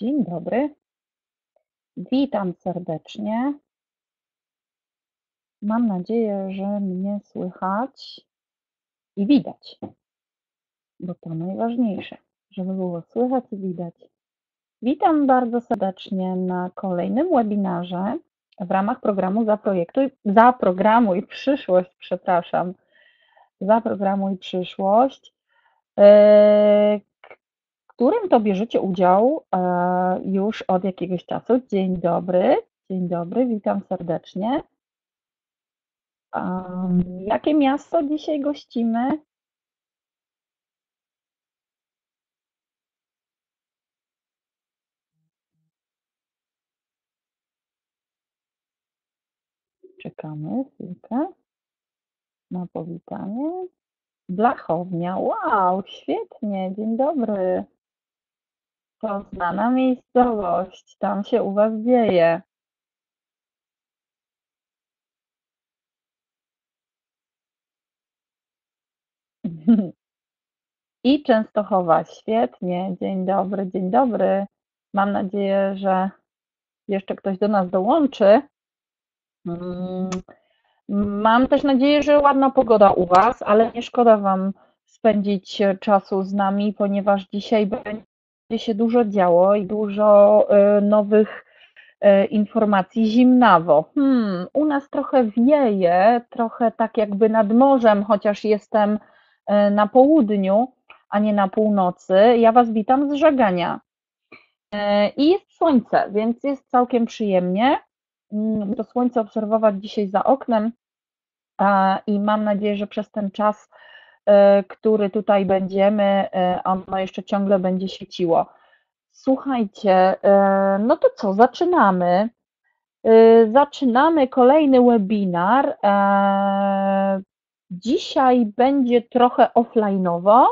Dzień dobry. Witam serdecznie. Mam nadzieję, że mnie słychać i widać, bo to najważniejsze, żeby było słychać i widać. Witam bardzo serdecznie na kolejnym webinarze w ramach programu Zaprojektuj, Zaprogramuj Przyszłość, przepraszam, Zaprogramuj Przyszłość, yy, którym to bierzecie udział e, już od jakiegoś czasu. Dzień dobry, dzień dobry, witam serdecznie. Jakie miasto dzisiaj gościmy? Czekamy chwilkę na powitanie. Blachownia, wow, świetnie, dzień dobry. To znana miejscowość, tam się u Was dzieje. I Częstochowa, świetnie, dzień dobry, dzień dobry. Mam nadzieję, że jeszcze ktoś do nas dołączy. Mm, mam też nadzieję, że ładna pogoda u Was, ale nie szkoda Wam spędzić czasu z nami, ponieważ dzisiaj będzie się dużo działo i dużo y, nowych y, informacji zimnawo. Hmm, u nas trochę wieje, trochę tak jakby nad morzem, chociaż jestem y, na południu, a nie na północy. Ja Was witam z żegania. I jest słońce, więc jest całkiem przyjemnie. Mm, to słońce obserwować dzisiaj za oknem i mam nadzieję, że przez ten czas który tutaj będziemy, e, ono jeszcze ciągle będzie świeciło. Słuchajcie, e, no to co, zaczynamy. Zaczynamy kolejny webinar. Dzisiaj będzie trochę offline'owo.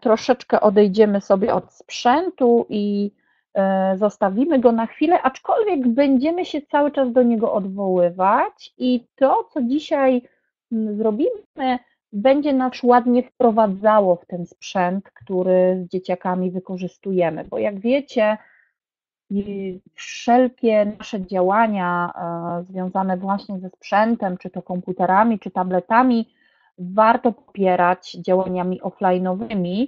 Troszeczkę odejdziemy sobie od sprzętu i zostawimy go na chwilę, aczkolwiek będziemy się cały czas do niego odwoływać i to, co dzisiaj mm, zrobimy, będzie nas ładnie wprowadzało w ten sprzęt, który z dzieciakami wykorzystujemy, bo jak wiecie, wszelkie nasze działania e, związane właśnie ze sprzętem, czy to komputerami, czy tabletami, warto popierać działaniami offline'owymi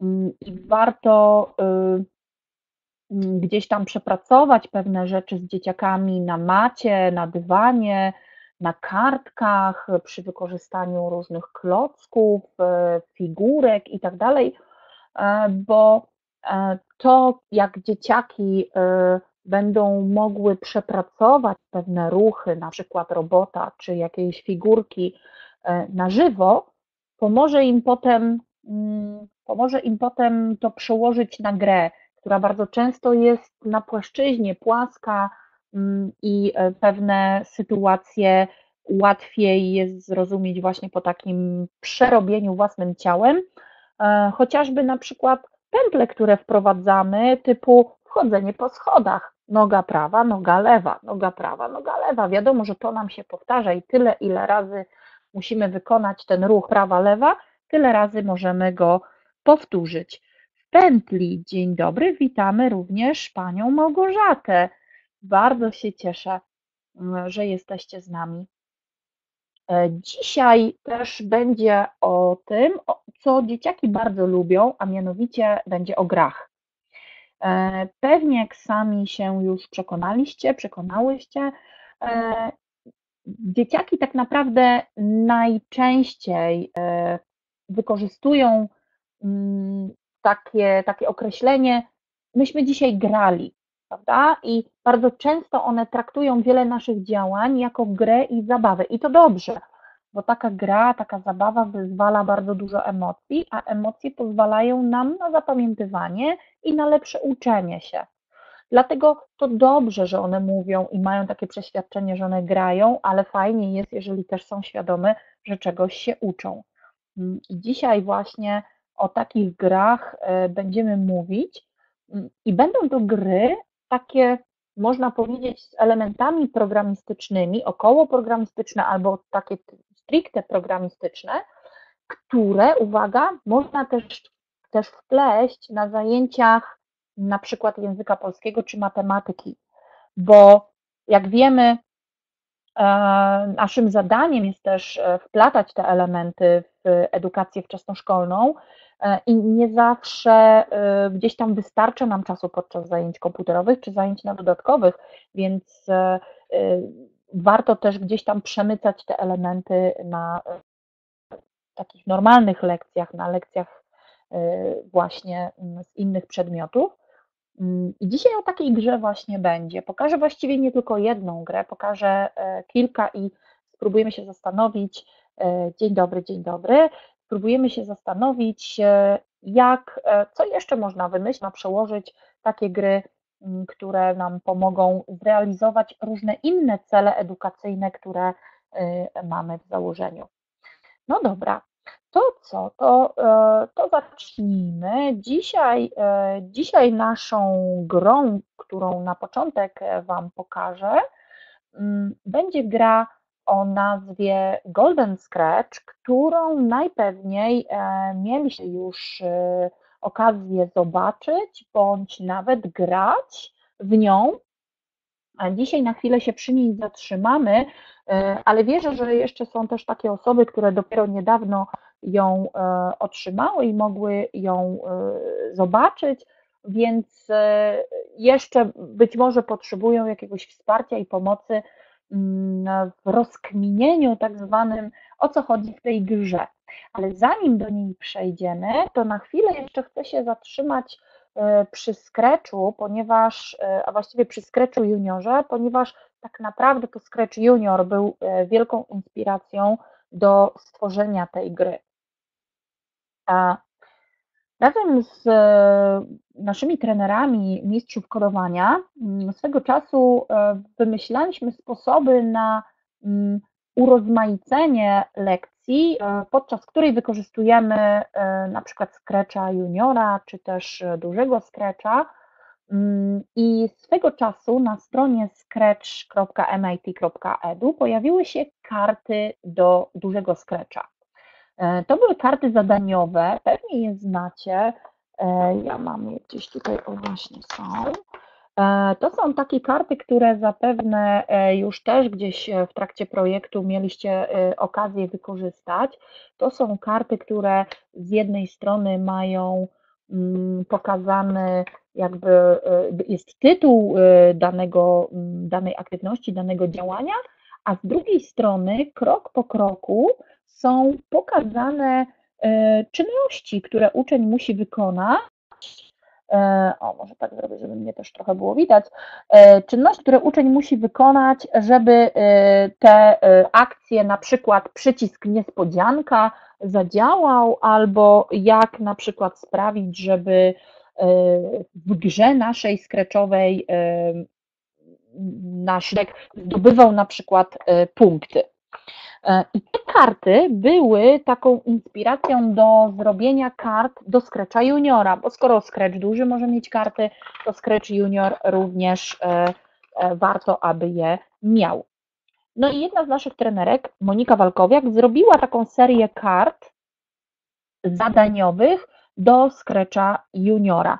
mm, i warto y, mm, gdzieś tam przepracować pewne rzeczy z dzieciakami na macie, na dywanie, na kartkach, przy wykorzystaniu różnych klocków, e, figurek i tak e, bo e, to, jak dzieciaki będą mogły przepracować pewne ruchy, na przykład robota czy jakiejś figurki na żywo, pomoże im potem, mm, pomoże im potem to przełożyć na grę, która bardzo często jest na płaszczyźnie, płaska, i e, pewne sytuacje łatwiej jest zrozumieć właśnie po takim przerobieniu własnym ciałem, e, chociażby na przykład pętle, które wprowadzamy, typu wchodzenie po schodach, noga prawa, noga lewa, noga prawa, noga lewa. Wiadomo, że to nam się powtarza i tyle, ile razy musimy wykonać ten ruch prawa, lewa, tyle razy możemy go powtórzyć. W pętli, dzień dobry, witamy również panią Małgorzatę. Bardzo się cieszę, mm, że jesteście z nami. E, dzisiaj też będzie o tym, co dzieciaki bardzo lubią, a mianowicie będzie o grach. E, pewnie jak sami się już przekonaliście, przekonałyście, e, dzieciaki tak naprawdę najczęściej wykorzystują mm, takie, takie określenie, myśmy dzisiaj grali prawda? I bardzo często one traktują wiele naszych działań jako grę i zabawę. I to dobrze, bo taka gra, taka zabawa wyzwala bardzo dużo emocji, a emocje pozwalają nam na zapamiętywanie i na lepsze uczenie się. Dlatego to dobrze, że one mówią i mają takie przeświadczenie, że one grają, ale fajnie jest, jeżeli też są świadome, że czegoś się uczą. Mm, dzisiaj właśnie o takich grach e, będziemy mówić. Mm, I będą to gry, takie, można powiedzieć, z elementami programistycznymi, około programistyczne albo takie stricte programistyczne, które, uwaga, można też, też wpleść na zajęciach na przykład języka polskiego czy matematyki, bo jak wiemy, e, naszym zadaniem jest też e, wplatać te elementy w edukację wczesnoszkolną i nie zawsze gdzieś tam wystarcza nam czasu podczas zajęć komputerowych czy zajęć na dodatkowych, więc warto też gdzieś tam przemycać te elementy na takich normalnych lekcjach, na lekcjach właśnie mm, z innych przedmiotów. Mm, I dzisiaj o takiej grze właśnie będzie. Pokażę właściwie nie tylko jedną grę, pokażę e, kilka i spróbujemy się zastanowić. E, dzień dobry, dzień dobry. Spróbujemy się zastanowić, e, jak, co jeszcze można wymyślić, ma przełożyć takie gry, mm, które nam pomogą zrealizować różne inne cele edukacyjne, które mamy w założeniu. No dobra, to co? To, e, to zacznijmy. Dzisiaj, e, dzisiaj naszą grą, którą na początek e, Wam pokażę, mm, będzie gra o nazwie Golden Scratch, którą najpewniej mieliście już okazję zobaczyć bądź nawet grać w nią. Dzisiaj na chwilę się przy niej zatrzymamy, ale wierzę, że jeszcze są też takie osoby, które dopiero niedawno ją e, otrzymały i mogły ją e, zobaczyć, więc e, jeszcze być może potrzebują jakiegoś wsparcia i pomocy w rozkminieniu tak zwanym, o co chodzi w tej grze. Ale zanim do niej przejdziemy, to na chwilę jeszcze chcę się zatrzymać przy Scratchu, ponieważ, a właściwie przy Scratchu Juniorze, ponieważ tak naprawdę to Scratch Junior był wielką inspiracją do stworzenia tej gry. Razem z e, naszymi trenerami mistrzów kodowania mm, swego czasu e, wymyślaliśmy sposoby na mm, urozmaicenie lekcji, e, podczas której wykorzystujemy na przykład Scratcha Juniora, czy też dużego Scratcha. Mm, I swego czasu na stronie scratch.mit.edu pojawiły się karty do dużego Scratcha. E, to były karty zadaniowe, pewnie je znacie. E, ja mam je gdzieś tutaj, o właśnie są. E, to są takie karty, które zapewne już też gdzieś w trakcie projektu mieliście okazję wykorzystać. To są karty, które z jednej strony mają mm, pokazany jakby jest tytuł danego, danej aktywności, danego działania, a z drugiej strony krok po kroku są pokazane e, czynności, które uczeń musi wykonać. E, o, może tak zrobię, żeby mnie też trochę było widać. E, czynności, które uczeń musi wykonać, żeby te akcje, na przykład przycisk niespodzianka zadziałał, albo jak na przykład sprawić, żeby w grze naszej skreczowej nasz lek zdobywał na przykład punkty. E, I te karty były taką inspiracją do zrobienia kart do Scratcha Juniora, bo skoro Scratch duży może mieć karty, to Scratch Junior również e, e, warto, aby je miał. No i jedna z naszych trenerek, Monika Walkowiak, zrobiła taką serię kart zadaniowych do Scratcha Juniora.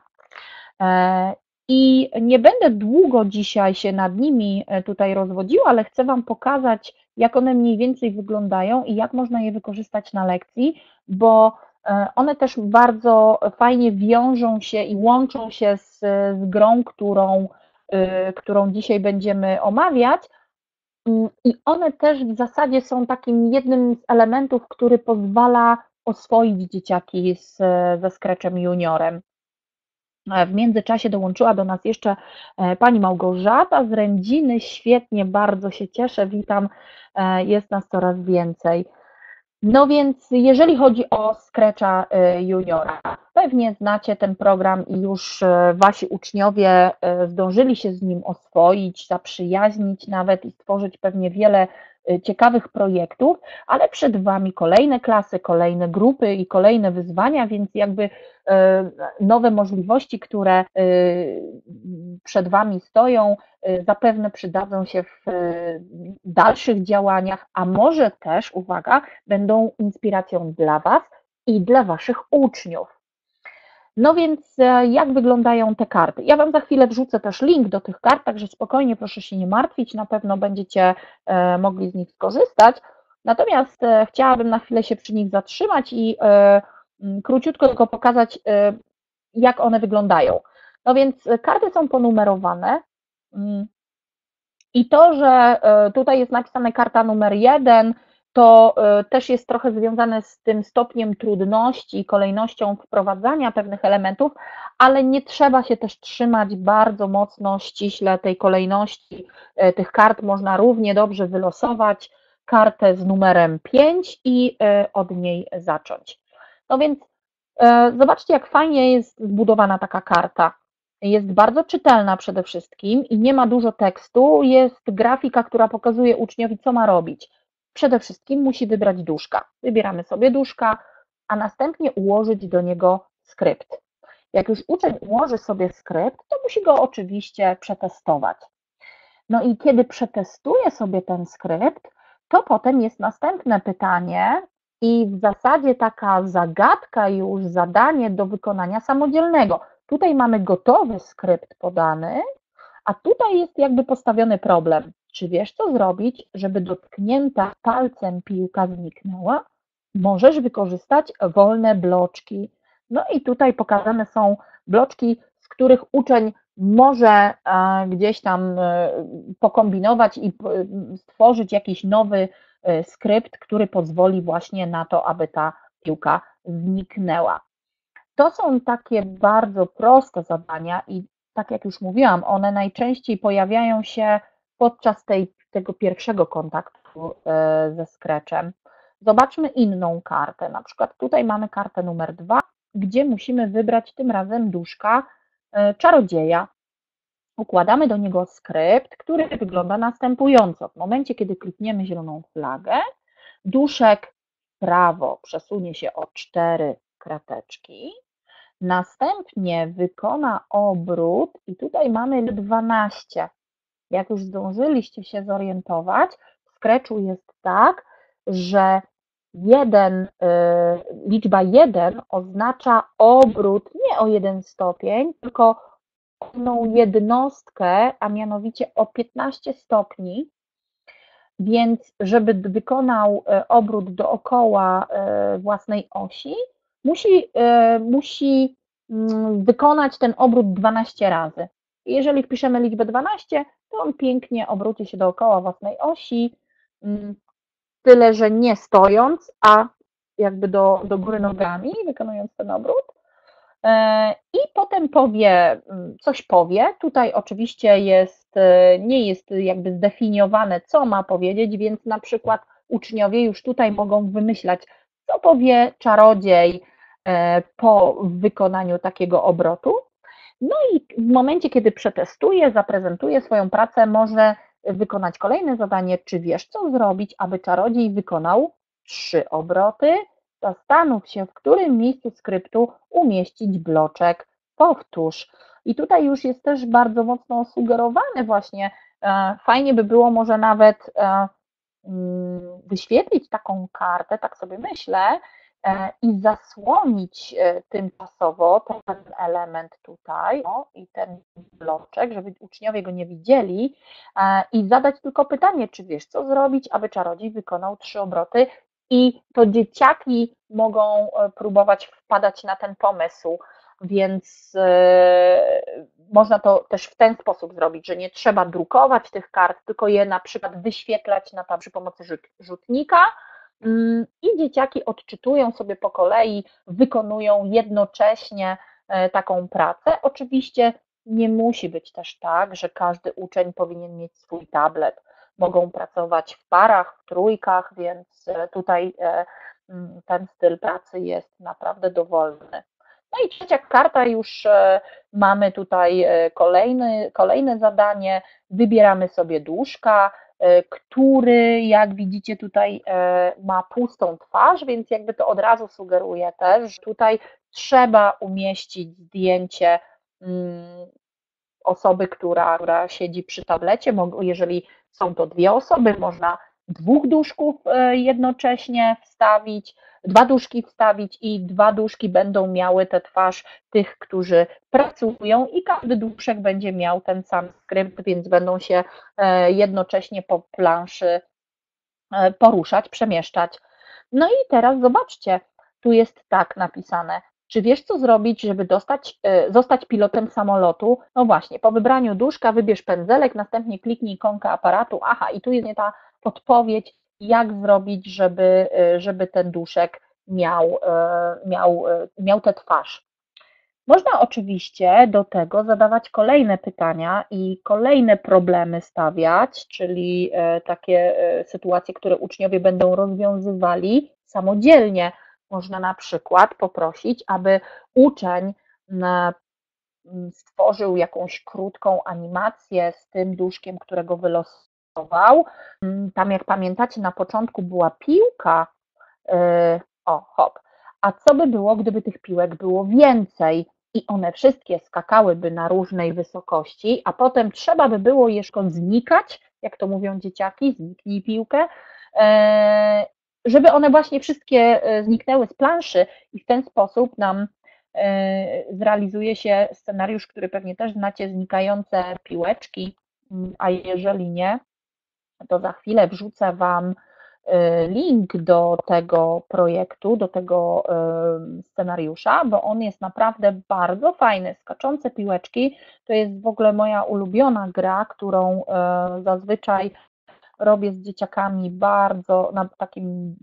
I nie będę długo dzisiaj się nad nimi tutaj rozwodziła, ale chcę Wam pokazać jak one mniej więcej wyglądają i jak można je wykorzystać na lekcji, bo e, one też bardzo fajnie wiążą się i łączą się z, z grą, którą, e, którą dzisiaj będziemy omawiać. Mm, I one też w zasadzie są takim jednym z elementów, który pozwala oswoić dzieciaki z, ze Scratchem Juniorem. E, w międzyczasie dołączyła do nas jeszcze e, pani Małgorzata z Rędziny. Świetnie, bardzo się cieszę. Witam, e, jest nas coraz więcej. No więc jeżeli chodzi o Scratcha Juniora, pewnie znacie ten program i już wasi uczniowie zdążyli się z nim oswoić, zaprzyjaźnić nawet i stworzyć pewnie wiele ciekawych projektów, ale przed Wami kolejne klasy, kolejne grupy i kolejne wyzwania, więc jakby y, nowe możliwości, które y, przed Wami stoją, zapewne przydadzą się w dalszych działaniach, a może też, uwaga, będą inspiracją dla Was i dla Waszych uczniów. No więc e, jak wyglądają te karty? Ja Wam za chwilę wrzucę też link do tych kart, także spokojnie proszę się nie martwić, na pewno będziecie e, mogli z nich skorzystać. Natomiast e, chciałabym na chwilę się przy nich zatrzymać i króciutko tylko pokazać, jak one wyglądają. No więc karty są ponumerowane mm, i to, że tutaj jest napisane karta numer jeden, to e, też jest trochę związane z tym stopniem trudności i kolejnością wprowadzania pewnych elementów, ale nie trzeba się też trzymać bardzo mocno, ściśle tej kolejności. E, tych kart można równie dobrze wylosować kartę z numerem 5 i e, od niej zacząć. No więc zobaczcie, jak fajnie jest zbudowana taka karta. Jest bardzo czytelna przede wszystkim i nie ma dużo tekstu. Jest grafika, która pokazuje uczniowi, co ma robić przede wszystkim musi wybrać duszka. Wybieramy sobie duszka, a następnie ułożyć do niego skrypt. Jak już uczeń ułoży sobie skrypt, to musi go oczywiście przetestować. No i kiedy przetestuje sobie ten skrypt, to potem jest następne pytanie i w zasadzie taka zagadka już, zadanie do wykonania samodzielnego. Tutaj mamy gotowy skrypt podany, a tutaj jest jakby postawiony problem. Czy wiesz, co zrobić, żeby dotknięta palcem piłka zniknęła? Możesz wykorzystać wolne bloczki. No i tutaj pokazane są bloczki, z których uczeń może e, gdzieś tam e, pokombinować i e, stworzyć jakiś nowy skrypt, który pozwoli właśnie na to, aby ta piłka zniknęła. To są takie bardzo proste zadania i tak jak już mówiłam, one najczęściej pojawiają się podczas tej, tego pierwszego kontaktu e, ze Scratchem. Zobaczmy inną kartę. Na przykład tutaj mamy kartę numer dwa, gdzie musimy wybrać tym razem duszka e, czarodzieja. Układamy do niego skrypt, który wygląda następująco. W momencie, kiedy klikniemy zieloną flagę, duszek prawo przesunie się o cztery krateczki, następnie wykona obrót i tutaj mamy 12 jak już zdążyliście się zorientować, w Scratchu jest tak, że jeden, y, liczba 1 oznacza obrót nie o jeden stopień, tylko pewną jednostkę, a mianowicie o 15 stopni. Więc, żeby wykonał y, obrót dookoła y, własnej osi, musi, musi mm, wykonać ten obrót 12 razy. Jeżeli wpiszemy liczbę 12, to on pięknie obróci się dookoła własnej osi, mm, tyle że nie stojąc, a jakby do, do góry nogami, wykonując ten obrót. E, I potem powie, mm, coś powie. Tutaj oczywiście jest, e, nie jest jakby zdefiniowane, co ma powiedzieć, więc na przykład uczniowie już tutaj mogą wymyślać, co powie czarodziej e, po wykonaniu takiego obrotu. No i w momencie, kiedy przetestuje, zaprezentuje swoją pracę, może wykonać kolejne zadanie, czy wiesz, co zrobić, aby czarodziej wykonał trzy obroty. Zastanów się, w którym miejscu skryptu umieścić bloczek. Powtórz. I tutaj już jest też bardzo mocno sugerowane właśnie. E, fajnie by było może nawet e, mm, wyświetlić taką kartę, tak sobie myślę, i zasłonić e, tymczasowo ten element tutaj i ten bloczek, żeby uczniowie go nie widzieli e, i zadać tylko pytanie, czy wiesz co zrobić, aby czarodziej wykonał trzy obroty? I to dzieciaki mogą próbować wpadać na ten pomysł, więc można to też w ten sposób zrobić, że nie trzeba drukować tych kart, tylko je na przykład wyświetlać na przy pomocy rzutnika, i dzieciaki odczytują sobie po kolei, wykonują jednocześnie e, taką pracę. Oczywiście nie musi być też tak, że każdy uczeń powinien mieć swój tablet. Mogą pracować w parach, w trójkach, więc e, tutaj e, mm, ten styl pracy jest naprawdę dowolny. No i trzecia karta, już mamy tutaj kolejny, kolejne zadanie. Wybieramy sobie E, który, jak widzicie tutaj, e, ma pustą twarz, więc jakby to od razu sugeruje też, że tutaj trzeba umieścić zdjęcie mm, osoby, która, która siedzi przy tablecie. Jeżeli są to dwie osoby, można dwóch duszków e, jednocześnie wstawić. dwa duszki wstawić i dwa duszki będą miały tę twarz tych, którzy pracują i każdy duszek będzie miał ten sam skrypt, więc będą się e, jednocześnie po planszy e, poruszać, przemieszczać. No i teraz zobaczcie, tu jest tak napisane. Czy wiesz, co zrobić, żeby dostać, zostać pilotem samolotu? No właśnie, po wybraniu duszka wybierz pędzelek, następnie kliknij ikonkę aparatu. Aha, i tu jest ta podpowiedź, jak zrobić, żeby, e, żeby ten duszek miał, e, miał, miał tę twarz. Można oczywiście do tego zadawać kolejne pytania i kolejne problemy stawiać, czyli takie sytuacje, które uczniowie będą rozwiązywali samodzielnie można na przykład poprosić, aby uczeń stworzył jakąś krótką animację z tym duszkiem, którego wylosował. Mm, tam, jak pamiętacie, na początku była piłka. Y, o, hop. A co by było, gdyby tych piłek było więcej i one wszystkie skakałyby na różnej wysokości, a potem trzeba by było jeszcze znikać, jak to mówią dzieciaki, zniknij piłkę, e, żeby one właśnie wszystkie e, zniknęły z planszy i w ten sposób nam e, zrealizuje się scenariusz, który pewnie też znacie, znikające piłeczki, a jeżeli nie, to za chwilę wrzucę Wam e, link do tego projektu, do tego scenariusza, bo on jest naprawdę bardzo fajny. Skaczące piłeczki to jest w ogóle moja ulubiona gra, którą zazwyczaj robię z dzieciakami bardzo na takim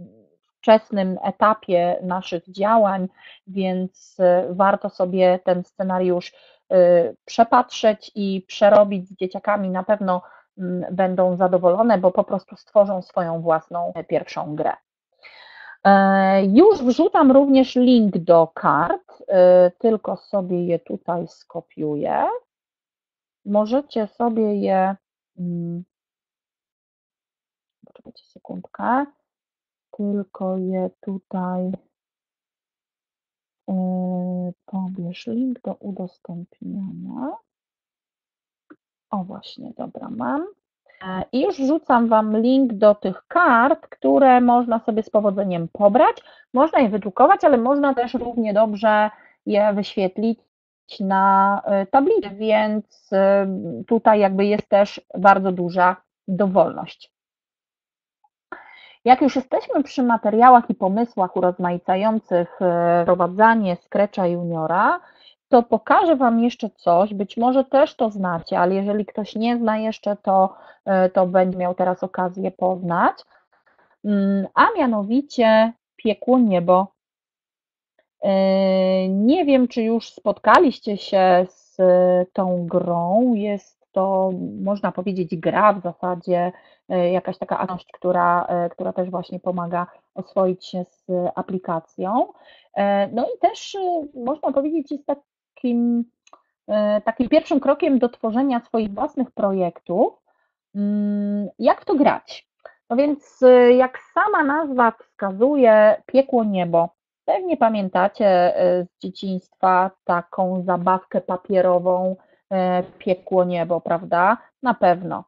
wczesnym etapie naszych działań, więc y, warto sobie ten scenariusz y, przepatrzeć i przerobić z dzieciakami. Na pewno będą zadowolone, bo po prostu stworzą swoją własną pierwszą grę. E, już wrzucam również link do kart, y, tylko sobie je tutaj skopiuję. Możecie sobie je mm, poczekajcie sekundkę, tylko je tutaj pobierz link do udostępniania. O właśnie, dobra, mam. E, I już wrzucam Wam link do tych kart, które można sobie z powodzeniem pobrać. Można je wydrukować, ale można też równie dobrze je wyświetlić na e, tablicy, więc e, tutaj jakby jest też bardzo duża dowolność. Jak już jesteśmy przy materiałach i pomysłach urozmaicających e, prowadzanie Scratcha Juniora, to pokażę Wam jeszcze coś, być może też to znacie, ale jeżeli ktoś nie zna jeszcze, to, e, to będzie miał teraz okazję poznać, mm, a mianowicie Piekło Niebo. E, nie wiem, czy już spotkaliście się z tą grą, jest to można powiedzieć gra w zasadzie, e, jakaś taka aktywność, która, która też właśnie pomaga oswoić się z aplikacją. No i też można powiedzieć jest takim, takim pierwszym krokiem do tworzenia swoich własnych projektów. Mm, jak to grać? No więc jak sama nazwa wskazuje, piekło niebo. Pewnie pamiętacie z dzieciństwa taką zabawkę papierową, E, piekło niebo, prawda? Na pewno.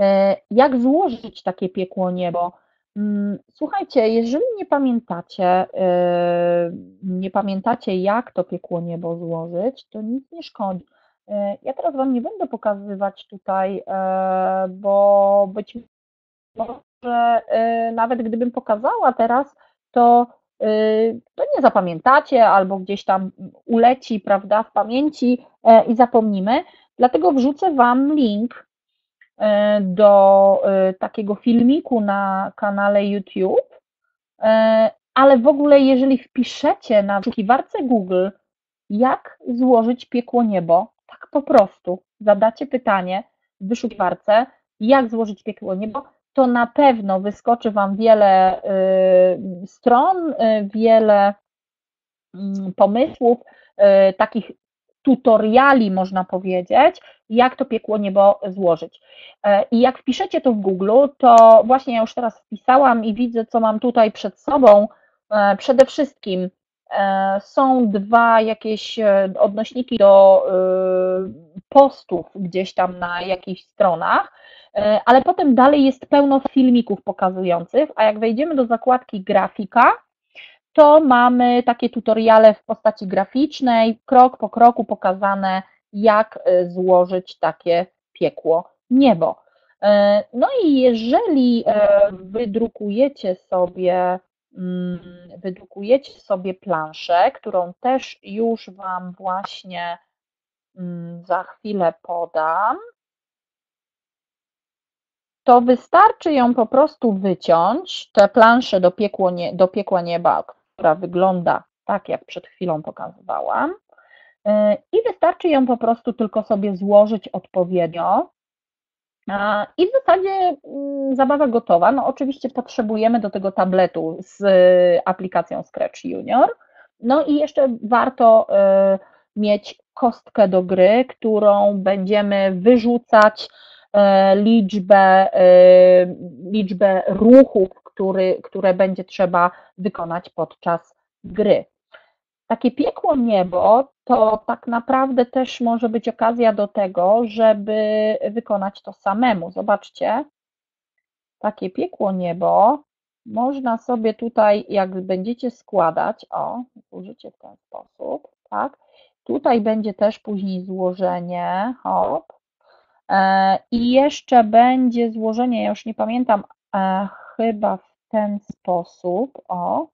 E, jak złożyć takie piekło niebo? Mm, słuchajcie, jeżeli nie pamiętacie, e, nie pamiętacie, jak to piekło niebo złożyć, to nic nie szkodzi. Ja teraz Wam nie będę pokazywać tutaj, bo być może nawet gdybym pokazała teraz, to to nie zapamiętacie albo gdzieś tam uleci, prawda, w pamięci i zapomnimy. Dlatego wrzucę Wam link do e, takiego filmiku na kanale YouTube, ale w ogóle jeżeli wpiszecie na wyszukiwarce Google, jak złożyć piekło niebo, tak po prostu zadacie pytanie w wyszukiwarce, jak złożyć piekło niebo, to na pewno wyskoczy Wam wiele y, stron, y, wiele mm, pomysłów, y, takich tutoriali, można powiedzieć, jak to piekło niebo złożyć. E, I jak wpiszecie to w Google, to właśnie ja już teraz wpisałam i widzę, co mam tutaj przed sobą. E, przede wszystkim e, są dwa jakieś odnośniki do postów gdzieś tam na jakichś stronach. Ale potem dalej jest pełno filmików pokazujących, a jak wejdziemy do zakładki grafika, to mamy takie tutoriale w postaci graficznej, krok po kroku pokazane, jak e, złożyć takie piekło niebo. E, no i jeżeli wydrukujecie sobie, mm, wydrukujecie sobie planszę, którą też już Wam właśnie mm, za chwilę podam, to wystarczy ją po prostu wyciąć, tę planszę do, nie, do piekła nieba, która wygląda tak, jak przed chwilą pokazywałam. Y, I wystarczy ją po prostu tylko sobie złożyć odpowiednio. I w zasadzie mm, zabawa gotowa. No oczywiście potrzebujemy do tego tabletu z y, aplikacją Scratch Junior. No i jeszcze warto y, mieć kostkę do gry, którą będziemy wyrzucać E, liczbę, e, liczbę ruchów, który, które będzie trzeba wykonać podczas gry. Takie piekło niebo to tak naprawdę też może być okazja do tego, żeby wykonać to samemu. Zobaczcie, takie piekło niebo można sobie tutaj, jak będziecie składać, o, użycie w ten sposób, tak, tutaj będzie też później złożenie, hop, E, I jeszcze będzie złożenie, ja już nie pamiętam, e, chyba w ten sposób. O,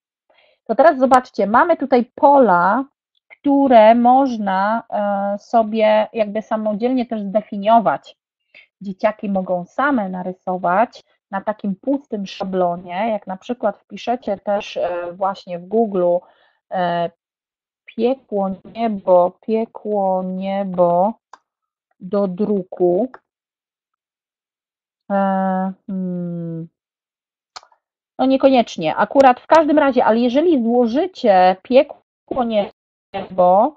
to teraz zobaczcie, mamy tutaj pola, które można e, sobie jakby samodzielnie też zdefiniować. Dzieciaki mogą same narysować na takim pustym szablonie, jak na przykład wpiszecie też właśnie w Google piekło niebo, piekło niebo, do druku. E, hmm. No niekoniecznie, akurat w każdym razie, ale jeżeli złożycie piekło niebo,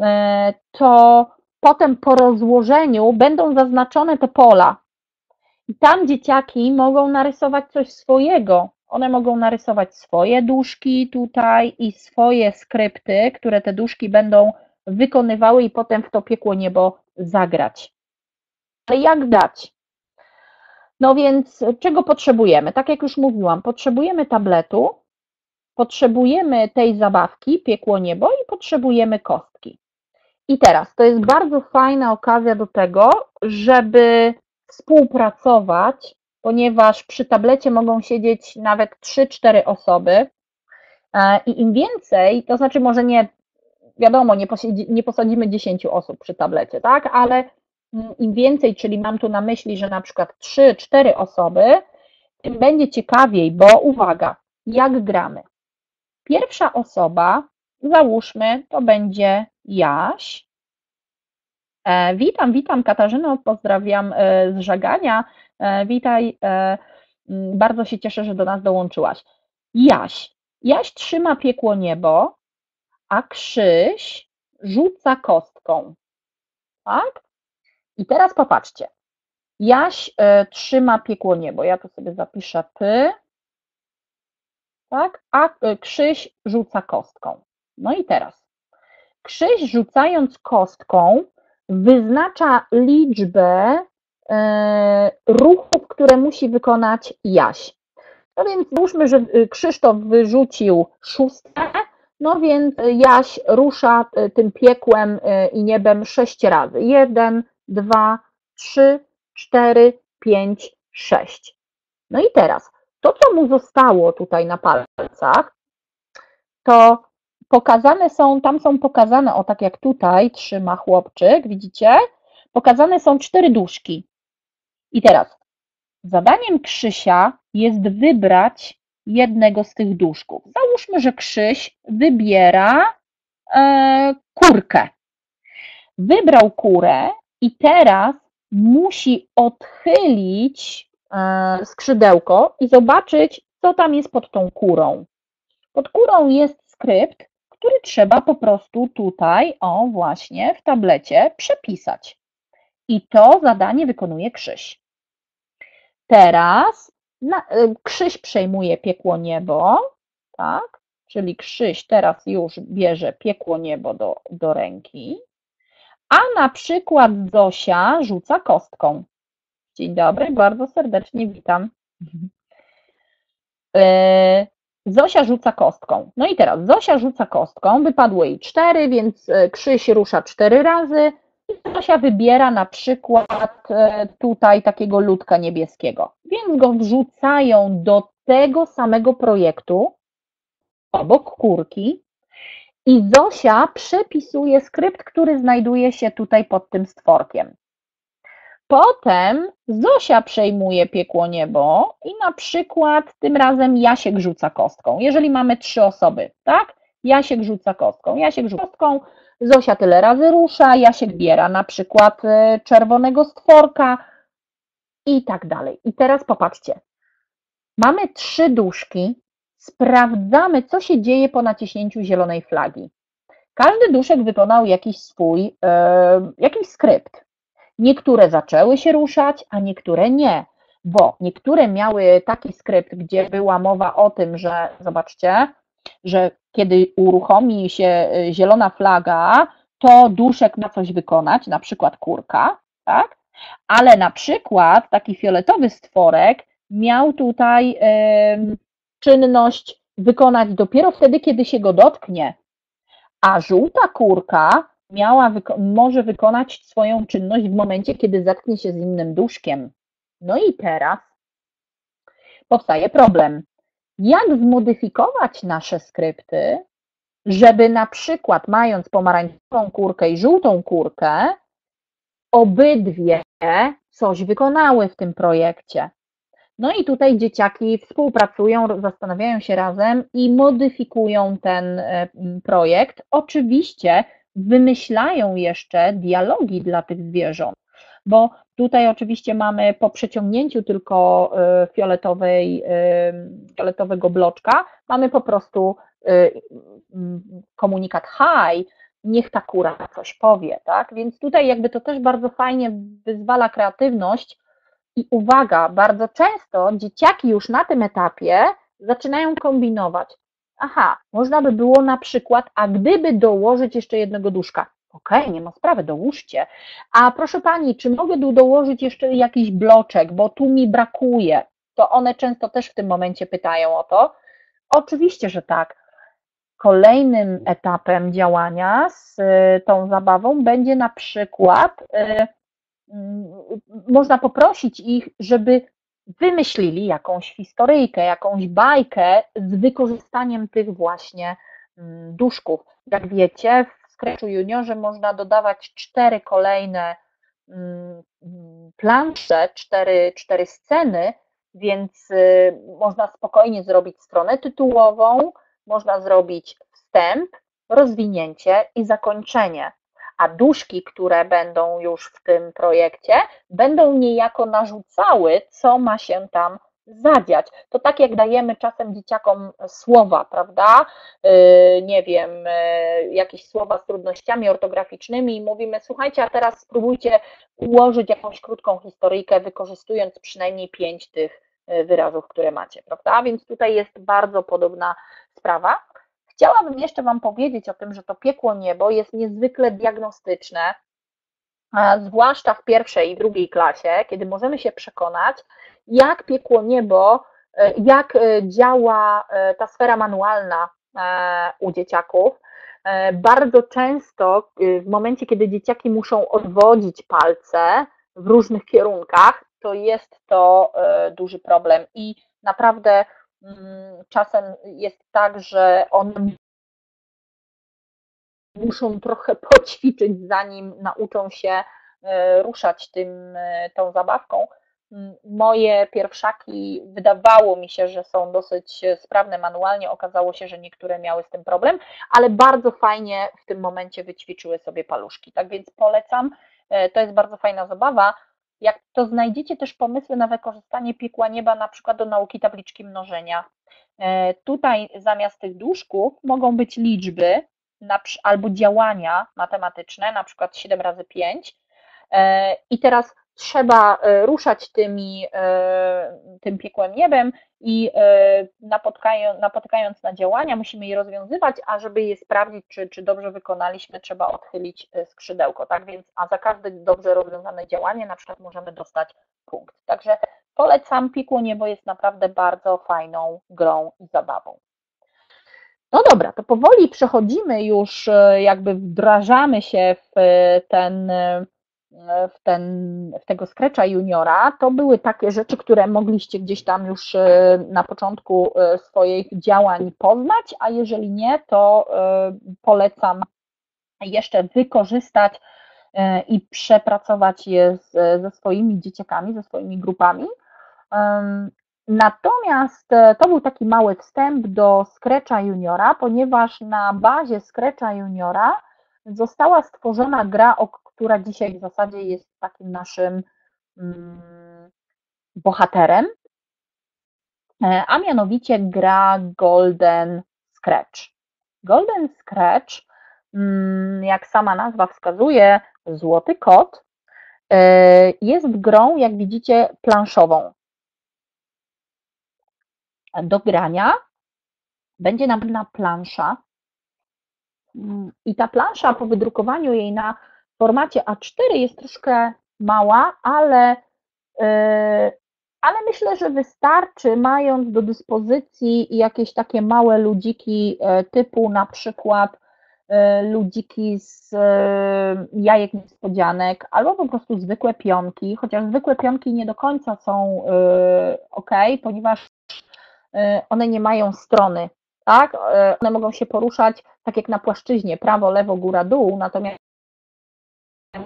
e, to potem po rozłożeniu będą zaznaczone te pola. I tam dzieciaki mogą narysować coś swojego. One mogą narysować swoje duszki tutaj i swoje skrypty, które te duszki będą wykonywały i potem w to piekło niebo zagrać. Ale jak dać? No więc czego potrzebujemy? Tak jak już mówiłam, potrzebujemy tabletu, potrzebujemy tej zabawki, piekło niebo i potrzebujemy kostki. I teraz to jest bardzo fajna okazja do tego, żeby współpracować, ponieważ przy tablecie mogą siedzieć nawet 3-4 osoby. E, I im więcej, to znaczy może nie wiadomo, nie, nie posadzimy 10 osób przy tablecie, tak, ale im więcej, czyli mam tu na myśli, że na przykład 3-4 osoby, tym będzie ciekawiej, bo uwaga, jak gramy. Pierwsza osoba, załóżmy, to będzie Jaś. E, witam, witam Katarzyno, pozdrawiam e, z Żagania. E, witaj, e, bardzo się cieszę, że do nas dołączyłaś. Jaś. Jaś trzyma piekło niebo, a Krzyś rzuca kostką. Tak? I teraz popatrzcie. Jaś y, trzyma piekło niebo. Ja tu sobie zapiszę py. Tak? A y, Krzyś rzuca kostką. No i teraz. Krzyś rzucając kostką wyznacza liczbę y, ruchów, które musi wykonać Jaś. No więc załóżmy, że Krzysztof wyrzucił szóstkę, no więc Jaś rusza tym piekłem i niebem sześć razy. Jeden, dwa, trzy, cztery, pięć, sześć. No i teraz, to co mu zostało tutaj na palcach, to pokazane są, tam są pokazane, o tak jak tutaj trzyma chłopczyk, widzicie? Pokazane są cztery duszki. I teraz, zadaniem Krzysia jest wybrać jednego z tych duszków. Załóżmy, że Krzyś wybiera e, kurkę. Wybrał kurę i teraz musi odchylić e, skrzydełko i zobaczyć, co tam jest pod tą kurą. Pod kurą jest skrypt, który trzeba po prostu tutaj, o właśnie, w tablecie przepisać. I to zadanie wykonuje Krzyś. Teraz na, y, Krzyś przejmuje piekło niebo, tak? Czyli Krzyś teraz już bierze piekło niebo do, do ręki, a na przykład Zosia rzuca kostką. Dzień dobry, bardzo serdecznie witam. Y, Zosia rzuca kostką. No i teraz Zosia rzuca kostką, wypadło jej cztery, więc e, Krzyś rusza cztery razy Zosia wybiera na przykład e, tutaj takiego ludka niebieskiego. Więc go wrzucają do tego samego projektu obok kurki i Zosia przepisuje skrypt, który znajduje się tutaj pod tym stworkiem. Potem Zosia przejmuje piekło niebo i na przykład tym razem Jasiek rzuca kostką. Jeżeli mamy trzy osoby, tak? Jasiek rzuca kostką, Jasiek rzuca kostką, Zosia tyle razy rusza, Jasiek biera na przykład y, czerwonego stworka i tak dalej. I teraz popatrzcie. Mamy trzy duszki, sprawdzamy, co się dzieje po naciśnięciu zielonej flagi. Każdy duszek wykonał jakiś swój, yy, jakiś skrypt. Niektóre zaczęły się ruszać, a niektóre nie, bo niektóre miały taki skrypt, gdzie była mowa o tym, że zobaczcie, że kiedy uruchomi się y, zielona flaga, to duszek ma coś wykonać, na przykład kurka, tak? Ale na przykład taki fioletowy stworek miał tutaj czynność wykonać dopiero wtedy, kiedy się go dotknie, a żółta kurka miała, może wykonać swoją czynność w momencie, kiedy zetknie się z innym duszkiem. No i teraz powstaje problem. Jak zmodyfikować nasze skrypty, żeby na przykład mając pomarańczową kurkę i żółtą kurkę, obydwie coś wykonały w tym projekcie. No i tutaj dzieciaki współpracują, zastanawiają się razem i modyfikują ten e, projekt. Oczywiście wymyślają jeszcze dialogi dla tych zwierząt, bo tutaj oczywiście mamy po przeciągnięciu tylko e, fioletowej, e, fioletowego bloczka, mamy po prostu komunikat hi, niech ta kura coś powie, tak? Więc tutaj jakby to też bardzo fajnie wyzwala kreatywność, i uwaga, bardzo często dzieciaki już na tym etapie zaczynają kombinować. Aha, można by było na przykład, a gdyby dołożyć jeszcze jednego duszka? Okej, okay, nie ma sprawy, dołóżcie. A proszę pani, czy mogę dołożyć jeszcze jakiś bloczek, bo tu mi brakuje? To one często też w tym momencie pytają o to. Oczywiście, że tak. Kolejnym etapem działania z y, tą zabawą będzie na przykład y, można poprosić ich, żeby wymyślili jakąś historyjkę, jakąś bajkę z wykorzystaniem tych właśnie mm, duszków. Jak wiecie, w Scratchu Juniorze można dodawać cztery kolejne mm, plansze, cztery, cztery sceny, więc y, można spokojnie zrobić stronę tytułową, można zrobić wstęp, rozwinięcie i zakończenie a duszki, które będą już w tym projekcie, będą niejako narzucały, co ma się tam zadziać. To tak jak dajemy czasem dzieciakom słowa, prawda? Yy, nie wiem, yy, jakieś słowa z trudnościami ortograficznymi i mówimy, słuchajcie, a teraz spróbujcie ułożyć jakąś krótką historyjkę, wykorzystując przynajmniej pięć tych yy, wyrazów, które macie, prawda? Więc tutaj jest bardzo podobna sprawa. Chciałabym jeszcze Wam powiedzieć o tym, że to piekło niebo jest niezwykle diagnostyczne, zwłaszcza w pierwszej i drugiej klasie, kiedy możemy się przekonać, jak piekło niebo, e, jak e, działa e, ta sfera manualna u dzieciaków. Bardzo często w momencie, kiedy dzieciaki muszą odwodzić palce w różnych kierunkach, to jest to duży problem i naprawdę czasem jest tak, że one muszą trochę poćwiczyć, zanim nauczą się e, ruszać tym, e, tą zabawką. Mm, moje pierwszaki wydawało mi się, że są dosyć sprawne manualnie, okazało się, że niektóre miały z tym problem, ale bardzo fajnie w tym momencie wyćwiczyły sobie paluszki. Tak więc polecam. E, to jest bardzo fajna zabawa. Jak to znajdziecie też pomysły na wykorzystanie piekła nieba, na przykład do nauki tabliczki mnożenia. E, tutaj zamiast tych duszków mogą być liczby albo działania matematyczne, na przykład 7 razy 5. E, I teraz trzeba e, ruszać tymi, tym piekłem niebem i napotykając na działania, musimy je rozwiązywać, a żeby je sprawdzić, czy, czy dobrze wykonaliśmy, trzeba odchylić skrzydełko. Tak więc, a za każde dobrze rozwiązane działanie na przykład możemy dostać punkt. Także polecam, Piekło Niebo jest naprawdę bardzo fajną grą i zabawą. No dobra, to powoli przechodzimy już, e, jakby wdrażamy się w ten, e, w, ten, w tego Scratcha Juniora. To były takie rzeczy, które mogliście gdzieś tam już e, na początku swoich działań poznać, a jeżeli nie, to polecam jeszcze wykorzystać i przepracować je ze swoimi dzieciakami, ze swoimi grupami. Natomiast e, to był taki mały wstęp do Scratcha Juniora, ponieważ na bazie Scratcha Juniora została stworzona gra, która dzisiaj w zasadzie jest takim naszym mm, bohaterem, e, a mianowicie gra Golden Scratch. Golden Scratch, mm, jak sama nazwa wskazuje, złoty kot, e, jest grą, jak widzicie, planszową do grania będzie nam na plansza mm, i ta plansza po wydrukowaniu jej na formacie A4 jest troszkę mała, ale, yy, ale myślę, że wystarczy, mając do dyspozycji jakieś takie małe ludziki yy, typu na przykład yy, ludziki z jajek niespodzianek, albo po prostu zwykłe pionki, chociaż zwykłe pionki nie do końca są ok, ponieważ E, one nie mają strony, tak? E, one mogą się poruszać tak jak na płaszczyźnie, prawo, lewo, góra, dół, natomiast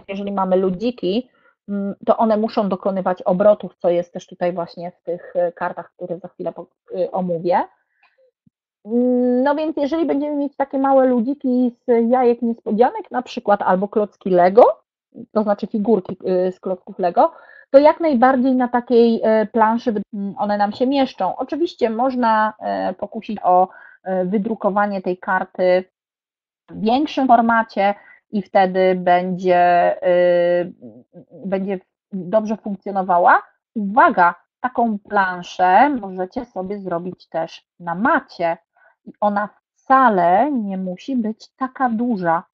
jeżeli mamy ludziki, mm, to one muszą dokonywać obrotów, co jest też tutaj właśnie w tych e, kartach, które za chwilę omówię. Mm, no więc jeżeli będziemy mieć takie małe ludziki z jajek niespodzianek, na przykład albo klocki Lego, to znaczy figurki z klocków Lego, to jak najbardziej na takiej e, planszy one nam się mieszczą. Oczywiście można e, pokusić o wydrukowanie tej karty w większym formacie i wtedy będzie, będzie dobrze funkcjonowała. Uwaga, taką planszę możecie sobie zrobić też na macie i ona wcale nie musi być taka duża.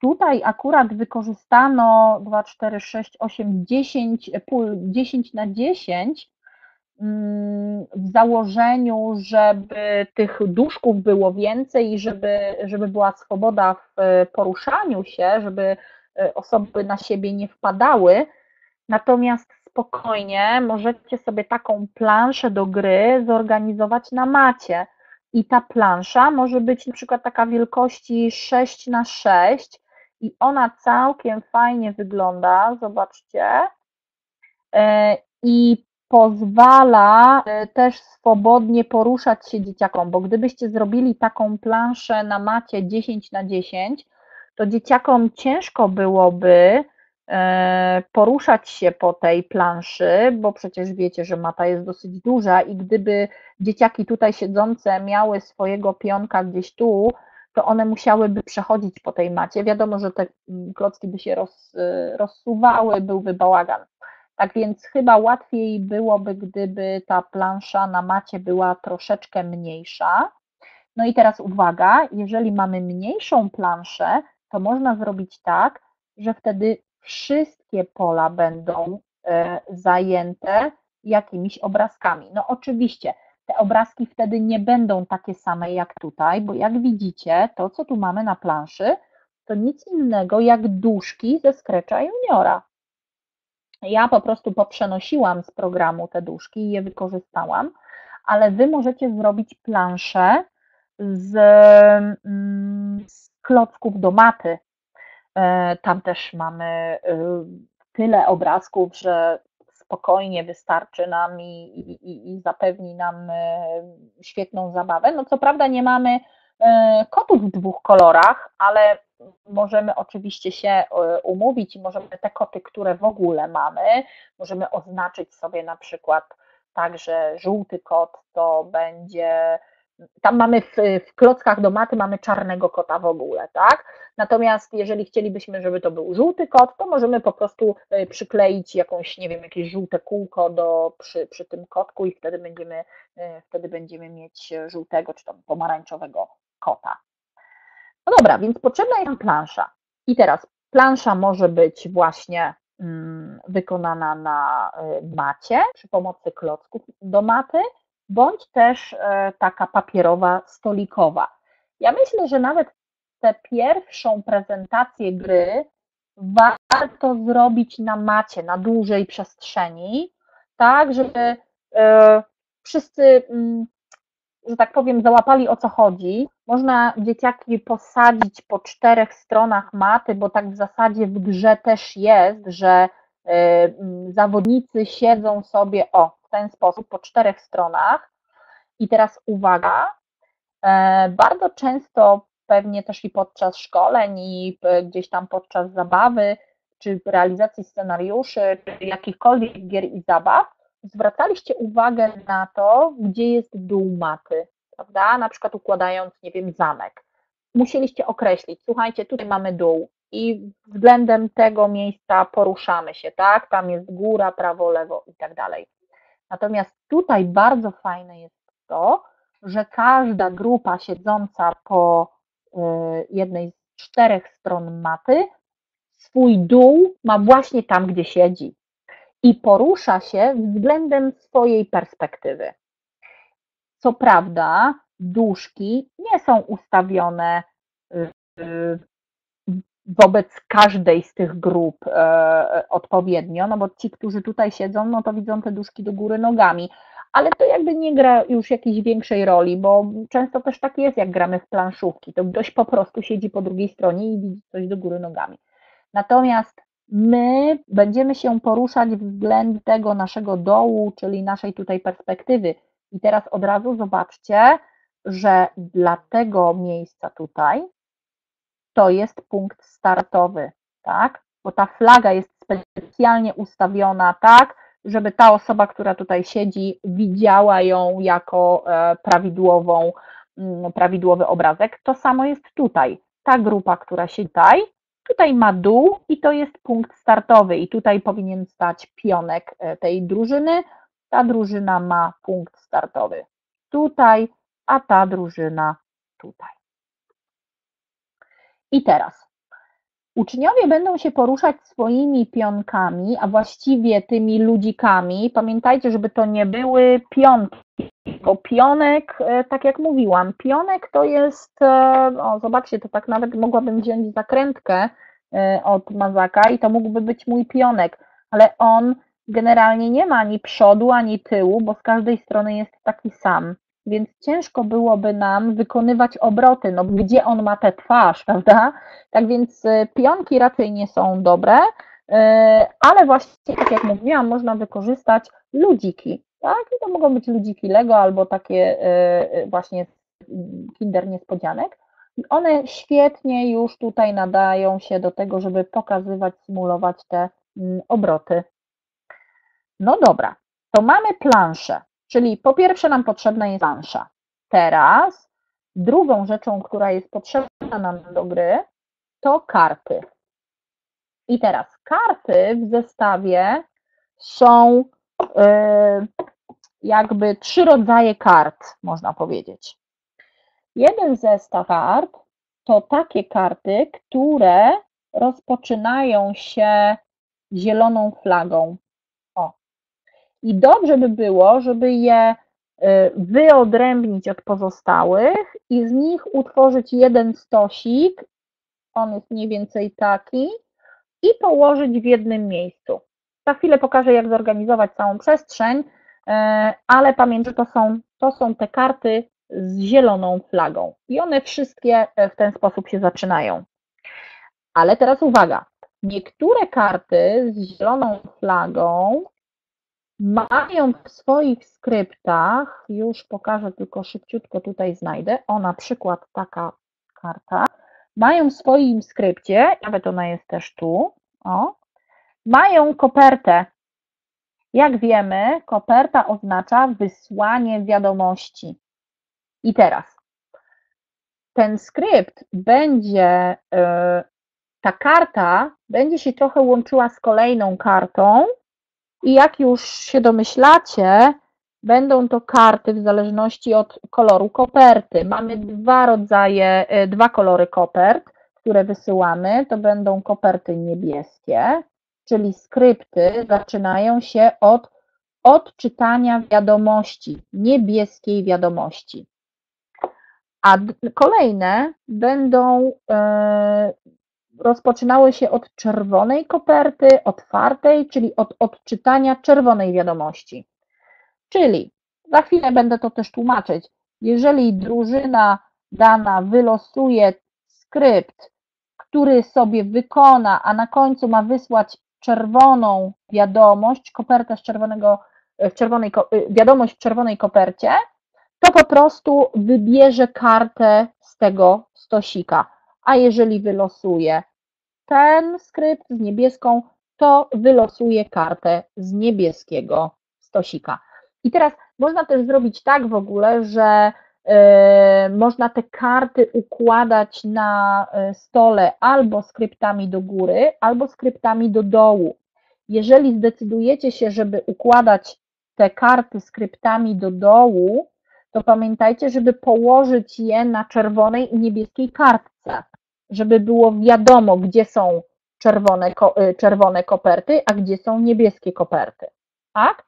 Tutaj akurat wykorzystano 2, 4, 6, 8, 10, pól 10 na 10 mm, w założeniu, żeby tych duszków było więcej i żeby, żeby była swoboda w poruszaniu się, żeby e, osoby na siebie nie wpadały. Natomiast spokojnie możecie sobie taką planszę do gry zorganizować na macie. I ta plansza może być na przykład taka wielkości 6 na 6 i ona całkiem fajnie wygląda, zobaczcie, e, i pozwala e, też swobodnie poruszać się dzieciakom, bo gdybyście zrobili taką planszę na macie 10 na 10, to dzieciakom ciężko byłoby e, poruszać się po tej planszy, bo przecież wiecie, że mata jest dosyć duża i gdyby dzieciaki tutaj siedzące miały swojego pionka gdzieś tu, to one musiałyby przechodzić po tej macie. Wiadomo, że te klocki by się roz, y, rozsuwały, byłby bałagan. Tak więc chyba łatwiej byłoby, gdyby ta plansza na macie była troszeczkę mniejsza. No i teraz uwaga, jeżeli mamy mniejszą planszę, to można zrobić tak, że wtedy wszystkie pola będą e, zajęte jakimiś obrazkami. No oczywiście, te obrazki wtedy nie będą takie same jak tutaj, bo jak widzicie, to co tu mamy na planszy, to nic innego jak duszki ze Scratcha Juniora. Ja po prostu poprzenosiłam z programu te duszki i je wykorzystałam, ale Wy możecie zrobić planszę z, mm, z klocków do maty. E, tam też mamy y, tyle obrazków, że spokojnie wystarczy nam i, i, i zapewni nam e, świetną zabawę. No co prawda nie mamy e, kotów w dwóch kolorach, ale możemy oczywiście się e, umówić i możemy te koty, które w ogóle mamy, możemy oznaczyć sobie na przykład tak, że żółty kot to będzie tam mamy w, w klockach do maty mamy czarnego kota w ogóle, tak? Natomiast jeżeli chcielibyśmy, żeby to był żółty kot, to możemy po prostu e, przykleić jakąś, nie wiem, jakieś żółte kółko do, przy, przy tym kotku i wtedy będziemy, e, wtedy będziemy mieć żółtego czy tam pomarańczowego kota. No dobra, więc potrzebna jest nam plansza. I teraz plansza może być właśnie mm, wykonana na e, macie przy pomocy klocków do maty, bądź też e, taka papierowa, stolikowa. Ja myślę, że nawet tę pierwszą prezentację gry warto zrobić na macie, na dużej przestrzeni, tak, żeby e, wszyscy, mm, że tak powiem, załapali o co chodzi. Można dzieciaki posadzić po czterech stronach maty, bo tak w zasadzie w grze też jest, że e, mm, zawodnicy siedzą sobie o w ten sposób po czterech stronach. I teraz uwaga, e, bardzo często pewnie też i podczas szkoleń i gdzieś tam podczas zabawy, czy realizacji scenariuszy, czy jakichkolwiek gier i zabaw, zwracaliście uwagę na to, gdzie jest dół maty, prawda? Na przykład układając, nie wiem, zamek. Musieliście określić, słuchajcie, tutaj mamy dół i względem tego miejsca poruszamy się, tak? Tam jest góra, prawo, lewo i tak dalej. Natomiast tutaj bardzo fajne jest to, że każda grupa siedząca po y, jednej z czterech stron maty swój dół ma właśnie tam, gdzie siedzi i porusza się względem swojej perspektywy. Co prawda, duszki nie są ustawione y, wobec każdej z tych grup e, odpowiednio, no bo ci, którzy tutaj siedzą, no to widzą te duszki do góry nogami, ale to jakby nie gra już jakiejś większej roli, bo często też tak jest, jak gramy w planszówki, to ktoś po prostu siedzi po drugiej stronie i widzi coś do góry nogami. Natomiast my będziemy się poruszać względem tego naszego dołu, czyli naszej tutaj perspektywy. I teraz od razu zobaczcie, że dla tego miejsca tutaj to jest punkt startowy, tak? Bo ta flaga jest specjalnie ustawiona tak, żeby ta osoba, która tutaj siedzi, widziała ją jako e, prawidłową, prawidłowy obrazek. To samo jest tutaj. Ta grupa, która siedzi tutaj, Tutaj ma dół i to jest punkt startowy i tutaj powinien stać pionek e, tej drużyny. Ta drużyna ma punkt startowy tutaj, a ta drużyna tutaj. I teraz uczniowie będą się poruszać swoimi pionkami, a właściwie tymi ludzikami. Pamiętajcie, żeby to nie były pionki, bo pionek, e, tak jak mówiłam, pionek to jest, e, o zobaczcie, to tak nawet mogłabym wziąć zakrętkę e, od mazaka i to mógłby być mój pionek, ale on generalnie nie ma ani przodu, ani tyłu, bo z każdej strony jest taki sam. Więc ciężko byłoby nam wykonywać obroty, no gdzie on ma tę twarz, prawda? Tak więc pionki raczej nie są dobre, ale właśnie, tak jak mówiłam, można wykorzystać ludziki. Tak? I to mogą być ludziki Lego albo takie e, e, właśnie Kinder Niespodzianek. One świetnie już tutaj nadają się do tego, żeby pokazywać, symulować te mm, obroty. No dobra, to mamy planszę, czyli po pierwsze nam potrzebna jest plansza. Teraz drugą rzeczą, która jest potrzebna nam do gry, to karty. I teraz karty w zestawie są jakby trzy rodzaje kart, można powiedzieć. Jeden zestaw kart to takie karty, które rozpoczynają się zieloną flagą. O. I dobrze by było, żeby je y, wyodrębnić od pozostałych i z nich utworzyć jeden stosik, on jest mniej więcej taki, i położyć w jednym miejscu. Za chwilę pokażę, jak zorganizować całą przestrzeń, E, ale pamiętaj, to są, to są te karty z zieloną flagą i one wszystkie e, w ten sposób się zaczynają. Ale teraz uwaga, niektóre karty z zieloną flagą mają w swoich skryptach, już pokażę tylko szybciutko tutaj znajdę, o na przykład taka karta, mają w swoim skrypcie, nawet ona jest też tu, o, mają kopertę jak wiemy, koperta oznacza wysłanie wiadomości. I teraz ten skrypt będzie, e, ta karta będzie się trochę łączyła z kolejną kartą i jak już się domyślacie, będą to karty w zależności od koloru koperty. Mamy dwa rodzaje, e, dwa kolory kopert, które wysyłamy. To będą koperty niebieskie czyli skrypty, zaczynają się od odczytania wiadomości, niebieskiej wiadomości. a kolejne będą e, rozpoczynały się od czerwonej koperty, otwartej, czyli od odczytania czerwonej wiadomości. Czyli za chwilę będę to też tłumaczyć. Jeżeli drużyna dana wylosuje skrypt, który sobie wykona, a na końcu ma wysłać czerwoną wiadomość, kopertę z czerwonego, w czerwonej, y, wiadomość w czerwonej kopercie, to po prostu wybierze kartę z tego stosika. A jeżeli wylosuje ten skrypt z niebieską, to wylosuje kartę z niebieskiego stosika. I teraz można też zrobić tak w ogóle, że można te karty układać na y, stole albo skryptami do góry, albo skryptami do dołu. Jeżeli zdecydujecie się, żeby układać te karty skryptami do dołu, to pamiętajcie, żeby położyć je na czerwonej i niebieskiej kartce, żeby było wiadomo, gdzie są czerwone, y, czerwone koperty, a gdzie są niebieskie koperty. Tak?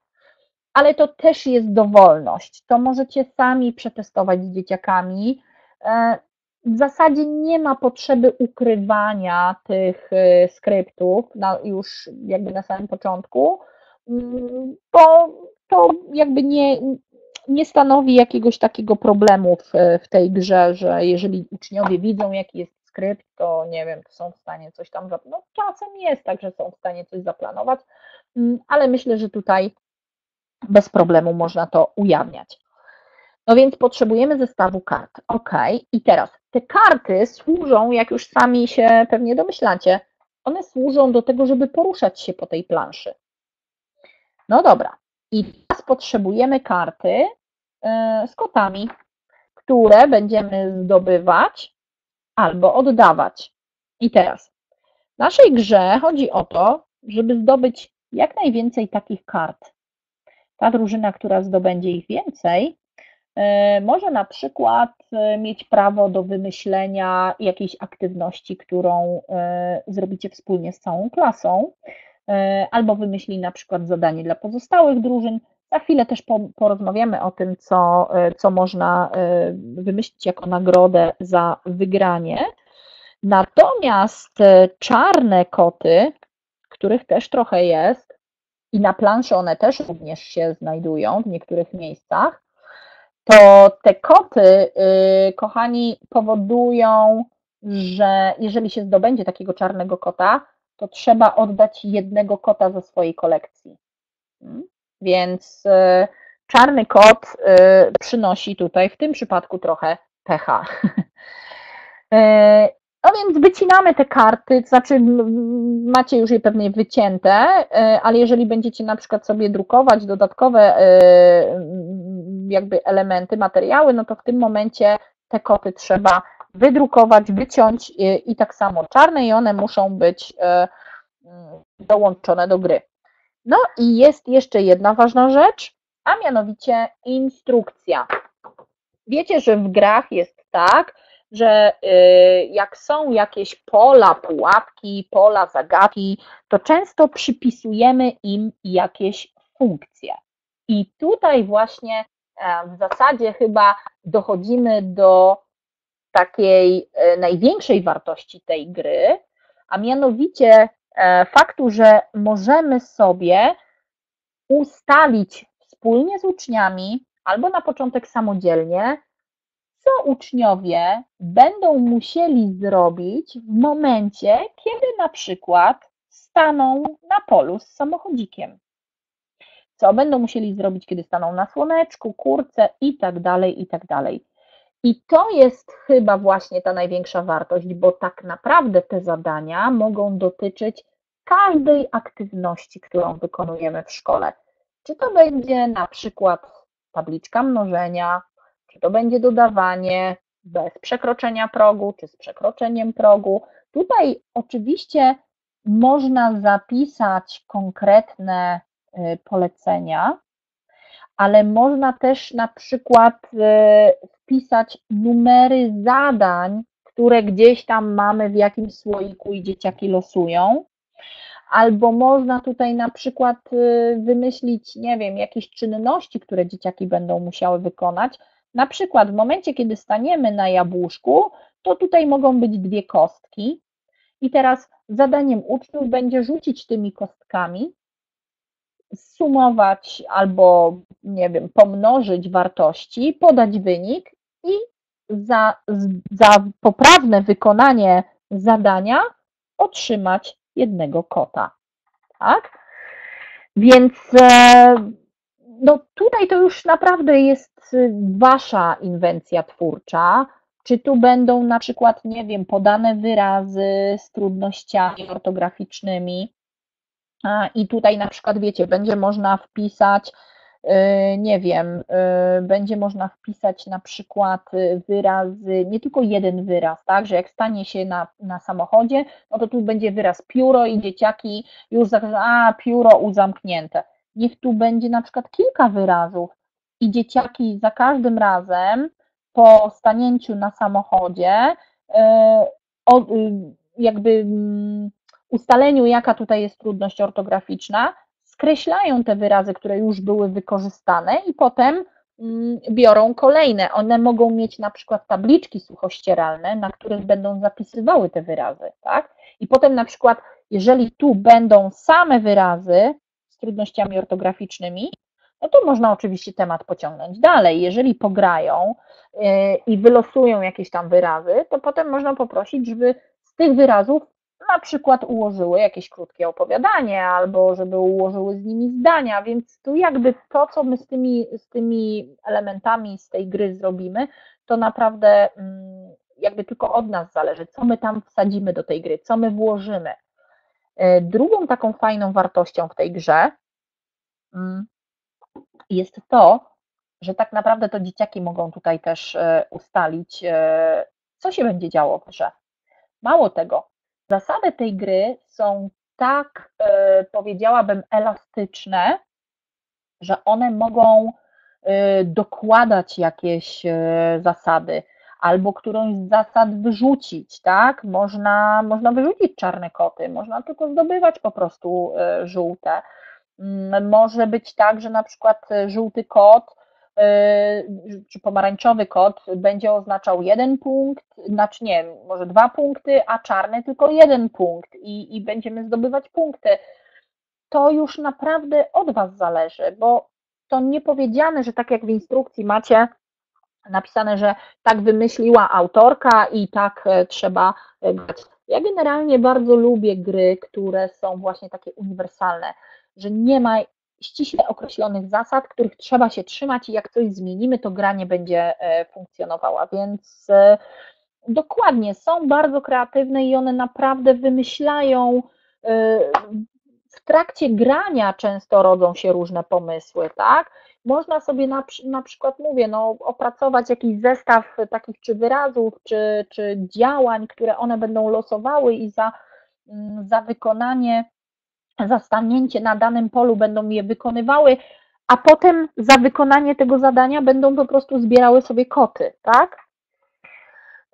Ale to też jest dowolność. To możecie sami przetestować z dzieciakami. E, w zasadzie nie ma potrzeby ukrywania tych y, skryptów już jakby na samym początku, mm, bo to jakby nie, nie stanowi jakiegoś takiego problemu w, w tej grze, że jeżeli uczniowie widzą, jaki jest skrypt, to nie wiem, są w stanie coś tam, no czasem jest tak, że są w stanie coś zaplanować, mm, ale myślę, że tutaj bez problemu można to ujawniać. No więc potrzebujemy zestawu kart. Ok, i teraz te karty służą, jak już sami się pewnie domyślacie, one służą do tego, żeby poruszać się po tej planszy. No dobra, i teraz potrzebujemy karty e, z kotami, które będziemy zdobywać albo oddawać. I teraz w naszej grze chodzi o to, żeby zdobyć jak najwięcej takich kart. Ta drużyna, która zdobędzie ich więcej, e, może na przykład e, mieć prawo do wymyślenia jakiejś aktywności, którą zrobicie wspólnie z całą klasą, albo wymyśli na przykład zadanie dla pozostałych drużyn, za chwilę też porozmawiamy o tym, co, e, co można e, wymyślić jako nagrodę za wygranie. Natomiast e, czarne koty, których też trochę jest, i na planszy one też również się znajdują w niektórych miejscach, to te koty, kochani, powodują, że jeżeli się zdobędzie takiego czarnego kota, to trzeba oddać jednego kota ze swojej kolekcji. Hmm? Więc e, czarny kot e, przynosi tutaj w tym przypadku trochę pecha. E, no więc wycinamy te karty, to znaczy macie już je pewnie wycięte, ale jeżeli będziecie na przykład sobie drukować dodatkowe jakby elementy, materiały, no to w tym momencie te koty trzeba wydrukować, wyciąć i tak samo czarne i one muszą być dołączone do gry. No i jest jeszcze jedna ważna rzecz, a mianowicie instrukcja. Wiecie, że w grach jest tak, że y, jak są jakieś pola, pułapki, pola, zagadki, to często przypisujemy im jakieś funkcje. I tutaj właśnie e, w zasadzie chyba dochodzimy do takiej e, największej wartości tej gry, a mianowicie E, faktu, że możemy sobie ustalić wspólnie z uczniami albo na początek samodzielnie, co uczniowie będą musieli zrobić w momencie, kiedy na przykład staną na polu z samochodzikiem. Co będą musieli zrobić, kiedy staną na słoneczku, kurce i tak dalej, i tak dalej. I to jest chyba właśnie ta największa wartość, bo tak naprawdę te zadania mogą dotyczyć każdej aktywności, którą wykonujemy w szkole. Czy to będzie na przykład tabliczka mnożenia, czy to będzie dodawanie bez przekroczenia progu, czy z przekroczeniem progu. Tutaj oczywiście można zapisać konkretne y, polecenia, ale można też na przykład y, wpisać numery zadań, które gdzieś tam mamy w jakimś słoiku i dzieciaki losują. Albo można tutaj na przykład y, wymyślić, nie wiem, jakieś czynności, które dzieciaki będą musiały wykonać, Na przykład w momencie, kiedy staniemy na jabłuszku, to tutaj mogą być dwie kostki i teraz zadaniem uczniów będzie rzucić tymi kostkami, sumować albo, nie wiem, pomnożyć wartości, podać wynik i za, za poprawne wykonanie zadania otrzymać jednego kota. Tak? Więc e, no tutaj to już naprawdę jest wasza inwencja twórcza. Czy tu będą na przykład, nie wiem, podane wyrazy z trudnościami ortograficznymi, i tutaj na przykład, wiecie, będzie można wpisać, y, nie wiem, y, będzie można wpisać na przykład wyrazy, nie tylko jeden wyraz, tak, że jak stanie się na, na samochodzie, no to tu będzie wyraz pióro i dzieciaki już zakreślą, a pióro uzamknięte. Niech tu będzie na przykład kilka wyrazów i dzieciaki za każdym razem po stanięciu na samochodzie y, jakby mm, ustaleniu, jaka tutaj jest trudność ortograficzna, skreślają te wyrazy, które już były wykorzystane i potem mm, biorą kolejne. One mogą mieć na przykład tabliczki suchościeralne, na których będą zapisywały te wyrazy, tak? I potem na przykład, jeżeli tu będą same wyrazy trudnościami ortograficznymi, no to można oczywiście temat pociągnąć dalej. Jeżeli pograją yy, i wylosują jakieś tam wyrazy, to potem można poprosić, żeby z tych wyrazów na przykład ułożyły jakieś krótkie opowiadanie, albo żeby ułożyły z nimi zdania, więc tu jakby to, co my z tymi, z tymi elementami z tej gry zrobimy, to naprawdę mm, jakby tylko od nas zależy, co my tam wsadzimy do tej gry, co my włożymy. E, drugą taką fajną wartością w tej grze mm, jest to, że tak naprawdę to dzieciaki mogą tutaj też e, ustalić, e, co się będzie działo w grze. Mało tego, Zasady tej gry są tak, powiedziałabym, elastyczne, że one mogą dokładać jakieś zasady albo którąś z zasad wyrzucić, tak? Można, można wyrzucić czarne koty, można tylko zdobywać po prostu żółte. Mm, może być tak, że na przykład żółty kot Y, czy pomarańczowy kod będzie oznaczał jeden punkt, znaczy nie, może dwa punkty, a czarny tylko jeden punkt i, i będziemy zdobywać punkty. To już naprawdę od Was zależy, bo to nie powiedziane, że tak jak w instrukcji macie napisane, że tak wymyśliła autorka i tak e, trzeba e, grać. Ja generalnie bardzo lubię gry, które są właśnie takie uniwersalne, że nie ma ściśle określonych zasad, których trzeba się trzymać i jak coś zmienimy, to gra nie będzie e, funkcjonowała. Więc dokładnie, są bardzo kreatywne i one naprawdę wymyślają. W trakcie grania często rodzą się różne pomysły, tak? Można sobie na, na przykład, mówię, no, opracować jakiś zestaw takich czy wyrazów, czy, czy działań, które one będą losowały i za, mm, za wykonanie za stanięcie na danym polu będą je wykonywały, a potem za wykonanie tego zadania będą po prostu zbierały sobie koty, tak?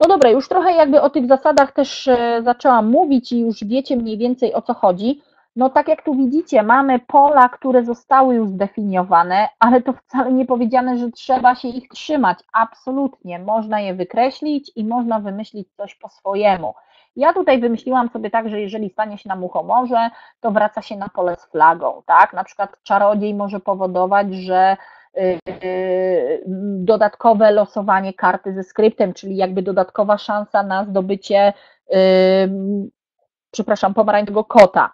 No dobra, już trochę jakby o tych zasadach też e, zaczęłam mówić i już wiecie mniej więcej o co chodzi. No tak jak tu widzicie, mamy pola, które zostały już zdefiniowane, ale to wcale nie powiedziane, że trzeba się ich trzymać. Absolutnie, można je wykreślić i można wymyślić coś po swojemu. Ja tutaj wymyśliłam sobie tak, że jeżeli stanie się na muchomorze, to wraca się na pole z flagą, tak? Na przykład czarodziej może powodować, że y, y, dodatkowe losowanie karty ze skryptem, czyli jakby dodatkowa szansa na zdobycie, przepraszam, pomarańczowego kota.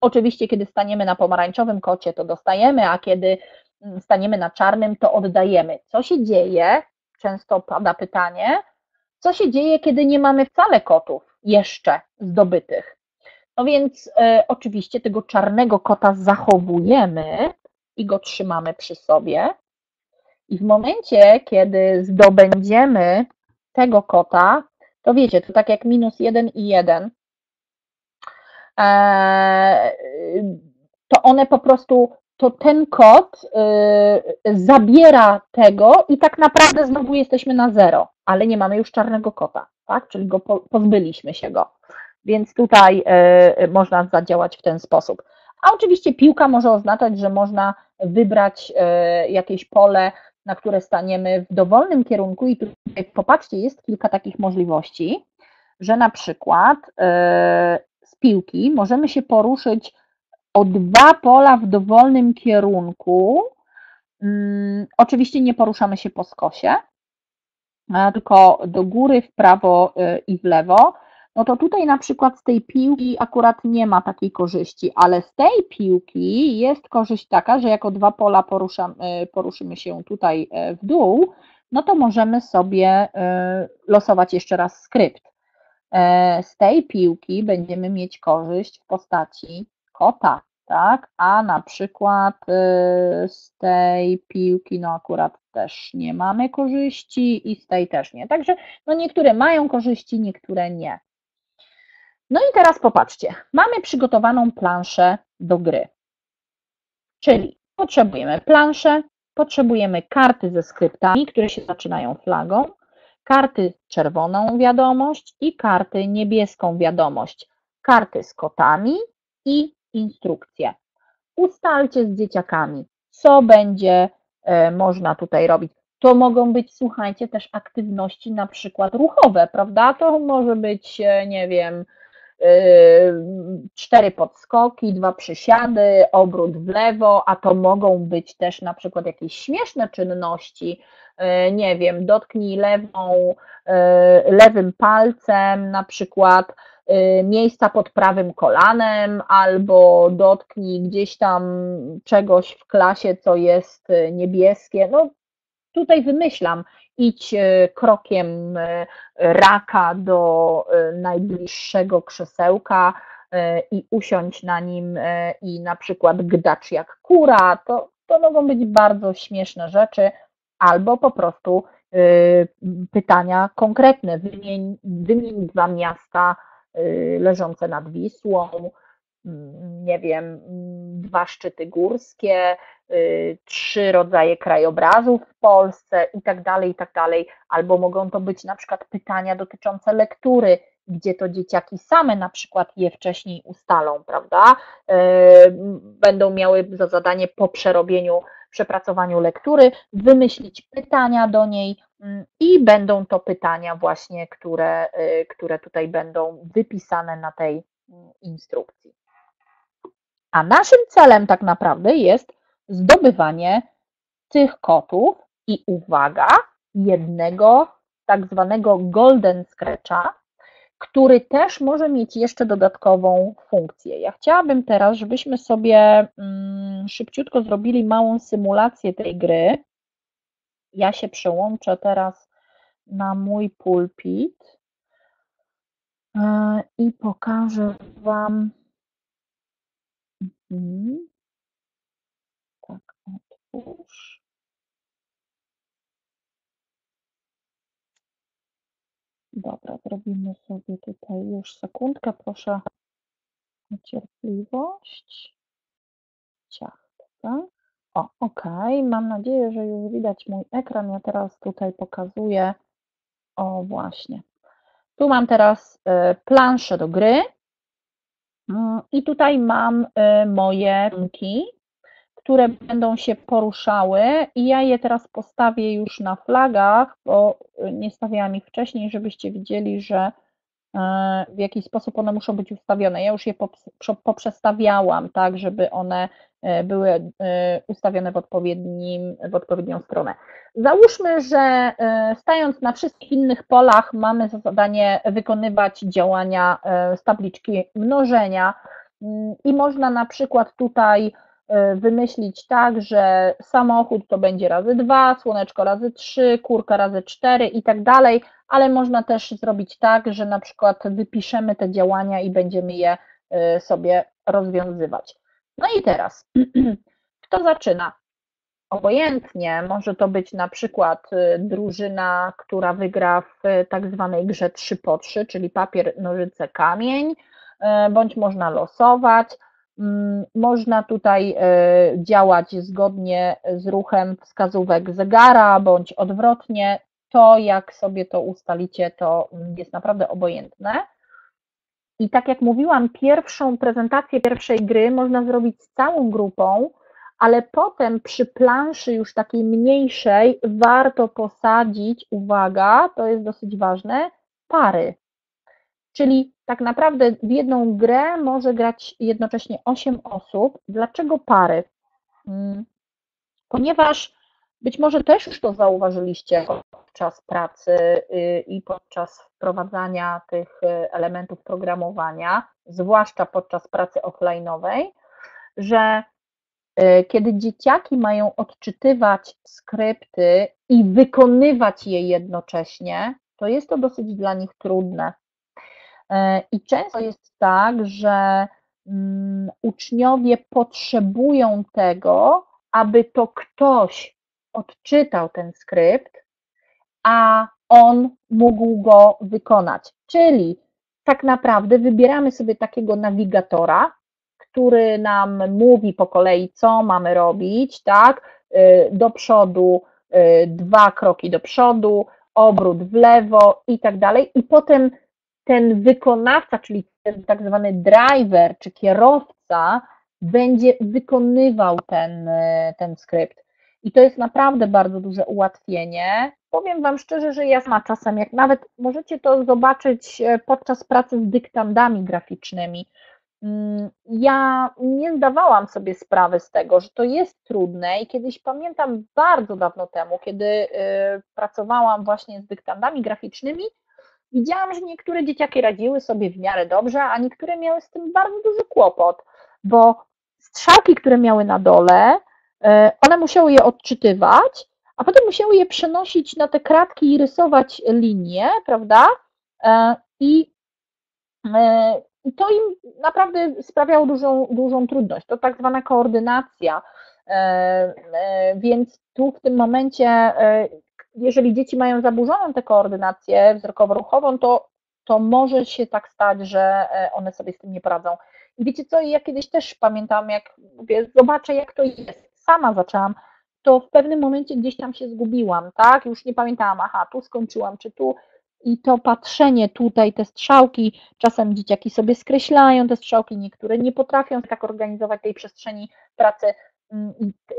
Oczywiście, kiedy staniemy na pomarańczowym kocie, to dostajemy, a kiedy mm, staniemy na czarnym, to oddajemy. Co się dzieje? Często pada pytanie, co się dzieje, kiedy nie mamy wcale kotów? jeszcze zdobytych. No więc e, oczywiście tego czarnego kota zachowujemy i go trzymamy przy sobie. I w momencie, kiedy zdobędziemy tego kota, to wiecie, to tak jak minus 1 i 1, e, to one po prostu, to ten kot e, zabiera tego i tak naprawdę znowu jesteśmy na zero, ale nie mamy już czarnego kota tak? czyli go pozbyliśmy się go. Więc tutaj e, można zadziałać w ten sposób. A oczywiście piłka może oznaczać, że można wybrać e, jakieś pole, na które staniemy w dowolnym kierunku i tutaj popatrzcie, jest kilka takich możliwości, że na przykład piłki możemy się poruszyć o dwa pola w dowolnym kierunku. Mm, oczywiście nie poruszamy się po skosie, tylko do góry, w prawo i w lewo no to tutaj na przykład z tej piłki akurat nie ma takiej korzyści, ale z tej piłki jest korzyść taka, że jako dwa pola poruszam, e, poruszymy się tutaj e, w dół, no to możemy sobie losować jeszcze raz skrypt. Z tej piłki będziemy mieć korzyść w postaci kota, tak? A na przykład z tej piłki, no akurat też nie mamy korzyści i z tej też nie. Także no niektóre mają korzyści, niektóre nie. No i teraz popatrzcie, mamy przygotowaną planszę do gry. Czyli potrzebujemy planszę, potrzebujemy karty ze skryptami, które się zaczynają flagą, karty czerwoną wiadomość i karty niebieską wiadomość, karty z kotami i instrukcje. Ustalcie z dzieciakami, co będzie e, można tutaj robić. To mogą być, słuchajcie, też aktywności na przykład ruchowe, prawda? To może być, e, nie wiem, cztery podskoki, dwa przysiady, obrót w lewo, a to mogą być też na przykład jakieś śmieszne czynności, e, nie wiem, dotknij lewą, e, lewym palcem na przykład miejsca pod prawym kolanem, albo dotknij gdzieś tam czegoś w klasie, co jest niebieskie. No, tutaj wymyślam, idź e, krokiem e, raka do e, najbliższego krzesełka i usiądź na nim i na przykład gdacz jak kura, to, to mogą być bardzo śmieszne rzeczy, albo po prostu pytania konkretne. Wymień, wymień dwa miasta leżące nad Wisłą, nie wiem, mm, dwa szczyty górskie, y, trzy rodzaje krajobrazów w Polsce i tak dalej, i tak dalej. Albo mogą to być na przykład pytania dotyczące lektury, gdzie to dzieciaki same na przykład je wcześniej ustalą, prawda? Y, będą miały za zadanie po przerobieniu, przepracowaniu lektury wymyślić pytania do niej mm, i będą to pytania właśnie, które, y, które tutaj będą wypisane na tej instrukcji. A naszym celem tak naprawdę jest zdobywanie tych kotów i uwaga, jednego tak zwanego golden scratcha, który też może mieć jeszcze dodatkową funkcję. Ja chciałabym teraz, żebyśmy sobie mm, szybciutko zrobili małą symulację tej gry. Ja się przełączę teraz na mój pulpit e, i pokażę Wam Mhm. Tak, otwórz. Dobra, zrobimy sobie tutaj już sekundkę, proszę o cierpliwość. Ciach, tak? O, ok. Mam nadzieję, że już widać mój ekran. Ja teraz tutaj pokazuję. O, właśnie. Tu mam teraz y, planszę do gry. Mm, I tutaj mam y, moje rynki, które będą się poruszały i ja je teraz postawię już na flagach, bo y, nie stawiałam ich wcześniej, żebyście widzieli, że w jaki sposób one muszą być ustawione. Ja już je poprzestawiałam, tak, żeby one e, były e, ustawione w, odpowiednim, w odpowiednią stronę. Załóżmy, że stając na wszystkich innych polach mamy za zadanie wykonywać działania z tabliczki mnożenia mm, i można na przykład tutaj wymyślić tak, że samochód to będzie razy dwa, słoneczko razy trzy, kurka razy cztery i tak dalej, ale można też zrobić tak, że na przykład wypiszemy te działania i będziemy je y, sobie rozwiązywać. No i teraz, kto zaczyna? Obojętnie, może to być na przykład y, drużyna, która wygra w tak zwanej grze 3 po 3, czyli papier, nożyce, kamień, bądź można losować. Mm, można tutaj działać zgodnie z ruchem wskazówek zegara, bądź odwrotnie to, jak sobie to ustalicie, to jest naprawdę obojętne. I tak jak mówiłam, pierwszą prezentację pierwszej gry można zrobić z całą grupą, ale potem przy planszy już takiej mniejszej warto posadzić, uwaga, to jest dosyć ważne, pary. Czyli tak naprawdę w jedną grę może grać jednocześnie 8 osób. Dlaczego pary? Mm, ponieważ być może też już to zauważyliście podczas pracy y, i podczas wprowadzania tych y, elementów programowania, zwłaszcza podczas pracy offline'owej, że y, kiedy dzieciaki mają odczytywać skrypty i wykonywać je jednocześnie, to jest to dosyć dla nich trudne. I często jest tak, że mm, uczniowie potrzebują tego, aby to ktoś odczytał ten skrypt, a on mógł go wykonać. Czyli tak naprawdę wybieramy sobie takiego nawigatora, który nam mówi po kolei, co mamy robić, tak? Y, do przodu, y, dwa kroki do przodu, obrót w lewo i tak dalej. I potem ten wykonawca, czyli ten tak zwany driver czy kierowca, będzie wykonywał ten, y, ten skrypt. I to jest naprawdę bardzo duże ułatwienie. Powiem Wam szczerze, że ja sama czasem, jak nawet możecie to zobaczyć e, podczas pracy z dyktandami graficznymi, mm, ja nie zdawałam sobie sprawy z tego, że to jest trudne i kiedyś pamiętam bardzo dawno temu, kiedy e, pracowałam właśnie z dyktandami graficznymi, widziałam, że niektóre dzieciaki radziły sobie w miarę dobrze, a niektóre miały z tym bardzo duży kłopot, bo strzałki, które miały na dole, E, one musiały je odczytywać, a potem musiały je przenosić na te kratki i rysować linie, prawda? E, e, i to im naprawdę sprawiało dużą, dużą trudność. To tak zwana koordynacja. Więc tu w tym momencie, jeżeli dzieci mają zaburzoną tę koordynację wzrokowo-ruchową, to, to może się tak stać, że one sobie z tym nie poradzą. I wiecie co, ja kiedyś też pamiętam, jak mówię, zobaczę jak to jest sama zaczęłam, to w pewnym momencie gdzieś tam się zgubiłam, tak? Już nie pamiętałam, aha, tu skończyłam, czy tu. I to patrzenie tutaj, te strzałki, czasem dzieciaki sobie skreślają te strzałki, niektóre nie potrafią tak organizować tej przestrzeni pracy, mm,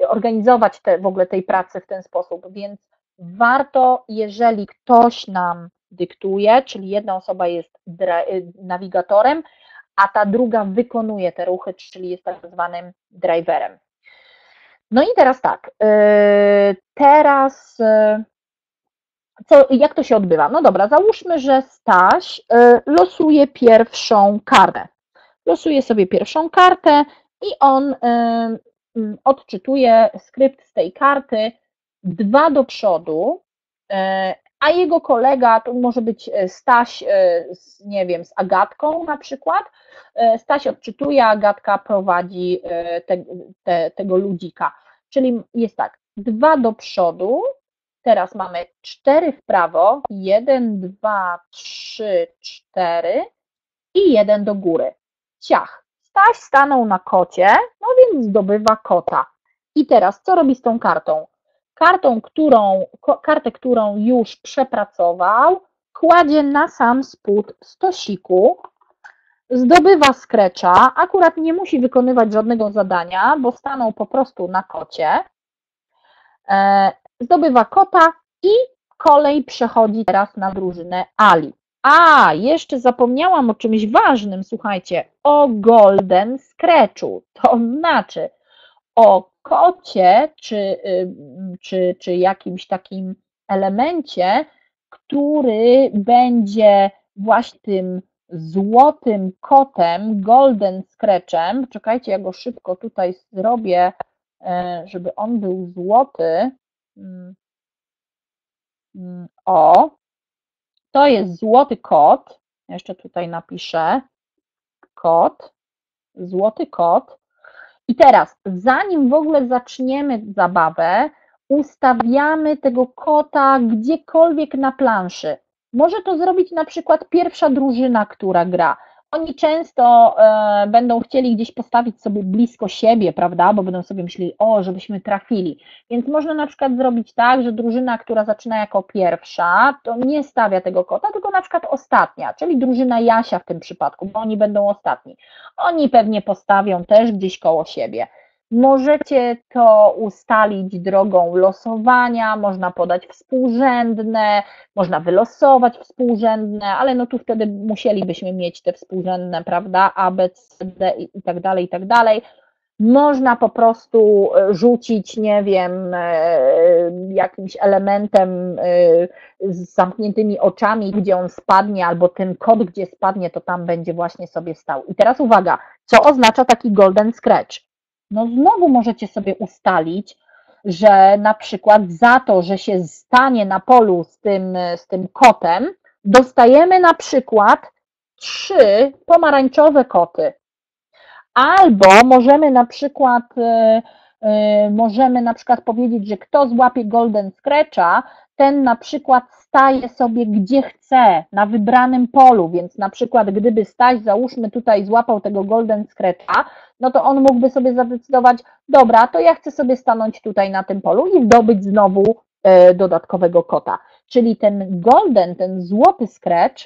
organizować te, w ogóle tej pracy w ten sposób, więc warto, jeżeli ktoś nam dyktuje, czyli jedna osoba jest y, nawigatorem, a ta druga wykonuje te ruchy, czyli jest tak zwanym driverem. No i teraz tak, y, teraz y, co, jak to się odbywa? No dobra, załóżmy, że Staś losuje pierwszą kartę. Losuje sobie pierwszą kartę i on mm, odczytuje skrypt z tej karty dwa do przodu, a jego kolega, to może być Staś, z, nie wiem, z Agatką na przykład, Staś odczytuje, Agatka prowadzi te, te, tego ludzika. Czyli jest tak, dwa do przodu, teraz mamy cztery w prawo, jeden, dwa, trzy, cztery i jeden do góry. Ciach, Staś stanął na kocie, no więc zdobywa kota. I teraz co robi z tą kartą? Kartą, którą, kartę, którą już przepracował, kładzie na sam spód stosiku, zdobywa skrecza, akurat nie musi wykonywać żadnego zadania, bo stanął po prostu na kocie, e, zdobywa kota i kolej przechodzi teraz na drużynę Ali. A, jeszcze zapomniałam o czymś ważnym, słuchajcie, o Golden Scratchu, to znaczy o kocie, czy, czy, czy jakimś takim elemencie, który będzie właśnie tym złotym kotem, golden scratchem. Czekajcie, ja go szybko tutaj zrobię, e, żeby on był złoty. Mm. Mm, o, to jest złoty kot. Jeszcze tutaj napiszę kot, złoty kot. I teraz, zanim w ogóle zaczniemy zabawę, ustawiamy tego kota gdziekolwiek na planszy. Może to zrobić na przykład pierwsza drużyna, która gra. Oni często e, będą chcieli gdzieś postawić sobie blisko siebie, prawda? Bo będą sobie myśleli, o, żebyśmy trafili. Więc można na przykład zrobić tak, że drużyna, która zaczyna jako pierwsza, to nie stawia tego kota, tylko na przykład ostatnia, czyli drużyna Jasia w tym przypadku, bo oni będą ostatni. Oni pewnie postawią też gdzieś koło siebie. Możecie to ustalić drogą losowania, można podać współrzędne, można wylosować współrzędne, ale no tu wtedy musielibyśmy mieć te współrzędne, prawda, A, B, C, D i tak dalej, i tak dalej. Można po prostu e, rzucić, nie wiem, e, jakimś elementem e, z zamkniętymi oczami, gdzie on spadnie, albo ten kod, gdzie spadnie, to tam będzie właśnie sobie stał. I teraz uwaga, co oznacza taki golden scratch? No znowu możecie sobie ustalić, że na przykład za to, że się stanie na polu z tym, z tym kotem, dostajemy na przykład trzy pomarańczowe koty. Albo możemy na przykład e, e, możemy na przykład powiedzieć, że kto złapie Golden Scratcha, ten na przykład staje sobie gdzie chce, na wybranym polu, więc na przykład gdyby Staś, załóżmy tutaj złapał tego Golden Scratcha, no to on mógłby sobie zadecydować, dobra, to ja chcę sobie stanąć tutaj na tym polu i zdobyć znowu e, dodatkowego kota. Czyli ten Golden, ten złoty Scratch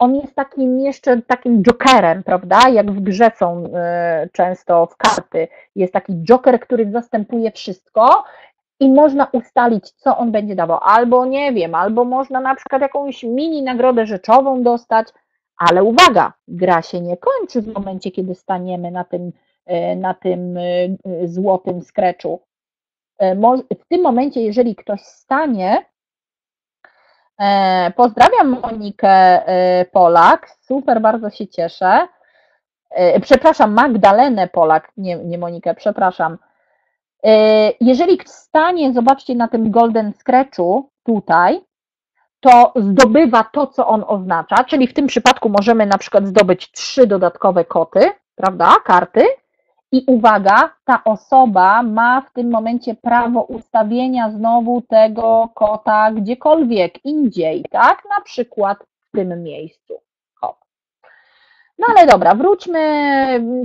on jest takim jeszcze takim jokerem, prawda? Jak w grze są y, często w karty. Jest taki joker, który zastępuje wszystko i można ustalić, co on będzie dawał. Albo nie wiem, albo można na przykład jakąś mini nagrodę rzeczową dostać, ale uwaga, gra się nie kończy w momencie, kiedy staniemy na tym, y, na tym y, złotym skreczu. W tym momencie, jeżeli ktoś stanie, E, pozdrawiam Monikę e, Polak, super, bardzo się cieszę. E, przepraszam, Magdalenę Polak, nie, nie Monikę, przepraszam. Jeżeli stanie, zobaczcie na tym Golden Scratchu tutaj, to zdobywa to, co on oznacza, czyli w tym przypadku możemy na przykład zdobyć trzy dodatkowe koty, prawda, karty, i uwaga, ta osoba ma w tym momencie prawo ustawienia znowu tego kota gdziekolwiek indziej, tak? Na przykład w tym miejscu. No ale dobra, wróćmy,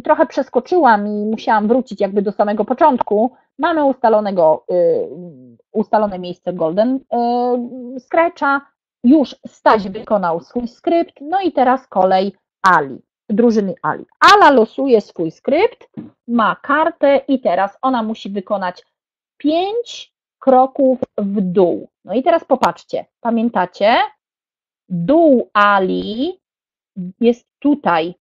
trochę przeskoczyłam i musiałam wrócić jakby do samego początku. Mamy ustalonego, y, ustalone miejsce Golden y, Scratcha, już Staś wykonał swój skrypt, no i teraz kolej Ali drużyny Ali. Ala losuje swój skrypt, ma kartę i teraz ona musi wykonać pięć kroków w dół. No i teraz popatrzcie, pamiętacie? Dół Ali jest tutaj.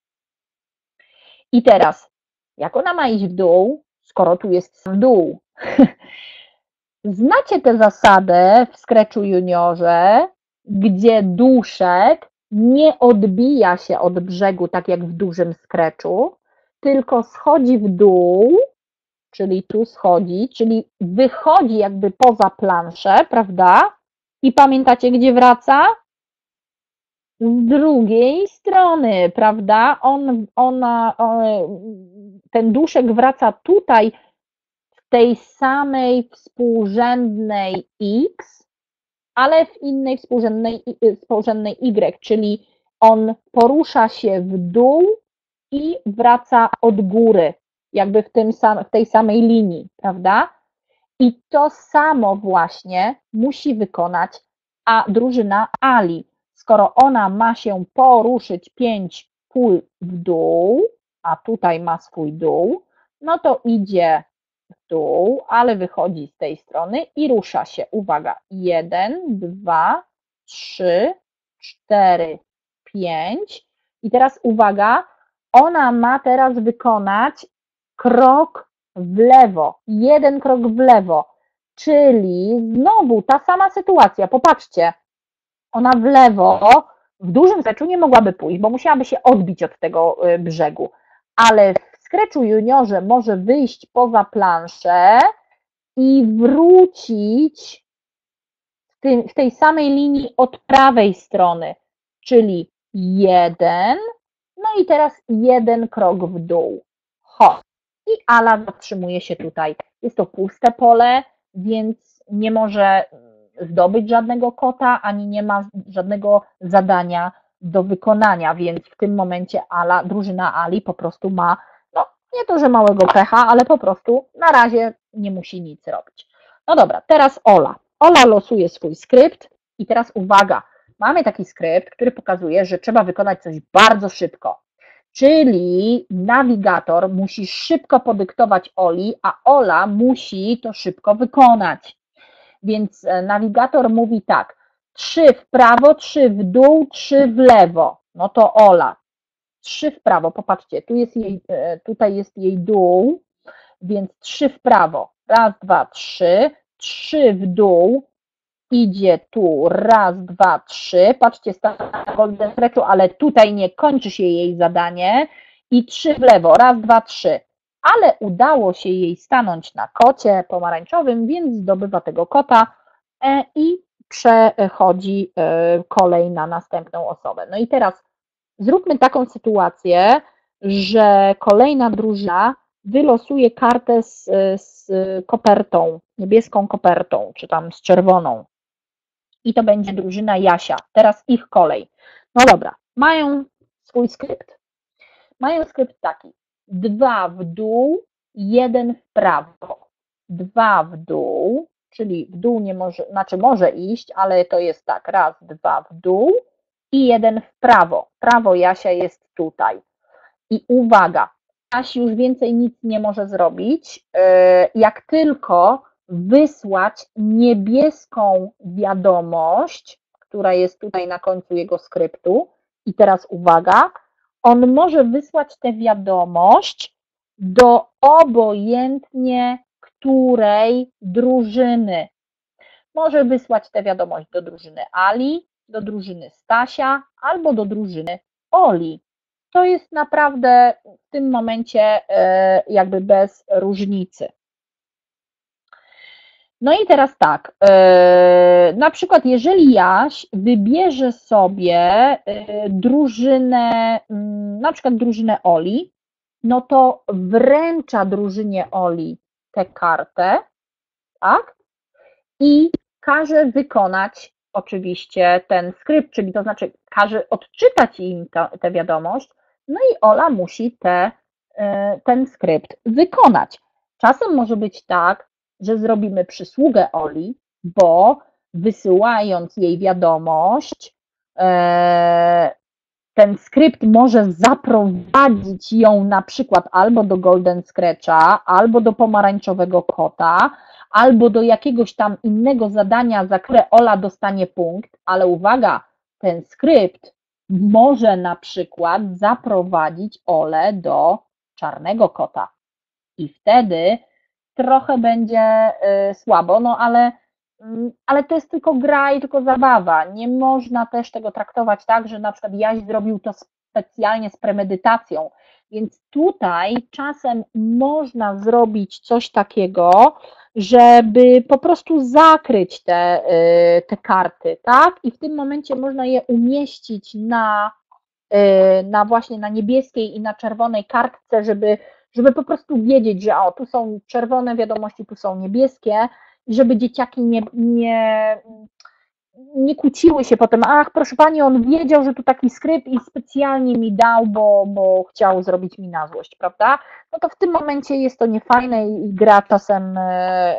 I teraz, jak ona ma iść w dół, skoro tu jest sam dół? Znacie tę zasadę w Scratchu Juniorze, gdzie duszek nie odbija się od brzegu, tak jak w dużym skreczu, tylko schodzi w dół, czyli tu schodzi, czyli wychodzi jakby poza planszę, prawda? I pamiętacie, gdzie wraca? Z drugiej strony, prawda? On, ona, ten duszek wraca tutaj w tej samej współrzędnej x, ale w innej współrzędnej, y, współrzędnej Y, czyli on porusza się w dół i wraca od góry, jakby w, tym sam, w tej samej linii, prawda? I to samo właśnie musi wykonać a drużyna Ali. Skoro ona ma się poruszyć pięć pól w dół, a tutaj ma swój dół, no to idzie w dół, ale wychodzi z tej strony i rusza się. Uwaga, jeden, dwa, trzy, cztery, pięć. I teraz uwaga, ona ma teraz wykonać krok w lewo, jeden krok w lewo, czyli znowu ta sama sytuacja. Popatrzcie, ona w lewo, w dużym zeczu nie mogłaby pójść, bo musiałaby się odbić od tego y, brzegu, ale Scratchu Juniorze może wyjść poza planszę i wrócić w, tym, w tej samej linii od prawej strony, czyli jeden, no i teraz jeden krok w dół. Ho. I Ala zatrzymuje się tutaj. Jest to puste pole, więc nie może zdobyć żadnego kota, ani nie ma żadnego zadania do wykonania, więc w tym momencie Ala, drużyna Ali po prostu ma nie to, że małego pecha, ale po prostu na razie nie musi nic robić. No dobra, teraz Ola. Ola losuje swój skrypt i teraz uwaga, mamy taki skrypt, który pokazuje, że trzeba wykonać coś bardzo szybko. Czyli nawigator musi szybko podyktować Oli, a Ola musi to szybko wykonać. Więc e, nawigator mówi tak, trzy w prawo, trzy w dół, trzy w lewo. No to Ola, trzy w prawo, popatrzcie, tu jest jej, e, tutaj jest jej dół, więc trzy w prawo, raz, dwa, trzy, trzy w dół, idzie tu, raz, dwa, trzy, patrzcie, stała na golden stretchu, ale tutaj nie kończy się jej zadanie. I trzy w lewo, raz, dwa, trzy, ale udało się jej stanąć na kocie pomarańczowym, więc zdobywa tego kota e, i przechodzi e, kolej na następną osobę. No i teraz zróbmy taką sytuację, że kolejna drużyna wylosuje kartę z, z kopertą, niebieską kopertą, czy tam z czerwoną. I to będzie drużyna Jasia. Teraz ich kolej. No dobra, mają swój skrypt. Mają skrypt taki. Dwa w dół, jeden w prawo. Dwa w dół, czyli w dół nie może, znaczy może iść, ale to jest tak, raz, dwa w dół i jeden w prawo. Prawo Jasia jest tutaj. I uwaga, Asi już więcej nic nie może zrobić. E, jak tylko wysłać niebieską wiadomość, która jest tutaj na końcu jego skryptu, i teraz uwaga, on może wysłać tę wiadomość do obojętnie której drużyny. Może wysłać tę wiadomość do drużyny Ali, do drużyny Stasia albo do drużyny Oli. To jest naprawdę w tym momencie e, jakby bez różnicy. No i teraz tak, e, na przykład jeżeli Jaś wybierze sobie e, drużynę, mm, na przykład drużynę Oli, no to wręcza drużynie Oli tę kartę, tak? I każe wykonać oczywiście ten skrypt, czyli to znaczy każe odczytać im tę wiadomość, no i Ola musi te, e, ten skrypt wykonać. Czasem może być tak, że zrobimy przysługę Oli, bo wysyłając jej wiadomość, e, ten skrypt może zaprowadzić ją na przykład albo do Golden Scratcha, albo do pomarańczowego kota, albo do jakiegoś tam innego zadania, za które Ola dostanie punkt, ale uwaga, ten skrypt może na przykład zaprowadzić Ole do czarnego kota. I wtedy trochę będzie y, słabo, no ale, mm, ale to jest tylko gra i tylko zabawa. Nie można też tego traktować tak, że na przykład Jaś zrobił to specjalnie z premedytacją. Więc tutaj czasem można zrobić coś takiego, żeby po prostu zakryć te, y, te karty, tak? I w tym momencie można je umieścić na, y, na właśnie na niebieskiej i na czerwonej kartce, żeby żeby po prostu wiedzieć, że o, tu są czerwone wiadomości, tu są niebieskie, i żeby dzieciaki nie, nie, nie kłóciły się potem, ach, proszę Pani, on wiedział, że tu taki skrypt i specjalnie mi dał, bo, bo chciał zrobić mi na złość, prawda? No to w tym momencie jest to niefajne i gra czasem e, e,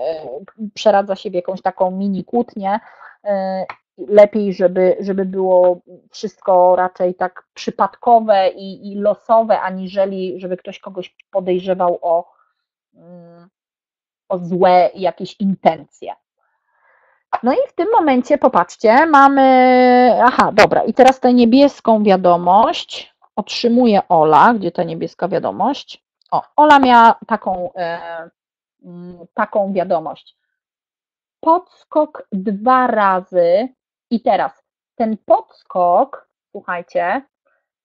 przeradza się w jakąś taką mini kłótnię e, lepiej, żeby, żeby było wszystko raczej tak przypadkowe i, i losowe, aniżeli żeby ktoś kogoś podejrzewał o, mm, o złe jakieś intencje. No i w tym momencie, popatrzcie, mamy, aha, dobra, i teraz tę niebieską wiadomość otrzymuje Ola, gdzie ta niebieska wiadomość? O, Ola miała taką, e, mm, taką wiadomość. Podskok dwa razy i teraz ten podskok, słuchajcie,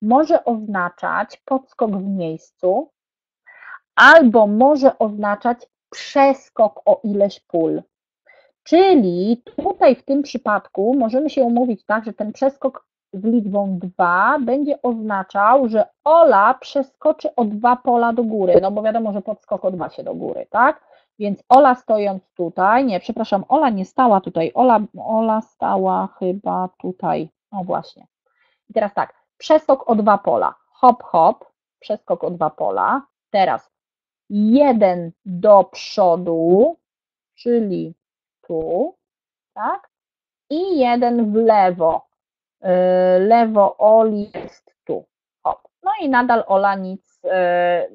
może oznaczać podskok w miejscu, albo może oznaczać przeskok o ileś pól. Czyli tutaj w tym przypadku możemy się umówić tak, że ten przeskok z liczbą 2 będzie oznaczał, że Ola przeskoczy o dwa pola do góry, no bo wiadomo, że podskok o 2 się do góry, tak? Więc Ola stojąc tutaj, nie, przepraszam, Ola nie stała tutaj, Ola, Ola stała chyba tutaj, o właśnie. I teraz tak, przeskok o dwa pola, hop, hop, przeskok o dwa pola, teraz jeden do przodu, czyli tu, tak, i jeden w lewo, y, lewo Oli jest tu, hop. no i nadal Ola nic e,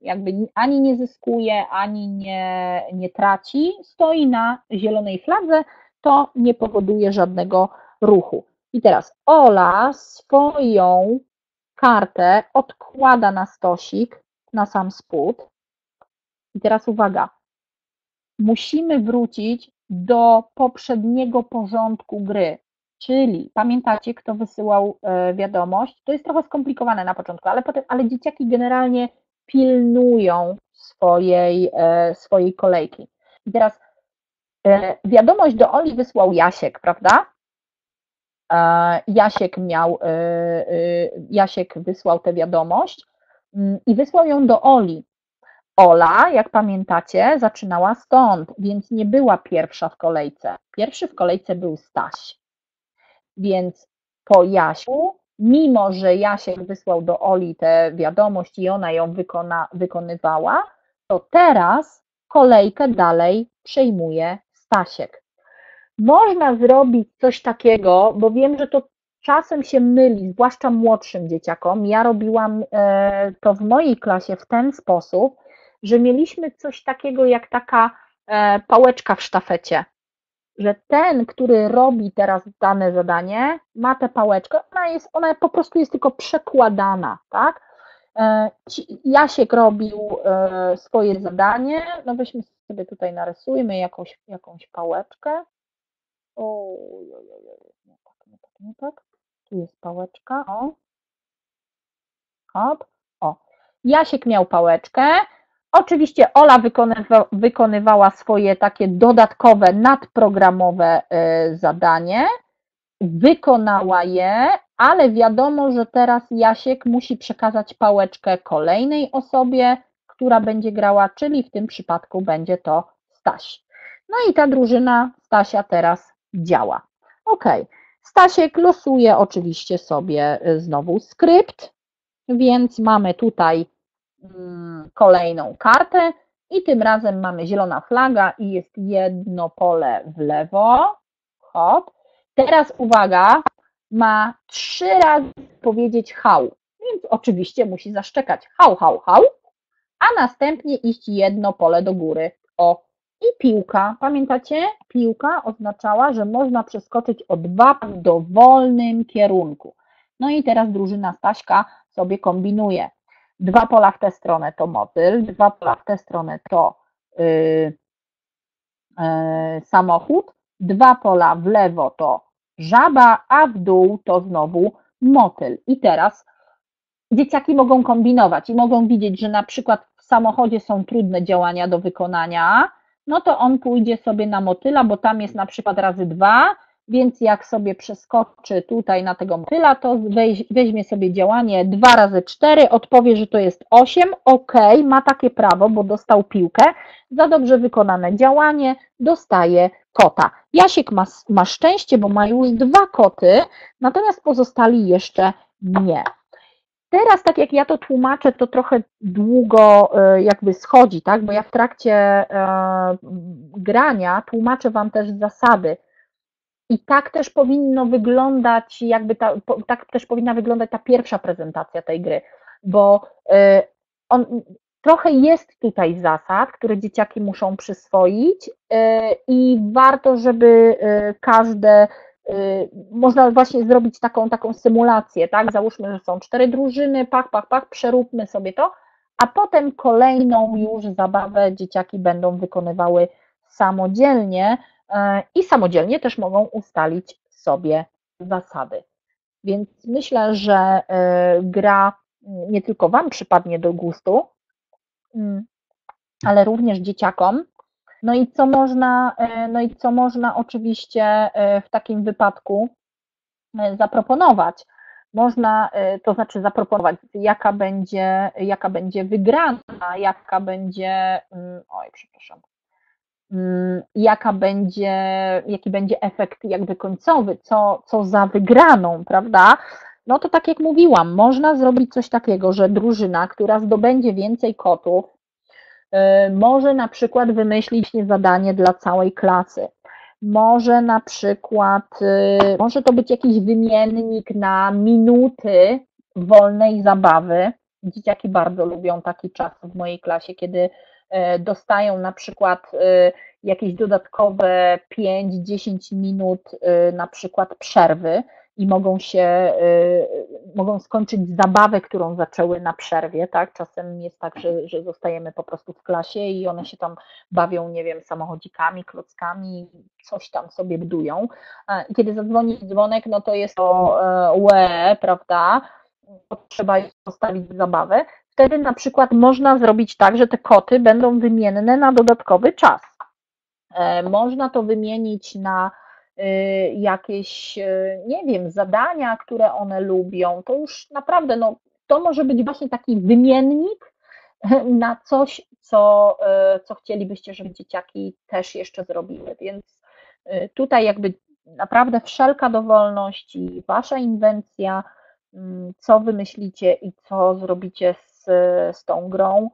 jakby ani nie zyskuje, ani nie, nie traci, stoi na zielonej fladze, to nie powoduje żadnego ruchu. I teraz Ola swoją kartę odkłada na stosik, na sam spód. I teraz uwaga, musimy wrócić do poprzedniego porządku gry. Czyli pamiętacie, kto wysyłał e, wiadomość? To jest trochę skomplikowane na początku, ale potem, ale dzieciaki generalnie pilnują swojej, e, swojej kolejki. I teraz e, wiadomość do Oli wysłał Jasiek, prawda? Jasiek miał, Jasiek wysłał tę wiadomość mm, i wysłał ją do Oli. Ola, jak pamiętacie, zaczynała stąd, więc nie była pierwsza w kolejce. Pierwszy w kolejce był Staś. Więc po Jasiu, mimo że Jasiek wysłał do Oli tę wiadomość i ona ją wykona, wykonywała, to teraz kolejkę dalej przejmuje Stasiek. Można zrobić coś takiego, bo wiem, że to czasem się myli, zwłaszcza młodszym dzieciakom. Ja robiłam e, to w mojej klasie w ten sposób, że mieliśmy coś takiego jak taka e, pałeczka w sztafecie że ten, który robi teraz dane zadanie, ma tę pałeczkę, ona, jest, ona po prostu jest tylko przekładana, tak? E, Jasiek robił e, swoje zadanie, no weźmy sobie tutaj, narysujmy jakąś, jakąś pałeczkę. O, nie tak, nie tak, nie tak. Tu jest pałeczka, o. Hop, o. Jasiek miał pałeczkę, Oczywiście Ola wykonywa, wykonywała swoje takie dodatkowe, nadprogramowe e, zadanie, wykonała je, ale wiadomo, że teraz Jasiek musi przekazać pałeczkę kolejnej osobie, która będzie grała, czyli w tym przypadku będzie to Staś. No i ta drużyna Stasia teraz działa. Ok, Stasiek losuje oczywiście sobie e, znowu skrypt, więc mamy tutaj kolejną kartę i tym razem mamy zielona flaga i jest jedno pole w lewo. Hop. Teraz uwaga, ma trzy razy powiedzieć hał, więc oczywiście musi zaszczekać hał, hał, hał, a następnie iść jedno pole do góry. O, i piłka. Pamiętacie? Piłka oznaczała, że można przeskoczyć o dwa w dowolnym kierunku. No i teraz drużyna Staśka sobie kombinuje. Dwa pola w tę stronę to motyl, dwa pola w tę stronę to yy, yy, samochód, dwa pola w lewo to żaba, a w dół to znowu motyl. I teraz dzieciaki mogą kombinować i mogą widzieć, że na przykład w samochodzie są trudne działania do wykonania, no to on pójdzie sobie na motyla, bo tam jest na przykład razy dwa, więc jak sobie przeskoczy tutaj na tego motyla, to weźmie sobie działanie 2 razy 4, odpowie, że to jest 8, ok, ma takie prawo, bo dostał piłkę, za dobrze wykonane działanie dostaje kota. Jasiek ma, ma szczęście, bo ma już dwa koty, natomiast pozostali jeszcze nie. Teraz, tak jak ja to tłumaczę, to trochę długo e, jakby schodzi, tak? Bo ja w trakcie e, grania tłumaczę Wam też zasady i tak też powinno wyglądać, jakby ta, tak też powinna wyglądać ta pierwsza prezentacja tej gry, bo y, on, trochę jest tutaj zasad, które dzieciaki muszą przyswoić y, i warto, żeby y, każde można właśnie zrobić taką, taką symulację, tak? Załóżmy, że są cztery drużyny, pach, pach, pach, przeróbmy sobie to, a potem kolejną już zabawę dzieciaki będą wykonywały samodzielnie, i samodzielnie też mogą ustalić sobie zasady. Więc myślę, że e, gra nie tylko Wam przypadnie do gustu, mm, ale również dzieciakom. No i co można, e, no i co można oczywiście w takim wypadku zaproponować? Można, to znaczy zaproponować, jaka będzie, jaka będzie wygrana, jaka będzie, mm, oj, przepraszam, jaka będzie, jaki będzie efekt jakby końcowy, co, co za wygraną, prawda? No to tak jak mówiłam, można zrobić coś takiego, że drużyna, która zdobędzie więcej kotów, y, może na przykład wymyślić zadanie dla całej klasy. Może na przykład, y, może to być jakiś wymiennik na minuty wolnej zabawy. Dzieciaki bardzo lubią taki czas w mojej klasie, kiedy dostają na przykład jakieś dodatkowe 5-10 minut na przykład przerwy i mogą się, mogą skończyć zabawę, którą zaczęły na przerwie, tak? Czasem jest tak, że, że zostajemy po prostu w klasie i one się tam bawią, nie wiem, samochodzikami, klockami, coś tam sobie budują. I kiedy zadzwoni dzwonek, no to jest to łe, prawda? Trzeba zostawić zabawę. Wtedy na przykład można zrobić tak, że te koty będą wymienne na dodatkowy czas. Można to wymienić na Y, jakieś, y, nie wiem, zadania, które one lubią, to już naprawdę, no, to może być właśnie taki wymiennik na coś, co, y, co chcielibyście, żeby dzieciaki też jeszcze zrobiły. Więc tutaj jakby naprawdę wszelka dowolność i wasza inwencja, mm, co wymyślicie i co zrobicie z, z tą grą,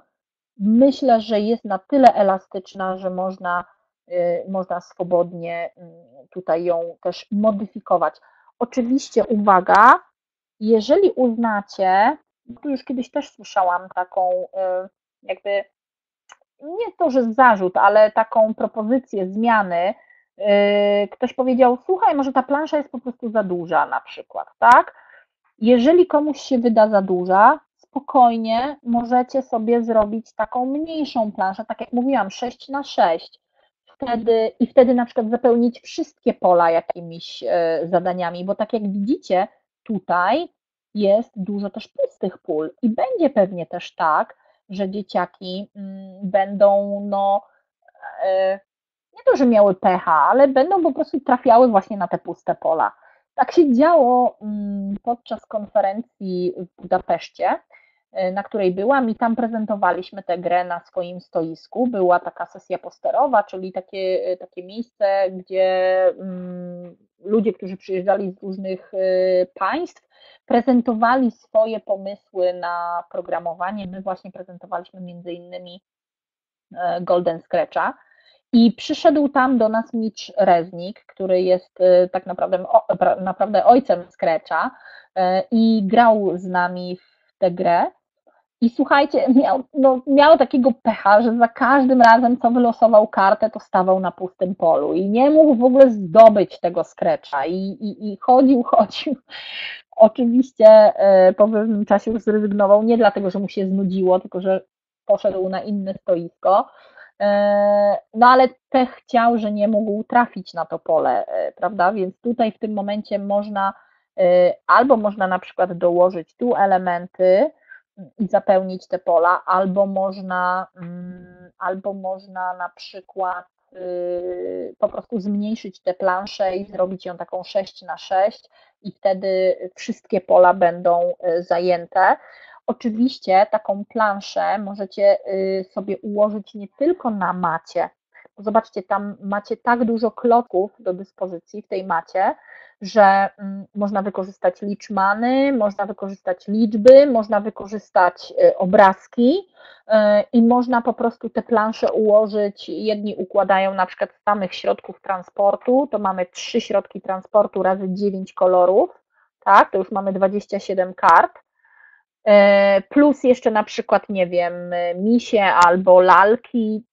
myślę, że jest na tyle elastyczna, że można Y, można swobodnie mm, tutaj ją też modyfikować. Oczywiście, uwaga, jeżeli uznacie, tu już kiedyś też słyszałam taką, y, jakby, nie to, że zarzut, ale taką propozycję zmiany, y, ktoś powiedział, słuchaj, może ta plansza jest po prostu za duża na przykład, tak? Jeżeli komuś się wyda za duża, spokojnie możecie sobie zrobić taką mniejszą planszę, tak jak mówiłam, 6 na 6 wtedy, i wtedy na przykład zapełnić wszystkie pola jakimiś e, zadaniami, bo tak jak widzicie, tutaj jest dużo też pustych pól i będzie pewnie też tak, że dzieciaki mm, będą, no, e, nie to, że miały pecha, ale będą po prostu trafiały właśnie na te puste pola. Tak się działo mm, podczas konferencji w Budapeszcie, na której byłam i tam prezentowaliśmy tę grę na swoim stoisku. Była taka sesja posterowa, czyli takie, e, takie miejsce, gdzie mm, ludzie, którzy przyjeżdżali z różnych e, państw, prezentowali swoje pomysły na programowanie. My właśnie prezentowaliśmy między innymi Golden Scratcha. I przyszedł tam do nas Mitch Reznik, który jest tak naprawdę, naprawdę ojcem Scratcha i grał z nami w tę grę. I słuchajcie, miał, no, miał takiego pecha, że za każdym razem, co wylosował kartę, to stawał na pustym polu i nie mógł w ogóle zdobyć tego skrecza. I, i, i chodził, chodził. Oczywiście e, po pewnym czasie już zrezygnował, nie dlatego, że mu się znudziło, tylko że poszedł na inne stoisko. E, no ale te chciał, że nie mógł trafić na to pole, e, prawda? Więc tutaj w tym momencie można albo można na przykład dołożyć tu elementy, zapełnić te pola, albo można, mm, albo można na przykład y, po prostu zmniejszyć tę planszę i zrobić ją taką 6 na 6 i wtedy wszystkie pola będą y, zajęte. Oczywiście taką planszę możecie y, sobie ułożyć nie tylko na macie. Zobaczcie, tam macie tak dużo klocków do dyspozycji w tej macie, że mm, można wykorzystać liczmany, można wykorzystać liczby, można wykorzystać y, obrazki y, i można po prostu te plansze ułożyć. Jedni układają na przykład z samych środków transportu, to mamy trzy środki transportu razy 9 kolorów, tak, to już mamy 27 kart. Y, plus jeszcze na przykład, nie wiem, misie albo lalki,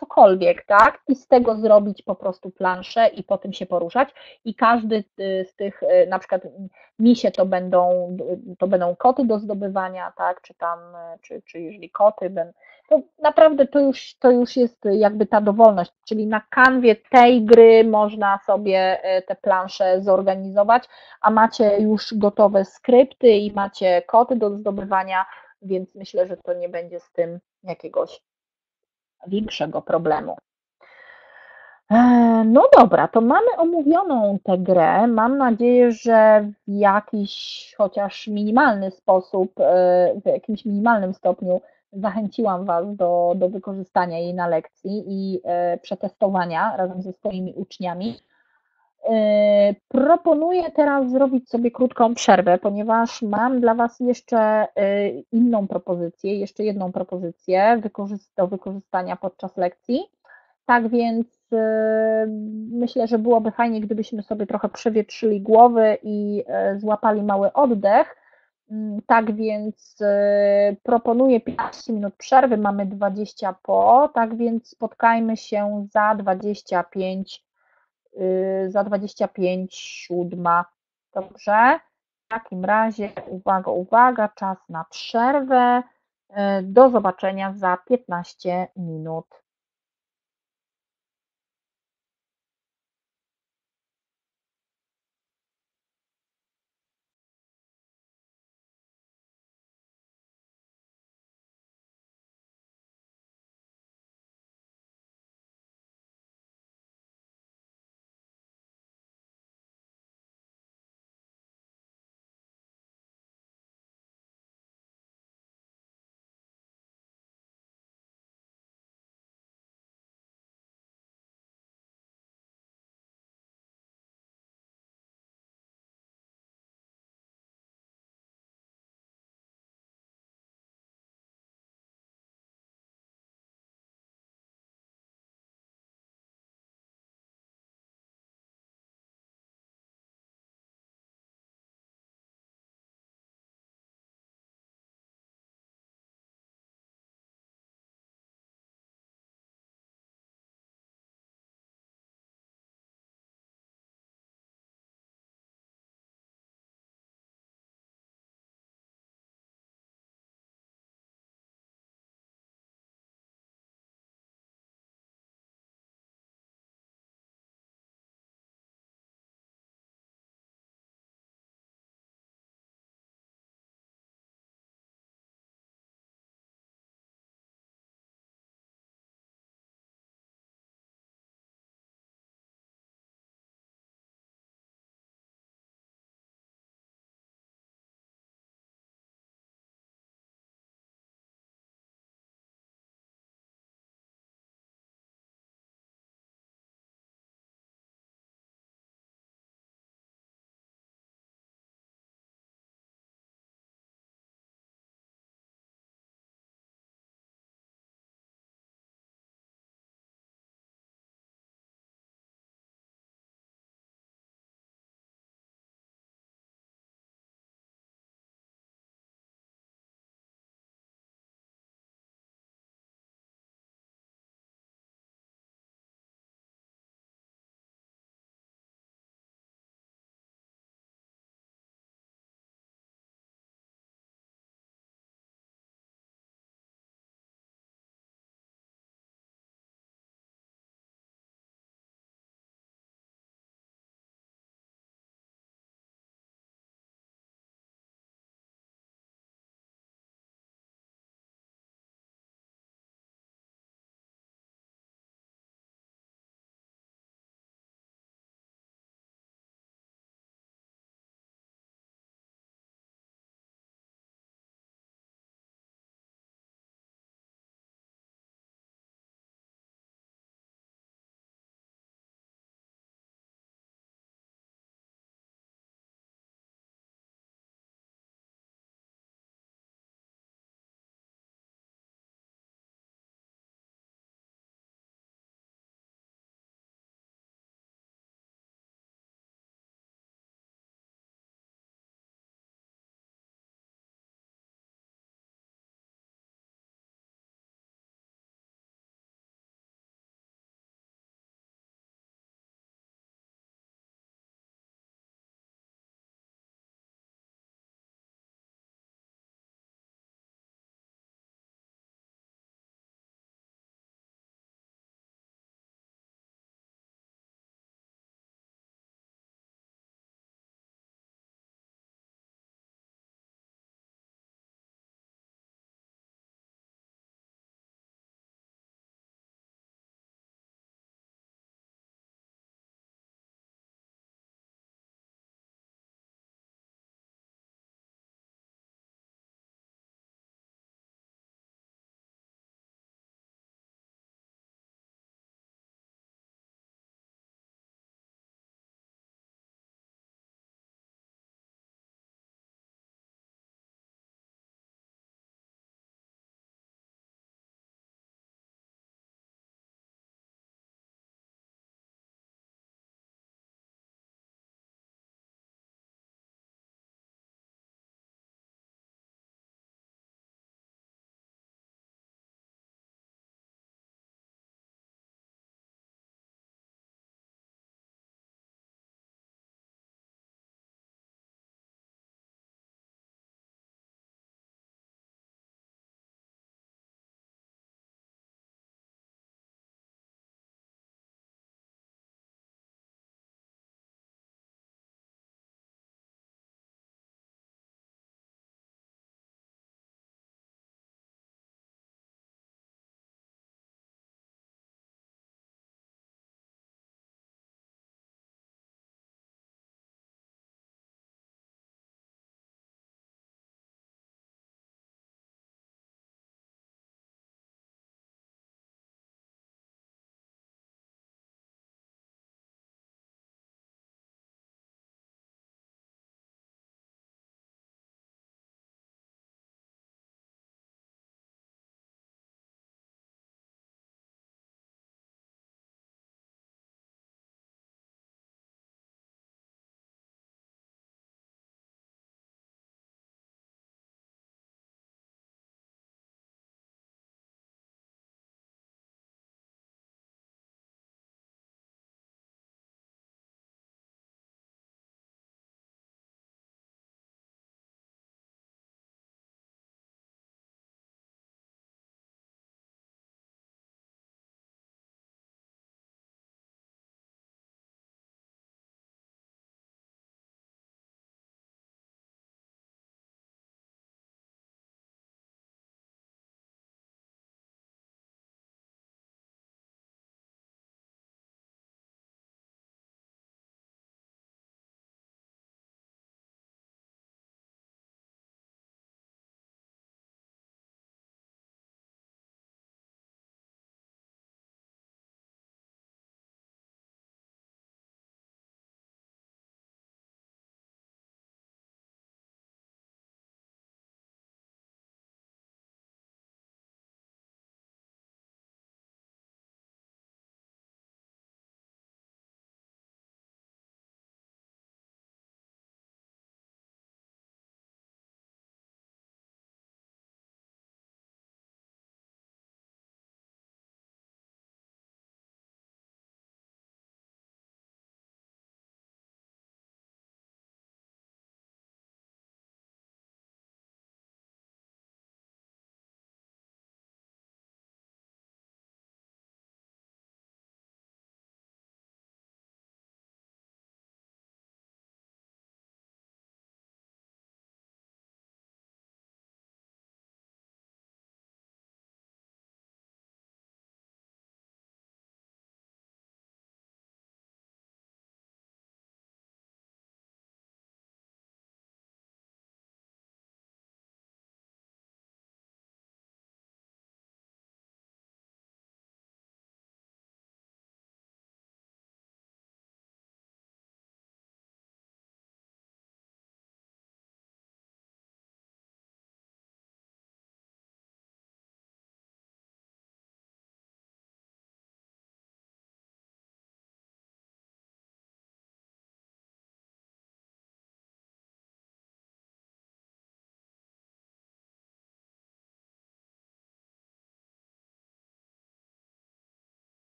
cokolwiek, tak? I z tego zrobić po prostu planszę i po tym się poruszać. I każdy y, z tych, y, na przykład misie to będą, to będą koty do zdobywania, tak? Czy tam, y, czy, czy jeżeli koty będą, to naprawdę to już, to już jest jakby ta dowolność, czyli na kanwie tej gry można sobie te plansze zorganizować, a macie już gotowe skrypty i macie koty do zdobywania, więc myślę, że to nie będzie z tym jakiegoś większego problemu. E, no dobra, to mamy omówioną tę grę. Mam nadzieję, że w jakiś chociaż minimalny sposób, e, w jakimś minimalnym stopniu zachęciłam Was do, do wykorzystania jej na lekcji i e, przetestowania razem ze swoimi uczniami. E, proponuję teraz zrobić sobie krótką przerwę, ponieważ mam dla Was jeszcze e, inną propozycję, jeszcze jedną propozycję do wykorzystania podczas lekcji. Tak więc e, myślę, że byłoby fajnie, gdybyśmy sobie trochę przewietrzyli głowy i złapali mały oddech Mm, tak więc proponuję 15 minut przerwy, mamy 20 po, tak więc spotkajmy się za 25, y, za 25 siódma. Dobrze? W takim razie, uwaga, uwaga, czas na przerwę. Y, do zobaczenia za 15 minut.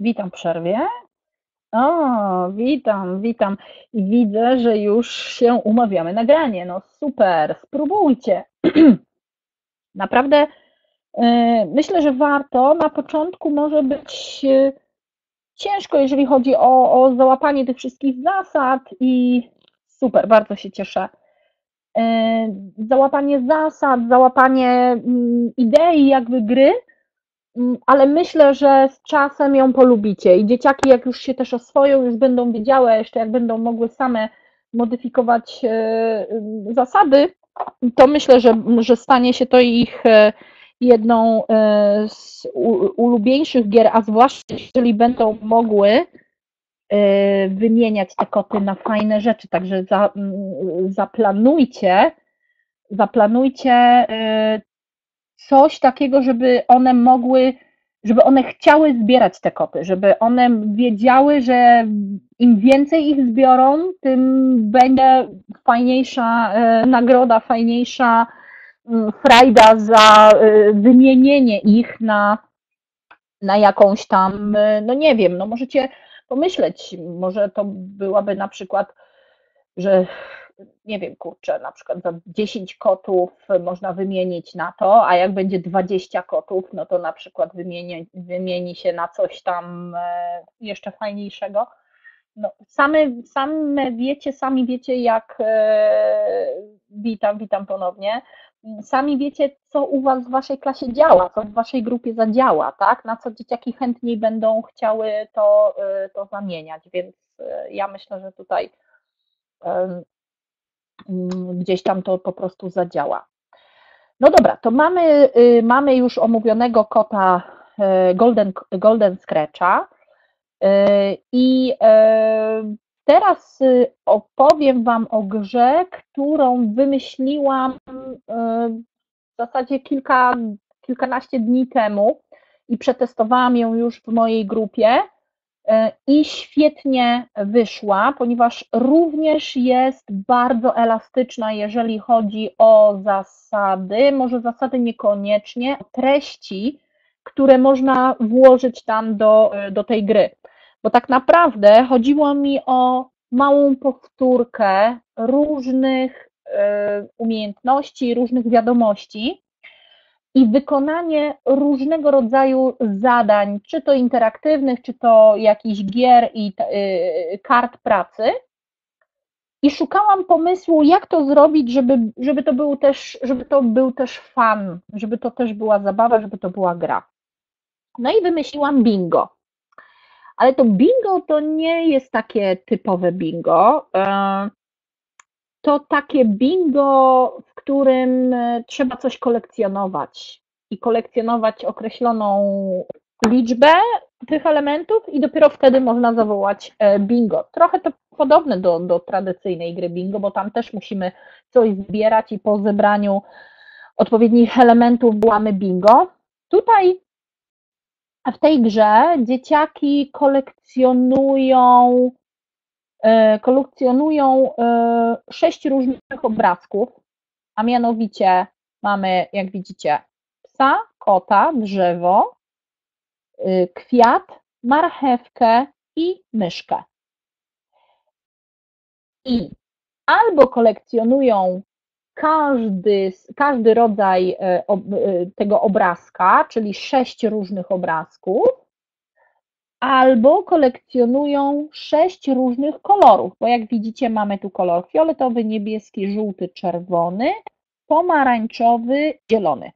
Witam przerwie. O, witam, witam. I widzę, że już się umawiamy na granie. No super, spróbujcie. Naprawdę y, myślę, że warto. Na początku może być y, ciężko, jeżeli chodzi o, o załapanie tych wszystkich zasad i super, bardzo się cieszę. Y, załapanie zasad, załapanie mm, idei jakby gry, ale myślę, że z czasem ją polubicie. I dzieciaki jak już się też oswoją, już będą wiedziały, jeszcze jak będą mogły same modyfikować e, zasady, to myślę, że, że stanie się to ich e, jedną e, z ulubieńszych gier, a zwłaszcza jeżeli będą mogły wymieniać te koty na fajne rzeczy, także za, zaplanujcie, zaplanujcie coś takiego, żeby one mogły, żeby one chciały zbierać te koty, żeby one wiedziały, że im więcej ich zbiorą, tym będzie fajniejsza e, nagroda, fajniejsza mm, frajda za e, wymienienie ich na, na jakąś tam, e, no nie wiem, no możecie pomyśleć, może to byłaby na przykład, że nie wiem, kurczę, na przykład za 10 kotów można wymienić na to, a jak będzie 20 kotów, no to na przykład wymieni, wymieni się na coś tam e, jeszcze fajniejszego. No, same, same wiecie, sami wiecie, jak e, witam, witam ponownie. Sami wiecie, co u Was w Waszej klasie działa, co w Waszej grupie zadziała, tak? Na co dzieciaki chętniej będą chciały to, e, to zamieniać, więc ja myślę, że tutaj gdzieś tam to po prostu zadziała. No dobra, to mamy, y, mamy już omówionego kota y, Golden, Golden Scratcha y, i teraz opowiem Wam o grze, którą wymyśliłam w zasadzie kilka, kilkanaście dni temu i przetestowałam ją już w mojej grupie i świetnie wyszła, ponieważ również jest bardzo elastyczna, jeżeli chodzi o zasady, może zasady niekoniecznie, treści, które można włożyć tam do, do tej gry. Bo tak naprawdę chodziło mi o małą powtórkę różnych e, umiejętności, różnych wiadomości, i wykonanie różnego rodzaju zadań, czy to interaktywnych, czy to jakichś gier i y, kart pracy. I szukałam pomysłu, jak to zrobić, żeby, żeby, to był też, żeby to był też fan, żeby to też była zabawa, żeby to była gra. No i wymyśliłam bingo. Ale to bingo to nie jest takie typowe bingo. To takie bingo, w którym e, trzeba coś kolekcjonować i kolekcjonować określoną liczbę tych elementów i dopiero wtedy można zawołać e, bingo. Trochę to podobne do, do tradycyjnej gry bingo, bo tam też musimy coś zbierać i po zebraniu odpowiednich elementów byłamy bingo. Tutaj w tej grze dzieciaki kolekcjonują kolekcjonują e, sześć różnych obrazków, a mianowicie mamy, jak widzicie, psa, kota, drzewo, e, kwiat, marchewkę i myszkę. I albo kolekcjonują każdy, każdy rodzaj tego obrazka, czyli sześć różnych obrazków, albo kolekcjonują sześć różnych kolorów, bo jak widzicie mamy tu kolor fioletowy, niebieski, żółty, czerwony, pomarańczowy, zielony.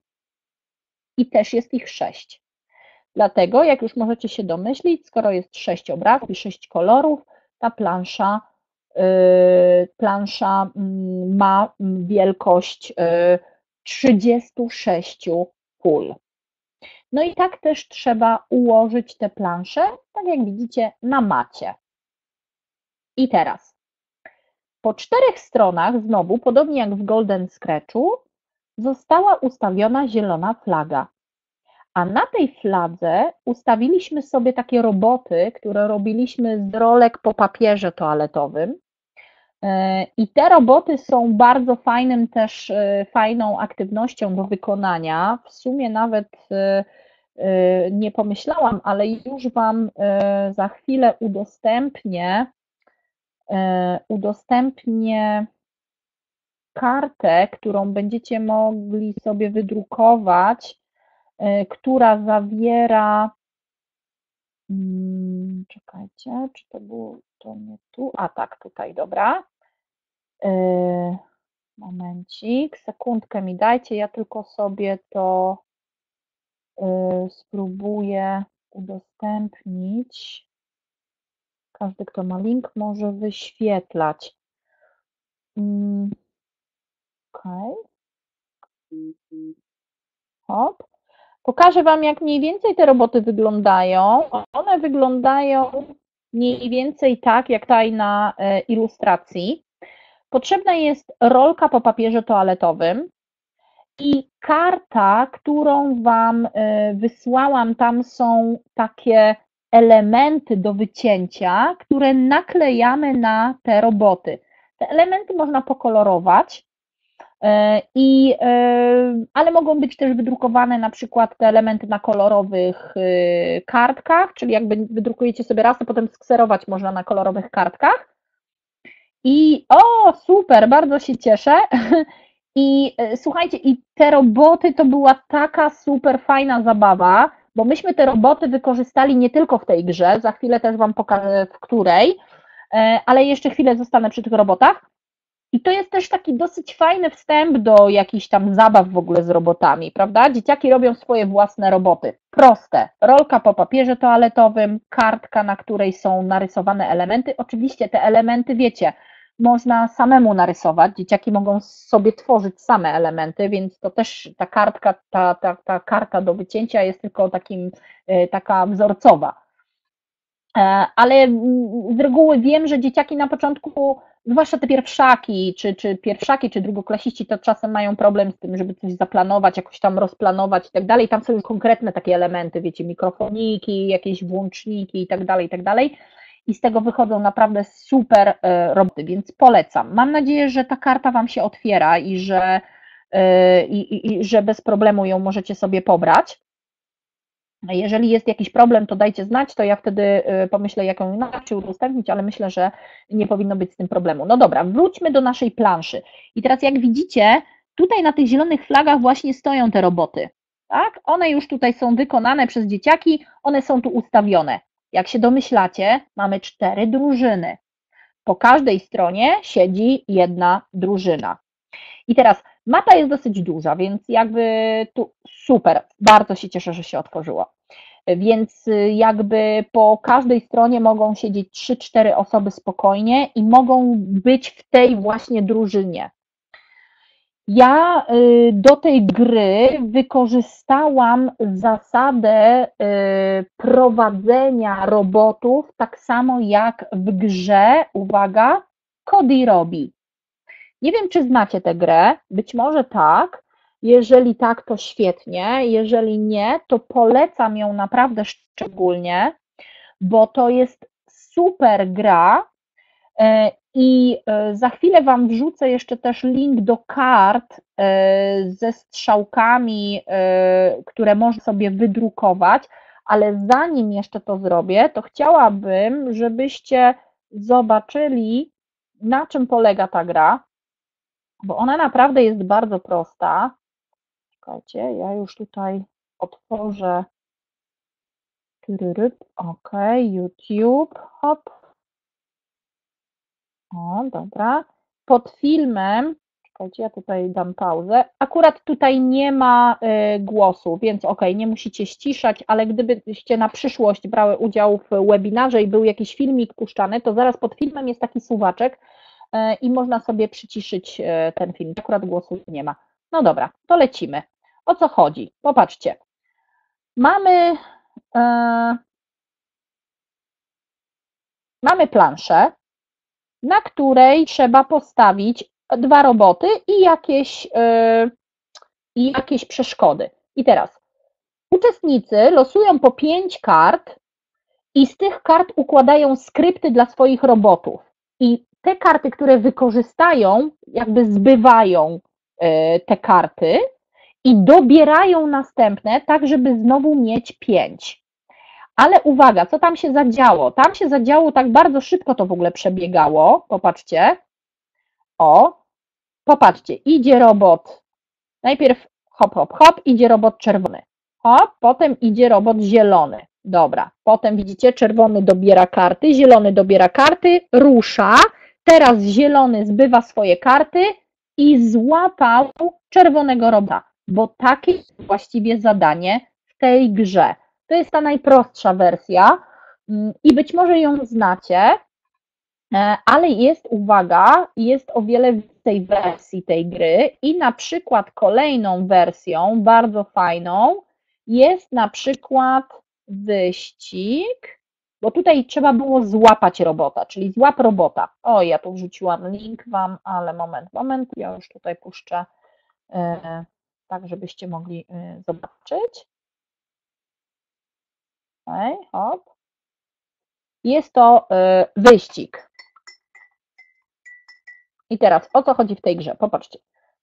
I też jest ich sześć. Dlatego, jak już możecie się domyślić, skoro jest sześć obrazów i sześć kolorów, ta plansza, yy, plansza yy, ma wielkość yy, 36 pól. No i tak też trzeba ułożyć te plansze, tak jak widzicie na macie. I teraz po czterech stronach, znowu, podobnie jak w Golden Scratchu, została ustawiona zielona flaga. A na tej fladze ustawiliśmy sobie takie roboty, które robiliśmy z rolek po papierze toaletowym. E, I te roboty są bardzo fajnym też, e, fajną aktywnością do wykonania. W sumie nawet e, nie pomyślałam, ale już Wam za chwilę udostępnię, udostępnię kartę, którą będziecie mogli sobie wydrukować, która zawiera Mm, czekajcie, czy to było to nie tu? A tak, tutaj, dobra. Yy, momencik, sekundkę mi dajcie, ja tylko sobie to yy, spróbuję udostępnić. Każdy, kto ma link, może wyświetlać. Yy, ok. Hop. Pokażę Wam, jak mniej więcej te roboty wyglądają. One wyglądają mniej więcej tak, jak tutaj na e, ilustracji. Potrzebna jest rolka po papierze toaletowym i karta, którą Wam e, wysłałam, tam są takie elementy do wycięcia, które naklejamy na te roboty. Te elementy można pokolorować, E, I, e, ale mogą być też wydrukowane na przykład te elementy na kolorowych kartkach, czyli jakby wydrukujecie sobie raz, to potem skserować można na kolorowych kartkach. I o, super, bardzo się cieszę. I słuchajcie, i te roboty to była taka super fajna zabawa, bo myśmy te roboty wykorzystali nie tylko w tej grze, za chwilę też Wam pokażę w której, ale jeszcze chwilę zostanę przy tych robotach. I to jest też taki dosyć fajny wstęp do jakichś tam zabaw w ogóle z robotami, prawda? Dzieciaki robią swoje własne roboty. Proste. Rolka po papierze toaletowym, kartka, na której są narysowane elementy. Oczywiście te elementy, wiecie, można samemu narysować. Dzieciaki mogą sobie tworzyć same elementy, więc to też ta kartka, ta, ta, ta karta do wycięcia jest tylko takim, e, taka wzorcowa. E, ale z reguły wiem, że dzieciaki na początku zwłaszcza te pierwszaki, czy, czy pierwszaki, czy drugoklasiści, to czasem mają problem z tym, żeby coś zaplanować, jakoś tam rozplanować i tak dalej. Tam są już konkretne takie elementy, wiecie, mikrofoniki, jakieś włączniki i tak dalej, i tak dalej. I z tego wychodzą naprawdę super e, roboty, więc polecam. Mam nadzieję, że ta karta Wam się otwiera i że, e, i, i, że bez problemu ją możecie sobie pobrać. Jeżeli jest jakiś problem, to dajcie znać, to ja wtedy y, pomyślę, jak ją inaczej udostępnić, ale myślę, że nie powinno być z tym problemu. No dobra, wróćmy do naszej planszy. I teraz jak widzicie, tutaj na tych zielonych flagach właśnie stoją te roboty. Tak? One już tutaj są wykonane przez dzieciaki, one są tu ustawione. Jak się domyślacie, mamy cztery drużyny. Po każdej stronie siedzi jedna drużyna. I teraz Mapa jest dosyć duża, więc jakby tu super, bardzo się cieszę, że się otworzyło. Więc jakby po każdej stronie mogą siedzieć 3-4 osoby spokojnie i mogą być w tej właśnie drużynie. Ja y, do tej gry wykorzystałam zasadę y, prowadzenia robotów tak samo jak w grze, uwaga, Cody robi. Nie wiem, czy znacie tę grę, być może tak. Jeżeli tak, to świetnie. Jeżeli nie, to polecam ją naprawdę szczególnie, bo to jest super gra. E, I e, za chwilę Wam wrzucę jeszcze też link do kart e, ze strzałkami, które można sobie wydrukować, ale zanim jeszcze to zrobię, to chciałabym, żebyście zobaczyli, na czym polega ta gra bo ona naprawdę jest bardzo prosta. Czekajcie, ja już tutaj otworzę. Ok, YouTube, hop. O, dobra. Pod filmem, czekajcie, ja tutaj dam pauzę. Akurat tutaj nie ma y, głosu, więc ok, nie musicie ściszać, ale gdybyście na przyszłość brały udział w webinarze i był jakiś filmik puszczany, to zaraz pod filmem jest taki suwaczek, E, i można sobie przyciszyć e, ten film. Akurat głosu nie ma. No dobra, to lecimy. O co chodzi? Popatrzcie. Mamy, e, mamy planszę, na której trzeba postawić dwa roboty i jakieś, e, i jakieś przeszkody. I teraz uczestnicy losują po pięć kart i z tych kart układają skrypty dla swoich robotów. I te karty, które wykorzystają, jakby zbywają e, te karty i dobierają następne, tak żeby znowu mieć pięć. Ale uwaga, co tam się zadziało? Tam się zadziało tak bardzo szybko to w ogóle przebiegało. Popatrzcie. O, popatrzcie, idzie robot. Najpierw hop, hop, hop, idzie robot czerwony. Hop, potem idzie robot zielony. Dobra, potem widzicie, czerwony dobiera karty, zielony dobiera karty, rusza. Teraz zielony zbywa swoje karty i złapał czerwonego robota, bo takie jest właściwie zadanie w tej grze. To jest ta najprostsza wersja mm, i być może ją znacie, e, ale jest, uwaga, jest o wiele więcej wersji tej gry i na przykład kolejną wersją, bardzo fajną, jest na przykład wyścig, bo tutaj trzeba było złapać robota, czyli złap robota. O, ja tu wrzuciłam link Wam, ale moment, moment, ja już tutaj puszczę, e, tak żebyście mogli e, zobaczyć. Okay, hop. Jest to e, wyścig. I teraz o co chodzi w tej grze? Popatrzcie.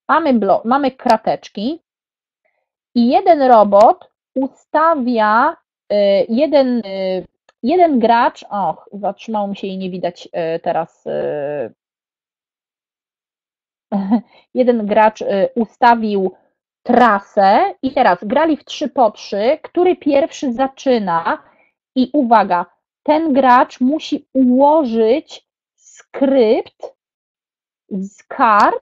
Mamy, mamy krateczki i jeden robot ustawia Y, jeden, y, jeden gracz, och, zatrzymało mi się i nie widać y, teraz. Jeden gracz ustawił trasę i teraz grali w 3 po 3, który pierwszy zaczyna i uwaga, ten gracz musi ułożyć skrypt z kart,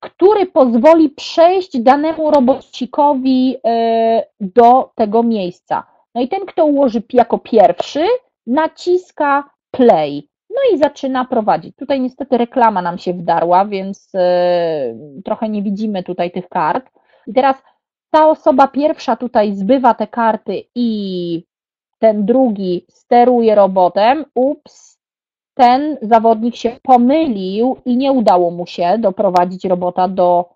który pozwoli przejść danemu robocikowi e, do tego miejsca. No i ten, kto ułoży jako pierwszy, naciska play. No i zaczyna prowadzić. Tutaj niestety reklama nam się wdarła, więc e, trochę nie widzimy tutaj tych kart. I teraz ta osoba pierwsza tutaj zbywa te karty i ten drugi steruje robotem. Ups, ten zawodnik się pomylił i nie udało mu się doprowadzić robota do,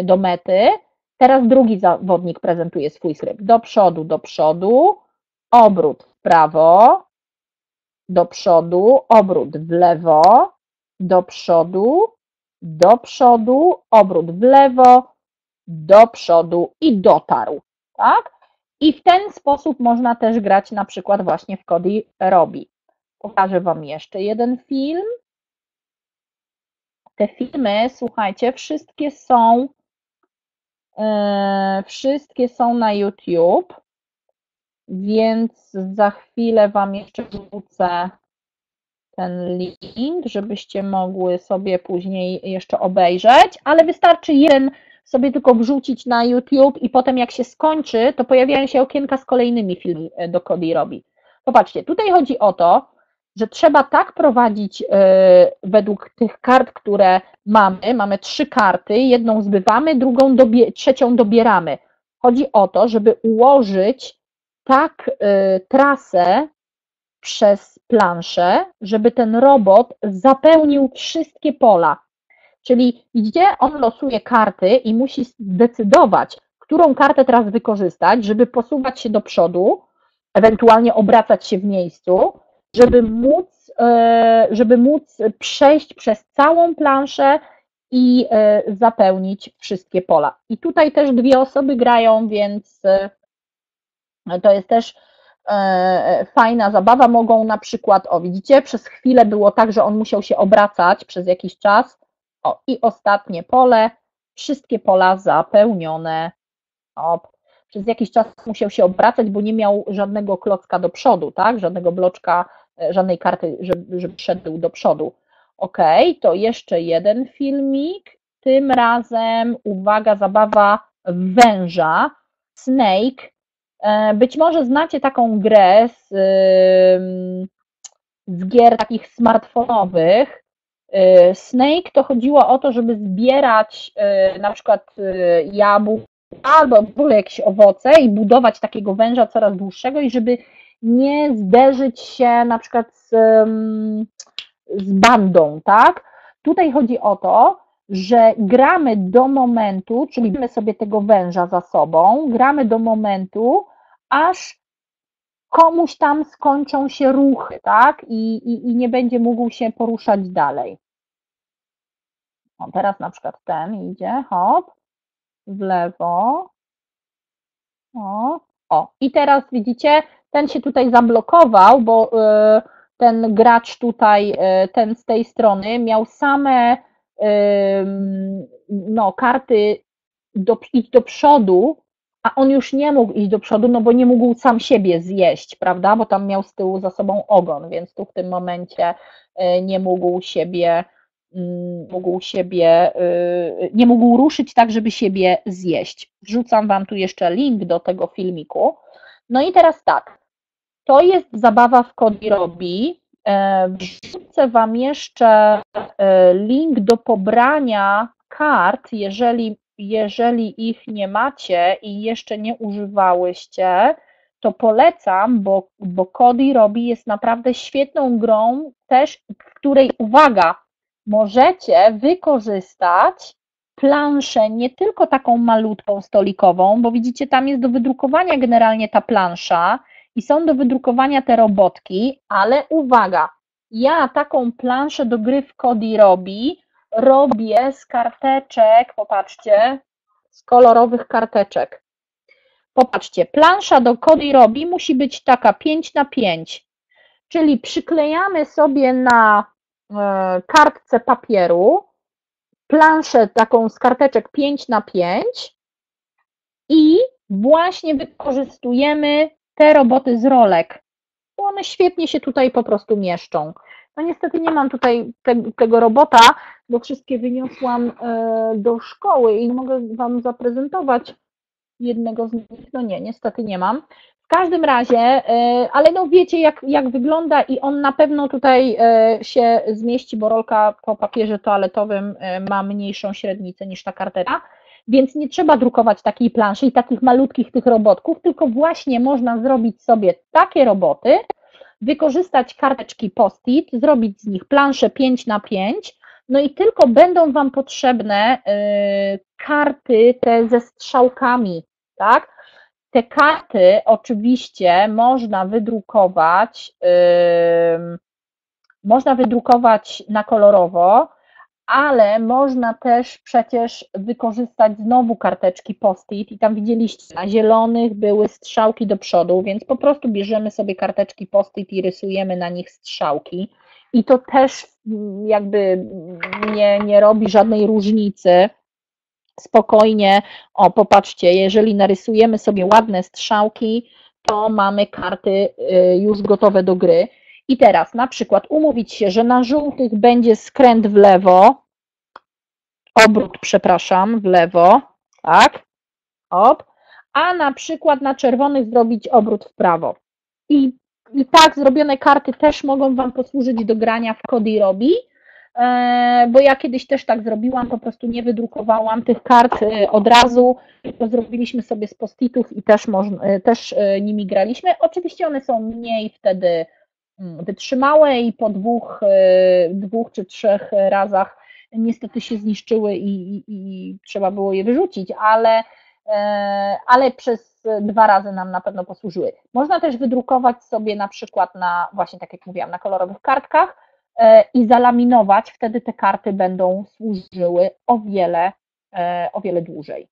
y, do mety. Teraz drugi zawodnik prezentuje swój skrypt. Do przodu, do przodu, obrót w prawo, do przodu, obrót w lewo, do przodu, do przodu, obrót w lewo, do przodu i dotarł. Tak? I w ten sposób można też grać na przykład właśnie w Kodi Robi. Pokażę Wam jeszcze jeden film. Te filmy, słuchajcie, wszystkie są yy, wszystkie są na YouTube, więc za chwilę Wam jeszcze wrzucę ten link, żebyście mogły sobie później jeszcze obejrzeć, ale wystarczy jeden sobie tylko wrzucić na YouTube i potem jak się skończy, to pojawiają się okienka z kolejnymi filmami e, do Cody robi. Popatrzcie, tutaj chodzi o to, że trzeba tak prowadzić e, według tych kart, które mamy. Mamy trzy karty, jedną zbywamy, drugą dobie, trzecią dobieramy. Chodzi o to, żeby ułożyć tak e, trasę przez planszę, żeby ten robot zapełnił wszystkie pola. Czyli gdzie on losuje karty i musi zdecydować, którą kartę teraz wykorzystać, żeby posuwać się do przodu, ewentualnie obracać się w miejscu, żeby móc, e, żeby móc przejść przez całą planszę i e, zapełnić wszystkie pola. I tutaj też dwie osoby grają, więc to jest też fajna zabawa. Mogą na przykład, o widzicie, przez chwilę było tak, że on musiał się obracać przez jakiś czas. O, i ostatnie pole, wszystkie pola zapełnione. O, przez jakiś czas musiał się obracać, bo nie miał żadnego klocka do przodu, tak? Żadnego bloczka E, żadnej karty, żeby, żeby szedł do przodu. Ok, to jeszcze jeden filmik. Tym razem, uwaga, zabawa węża, Snake. E, być może znacie taką grę z, z gier takich smartfonowych. E, Snake to chodziło o to, żeby zbierać na przykład jabłk albo w ogóle jakieś owoce i budować takiego węża coraz dłuższego i żeby nie zderzyć się na przykład z, z bandą, tak? Tutaj chodzi o to, że gramy do momentu, czyli mamy sobie tego węża za sobą, gramy do momentu, aż komuś tam skończą się ruchy, tak? I, i, i nie będzie mógł się poruszać dalej. O, teraz na przykład ten idzie, hop. w lewo. O, o. I teraz widzicie, ten się tutaj zablokował, bo y, ten gracz tutaj, y, ten z tej strony miał same no, karty do, iść do przodu, a on już nie mógł iść do przodu, no bo nie mógł sam siebie zjeść, prawda? Bo tam miał z tyłu za sobą ogon, więc tu w tym momencie y, nie mógł siebie, mm, mógł siebie, y, nie mógł ruszyć tak, żeby siebie zjeść. Wrzucam Wam tu jeszcze link do tego filmiku. No i teraz tak, to jest zabawa w Kodirobi. E, wrzucę Wam jeszcze e, link do pobrania kart, jeżeli jeżeli ich nie macie i jeszcze nie używałyście, to polecam, bo, bo Kodi robi jest naprawdę świetną grą, też której, uwaga, możecie wykorzystać planszę nie tylko taką malutką stolikową, bo widzicie, tam jest do wydrukowania generalnie ta plansza i są do wydrukowania te robotki, ale uwaga, ja taką planszę do gry w Kodi robi robię z karteczek, popatrzcie, z kolorowych karteczek. Popatrzcie, plansza do Kodi robi musi być taka 5 na 5, czyli przyklejamy sobie na e, kartce papieru planszę taką z karteczek 5 na 5 i właśnie wykorzystujemy te roboty z rolek. One świetnie się tutaj po prostu mieszczą. No niestety nie mam tutaj te, tego robota, bo wszystkie wyniosłam e, do szkoły i mogę Wam zaprezentować jednego z nich. No nie, niestety nie mam. W każdym razie, e, ale no wiecie jak, jak wygląda i on na pewno tutaj e, się zmieści, bo rolka po papierze toaletowym ma mniejszą średnicę niż ta karteta, więc nie trzeba drukować takiej planszy i takich malutkich tych robotków, tylko właśnie można zrobić sobie takie roboty, wykorzystać karteczki post-it, zrobić z nich planszę 5 na 5 no i tylko będą Wam potrzebne y, karty te ze strzałkami, tak? Te karty oczywiście można wydrukować, można wydrukować na kolorowo, ale można też przecież wykorzystać znowu karteczki post-it i tam widzieliście, na zielonych były strzałki do przodu, więc po prostu bierzemy sobie karteczki post-it i rysujemy na nich strzałki i to też jakby nie, nie robi żadnej różnicy. Spokojnie, o popatrzcie, jeżeli narysujemy sobie ładne strzałki, to mamy karty y, już gotowe do gry. I teraz na przykład umówić się, że na żółtych będzie skręt w lewo, obrót, przepraszam, w lewo, tak, op, a na przykład na czerwonych zrobić obrót w prawo. I, i tak zrobione karty też mogą Wam posłużyć do grania w Kody Robi, e, bo ja kiedyś też tak zrobiłam, po prostu nie wydrukowałam tych kart e, od razu, tylko zrobiliśmy sobie z postitów i też, e, też nimi graliśmy. Oczywiście one są mniej wtedy wytrzymałe i po dwóch, dwóch czy trzech razach niestety się zniszczyły i, i, i trzeba było je wyrzucić, ale, e, ale przez dwa razy nam na pewno posłużyły. Można też wydrukować sobie na przykład na, właśnie tak jak mówiłam, na kolorowych kartkach e, i zalaminować, wtedy te karty będą służyły o wiele, e, o wiele dłużej.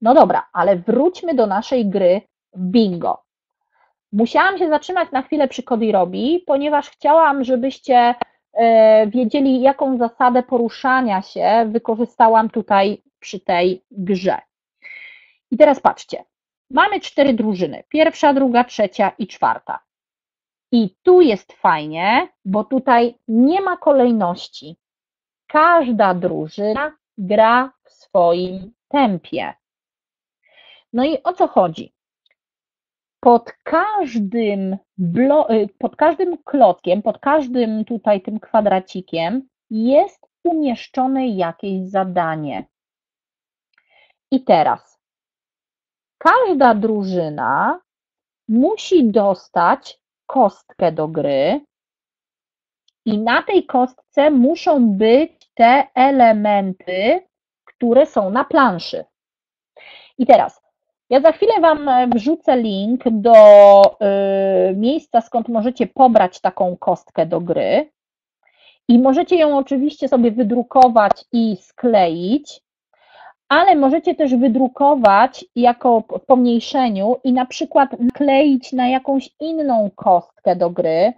No dobra, ale wróćmy do naszej gry bingo. Musiałam się zatrzymać na chwilę przy Kodirobi, ponieważ chciałam, żebyście E, wiedzieli, jaką zasadę poruszania się wykorzystałam tutaj przy tej grze. I teraz patrzcie, mamy cztery drużyny, pierwsza, druga, trzecia i czwarta. I tu jest fajnie, bo tutaj nie ma kolejności. Każda drużyna gra w swoim tempie. No i o co chodzi? Pod każdym, y, pod każdym klockiem, pod każdym tutaj tym kwadracikiem jest umieszczone jakieś zadanie. I teraz każda drużyna musi dostać kostkę do gry i na tej kostce muszą być te elementy, które są na planszy. I teraz ja za chwilę Wam e, wrzucę link do y, miejsca, skąd możecie pobrać taką kostkę do gry. I możecie ją oczywiście sobie wydrukować i skleić, ale możecie też wydrukować jako w pomniejszeniu i na przykład nakleić na jakąś inną kostkę do gry,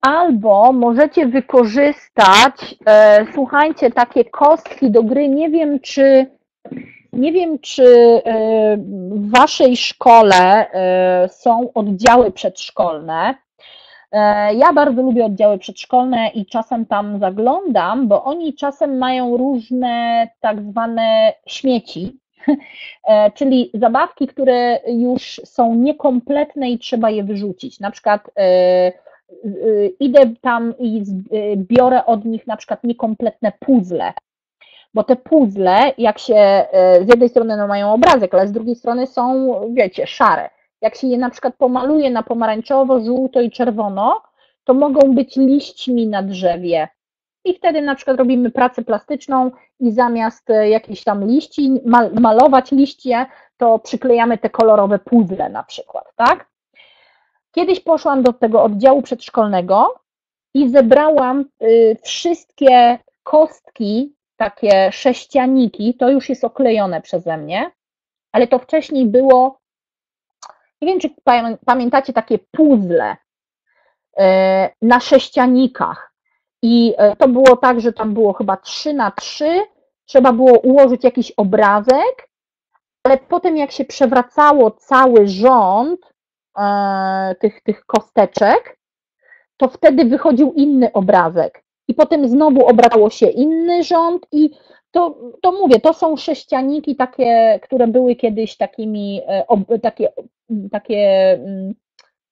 albo możecie wykorzystać, e, słuchajcie, takie kostki do gry, nie wiem czy nie wiem, czy e, w Waszej szkole e, są oddziały przedszkolne. E, ja bardzo lubię oddziały przedszkolne i czasem tam zaglądam, bo oni czasem mają różne tak zwane śmieci, czyli zabawki, które już są niekompletne i trzeba je wyrzucić. Na przykład idę tam i biorę od nich na przykład niekompletne puzzle bo te puzzle, jak się e, z jednej strony no mają obrazek, ale z drugiej strony są, wiecie, szare. Jak się je na przykład pomaluje na pomarańczowo, żółto i czerwono, to mogą być liśćmi na drzewie. I wtedy na przykład robimy pracę plastyczną i zamiast e, jakichś tam liści, mal, malować liście, to przyklejamy te kolorowe puzzle na przykład, tak? Kiedyś poszłam do tego oddziału przedszkolnego i zebrałam y, wszystkie kostki takie sześcianiki, to już jest oklejone przeze mnie, ale to wcześniej było, nie wiem czy pamiętacie takie puzzle e, na sześcianikach. I e, to było tak, że tam było chyba 3 na 3, trzeba było ułożyć jakiś obrazek, ale potem jak się przewracało cały rząd e, tych, tych kosteczek, to wtedy wychodził inny obrazek i potem znowu obracało się inny rząd i to, to mówię, to są sześcianiki takie, które były kiedyś takimi, e, takie, takie mm,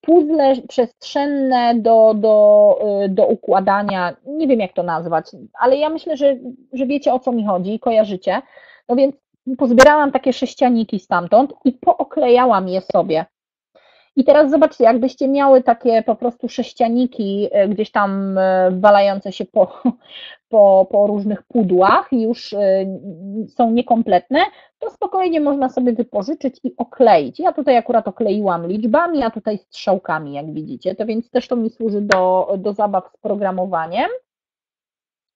puzzle przestrzenne do, do, e, do układania, nie wiem jak to nazwać, ale ja myślę, że, że wiecie o co mi chodzi, kojarzycie. No więc pozbierałam takie sześcianiki stamtąd i pooklejałam je sobie. I teraz zobaczcie, jakbyście miały takie po prostu sześcianiki e, gdzieś tam e, walające się po, po, po różnych pudłach już e, są niekompletne, to spokojnie można sobie wypożyczyć i okleić. Ja tutaj akurat okleiłam liczbami, a tutaj strzałkami, jak widzicie, to więc też to mi służy do, do zabaw z programowaniem.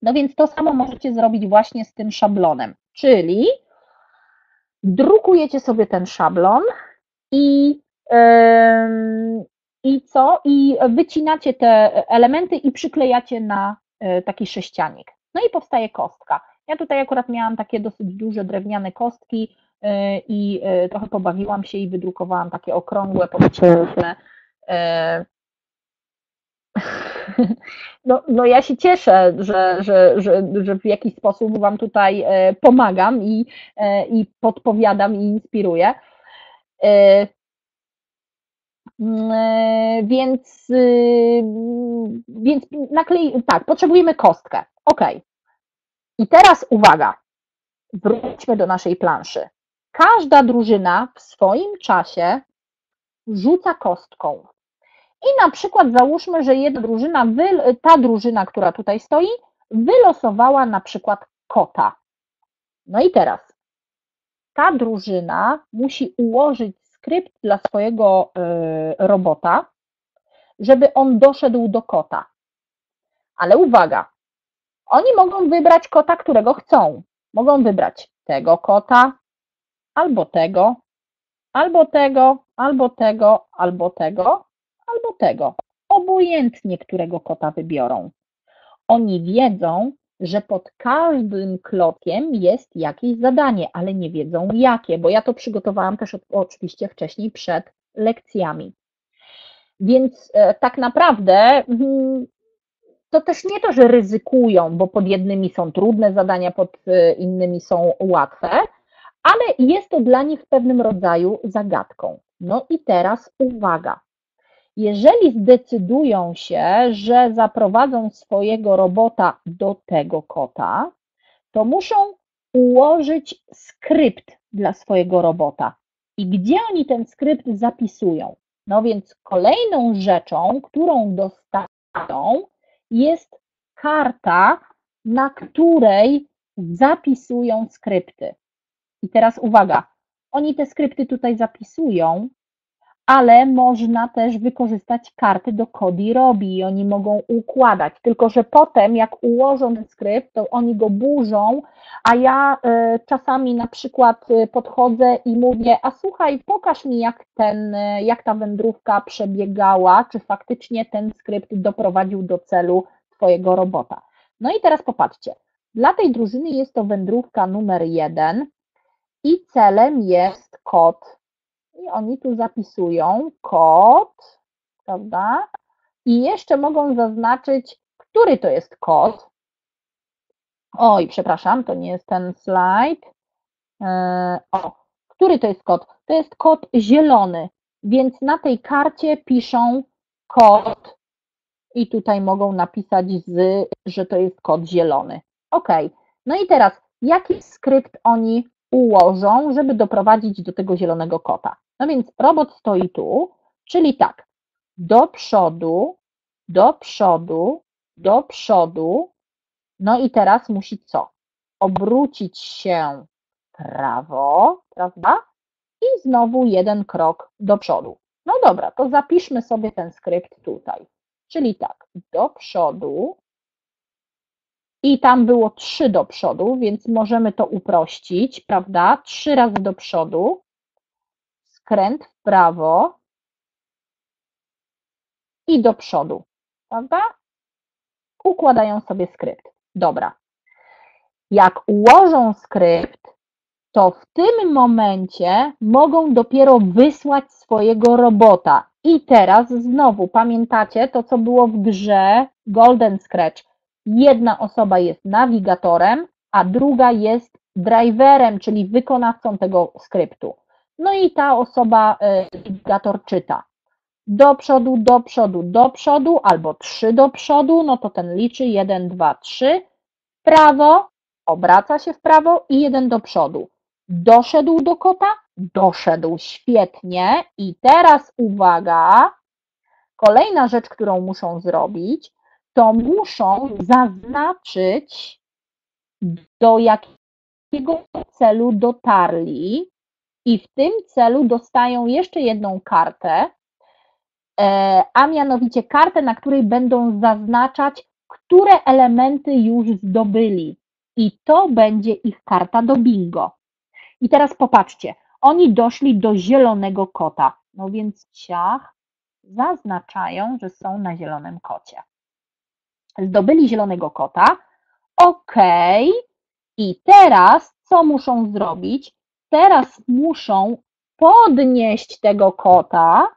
No więc to samo możecie zrobić właśnie z tym szablonem, czyli drukujecie sobie ten szablon i i co? I wycinacie te elementy i przyklejacie na e, taki sześcianik. No i powstaje kostka. Ja tutaj akurat miałam takie dosyć duże drewniane kostki e, i e, trochę pobawiłam się i wydrukowałam takie okrągłe, powiedzmy, no, no ja się cieszę, że, że, że, że w jakiś sposób Wam tutaj pomagam i, i podpowiadam i inspiruję. Mm, e, więc, y, więc naklej, tak, potrzebujemy kostkę. Ok. I teraz uwaga, wróćmy do naszej planszy. Każda drużyna w swoim czasie rzuca kostką. I na przykład załóżmy, że jedna drużyna, ta drużyna, która tutaj stoi, wylosowała na przykład kota. No i teraz ta drużyna musi ułożyć skrypt dla swojego y, robota, żeby on doszedł do kota. Ale uwaga, oni mogą wybrać kota, którego chcą. Mogą wybrać tego kota, albo tego, albo tego, albo tego, albo tego, albo tego. Obojętnie, którego kota wybiorą. Oni wiedzą, że pod każdym klockiem jest jakieś zadanie, ale nie wiedzą jakie, bo ja to przygotowałam też oczywiście wcześniej przed lekcjami. Więc e, tak naprawdę mm, to też nie to, że ryzykują, bo pod jednymi są trudne zadania, pod e, innymi są łatwe, ale jest to dla nich pewnym rodzaju zagadką. No i teraz uwaga. Jeżeli zdecydują się, że zaprowadzą swojego robota do tego kota, to muszą ułożyć skrypt dla swojego robota. I gdzie oni ten skrypt zapisują? No więc kolejną rzeczą, którą dostaną, jest karta, na której zapisują skrypty. I teraz uwaga, oni te skrypty tutaj zapisują, ale można też wykorzystać karty do Kodi Robi i oni mogą układać, tylko że potem jak ułożą ten skrypt, to oni go burzą, a ja y, czasami na przykład y, podchodzę i mówię, a słuchaj, pokaż mi jak, ten, y, jak ta wędrówka przebiegała, czy faktycznie ten skrypt doprowadził do celu Twojego robota. No i teraz popatrzcie, dla tej drużyny jest to wędrówka numer jeden i celem jest kod i oni tu zapisują kod, prawda? I jeszcze mogą zaznaczyć, który to jest kod. Oj, przepraszam, to nie jest ten slajd. E, o, który to jest kod? To jest kod zielony, więc na tej karcie piszą kod i tutaj mogą napisać, z, że to jest kod zielony. Ok, no i teraz jaki skrypt oni ułożą, żeby doprowadzić do tego zielonego kota? No więc robot stoi tu, czyli tak, do przodu, do przodu, do przodu, no i teraz musi co? Obrócić się prawo, prawda? I znowu jeden krok do przodu. No dobra, to zapiszmy sobie ten skrypt tutaj. Czyli tak, do przodu i tam było trzy do przodu, więc możemy to uprościć, prawda? Trzy razy do przodu, skręt w prawo i do przodu, prawda? Układają sobie skrypt. Dobra. Jak ułożą skrypt, to w tym momencie mogą dopiero wysłać swojego robota. I teraz znowu pamiętacie to, co było w grze Golden Scratch. Jedna osoba jest nawigatorem, a druga jest driverem, czyli wykonawcą tego skryptu. No i ta osoba, e, nawigator czyta do przodu, do przodu, do przodu, albo trzy do przodu, no to ten liczy jeden, dwa, trzy. W prawo, obraca się w prawo i jeden do przodu. Doszedł do kota? Doszedł, świetnie. I teraz uwaga, kolejna rzecz, którą muszą zrobić, to muszą zaznaczyć, do jakiego celu dotarli, i w tym celu dostają jeszcze jedną kartę, e, a mianowicie kartę, na której będą zaznaczać, które elementy już zdobyli. I to będzie ich karta do bingo. I teraz popatrzcie, oni doszli do zielonego kota, no więc ciach zaznaczają, że są na zielonym kocie. Zdobyli zielonego kota, ok, i teraz co muszą zrobić? Teraz muszą podnieść tego kota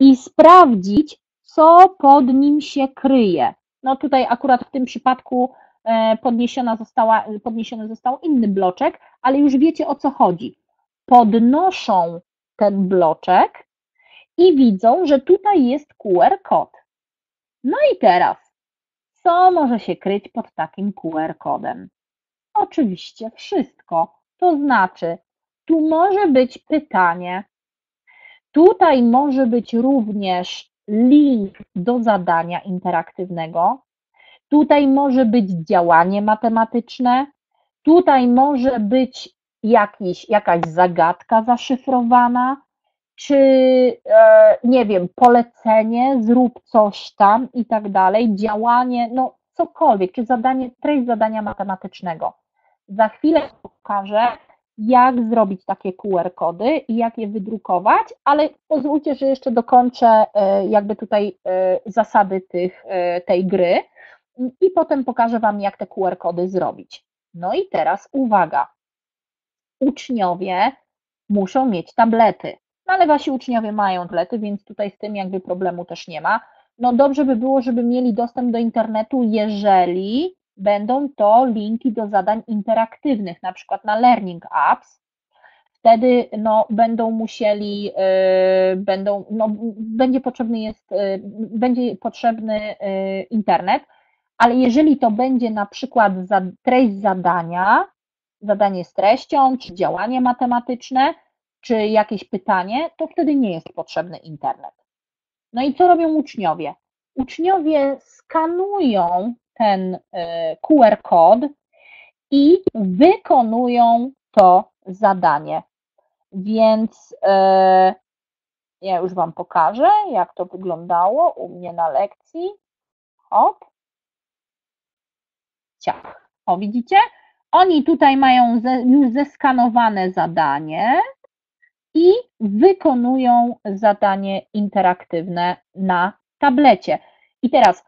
i sprawdzić, co pod nim się kryje. No tutaj akurat w tym przypadku e, podniesiona została, podniesiony został inny bloczek, ale już wiecie o co chodzi. Podnoszą ten bloczek i widzą, że tutaj jest QR kod. No i teraz, co może się kryć pod takim QR kodem? Oczywiście wszystko. To znaczy tu może być pytanie, tutaj może być również link do zadania interaktywnego, tutaj może być działanie matematyczne, tutaj może być jakiś, jakaś zagadka zaszyfrowana, czy e, nie wiem, polecenie, zrób coś tam i tak dalej, działanie, no cokolwiek, czy zadanie, treść zadania matematycznego. Za chwilę pokażę, jak zrobić takie QR-kody i jak je wydrukować, ale pozwólcie, że jeszcze dokończę e, jakby tutaj e, zasady tych, e, tej gry i potem pokażę Wam, jak te QR-kody zrobić. No i teraz uwaga, uczniowie muszą mieć tablety, no ale Wasi uczniowie mają tablety, więc tutaj z tym jakby problemu też nie ma. No dobrze by było, żeby mieli dostęp do internetu, jeżeli będą to linki do zadań interaktywnych, na przykład na Learning Apps. Wtedy no, będą musieli, yy, będą, no, będzie potrzebny jest, yy, będzie potrzebny yy, internet, ale jeżeli to będzie na przykład za, treść zadania, zadanie z treścią, czy działanie matematyczne, czy jakieś pytanie, to wtedy nie jest potrzebny internet. No i co robią uczniowie? Uczniowie skanują ten e, QR kod i wykonują to zadanie. Więc e, Ja już Wam pokażę, jak to wyglądało u mnie na lekcji. Hop. Ciach. O, widzicie? Oni tutaj mają ze, już zeskanowane zadanie i wykonują zadanie interaktywne na tablecie. I teraz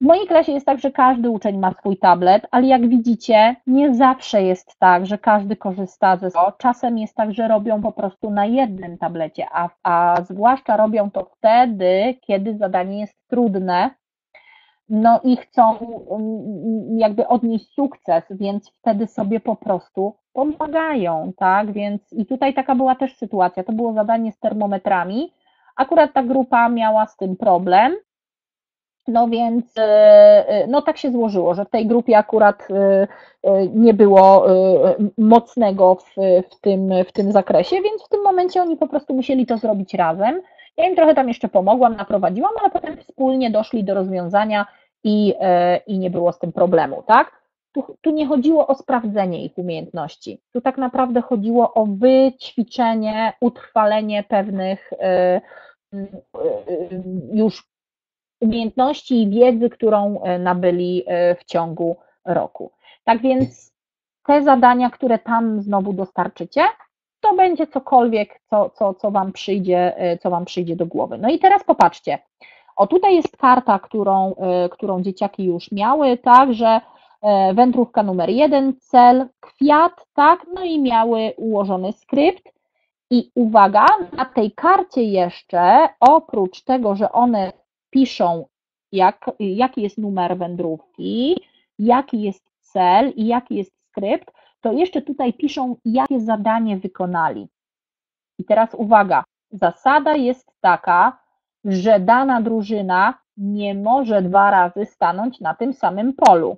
w mojej klasie jest tak, że każdy uczeń ma swój tablet, ale jak widzicie, nie zawsze jest tak, że każdy korzysta ze swojego. Czasem jest tak, że robią po prostu na jednym tablecie, a, a zwłaszcza robią to wtedy, kiedy zadanie jest trudne, no i chcą mm, jakby odnieść sukces, więc wtedy sobie po prostu pomagają, tak? Więc i tutaj taka była też sytuacja. To było zadanie z termometrami. Akurat ta grupa miała z tym problem. No więc e, e, no tak się złożyło, że w tej grupie akurat e, nie było mocnego w, w, tym, w tym zakresie, więc w tym momencie oni po prostu musieli to zrobić razem. Ja im trochę tam jeszcze pomogłam, naprowadziłam, ale potem wspólnie doszli do rozwiązania i, i nie było z tym problemu, tak? Tu, tu nie chodziło o sprawdzenie ich umiejętności. Tu tak naprawdę chodziło o wyćwiczenie, utrwalenie pewnych już umiejętności i wiedzy, którą e, nabyli e, w ciągu roku. Tak więc te zadania, które tam znowu dostarczycie, to będzie cokolwiek, co, co, co, wam przyjdzie, e, co Wam przyjdzie do głowy. No i teraz popatrzcie. O, tutaj jest karta, którą, którą dzieciaki już miały, tak, że wędrówka numer jeden, cel, kwiat, tak, no i miały ułożony skrypt. I uwaga, na tej karcie jeszcze, oprócz tego, że one piszą, jak, jaki jest numer wędrówki, jaki jest cel i jaki jest skrypt, to jeszcze tutaj piszą, jakie zadanie wykonali. I teraz uwaga, zasada jest taka, że dana drużyna nie może dwa razy stanąć na tym samym polu.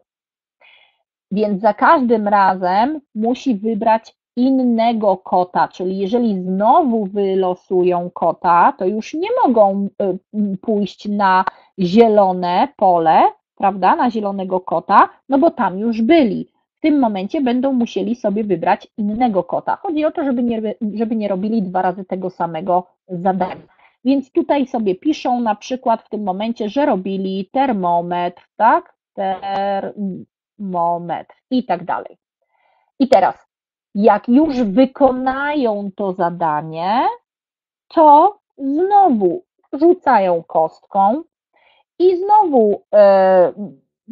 Więc za każdym razem musi wybrać innego kota, czyli jeżeli znowu wylosują kota, to już nie mogą y, pójść na zielone pole, prawda, na zielonego kota, no bo tam już byli. W tym momencie będą musieli sobie wybrać innego kota. Chodzi o to, żeby nie, żeby nie robili dwa razy tego samego zadania. Więc tutaj sobie piszą na przykład w tym momencie, że robili termometr, tak? Termometr i tak dalej. I teraz jak już wykonają to zadanie, to znowu rzucają kostką i znowu e,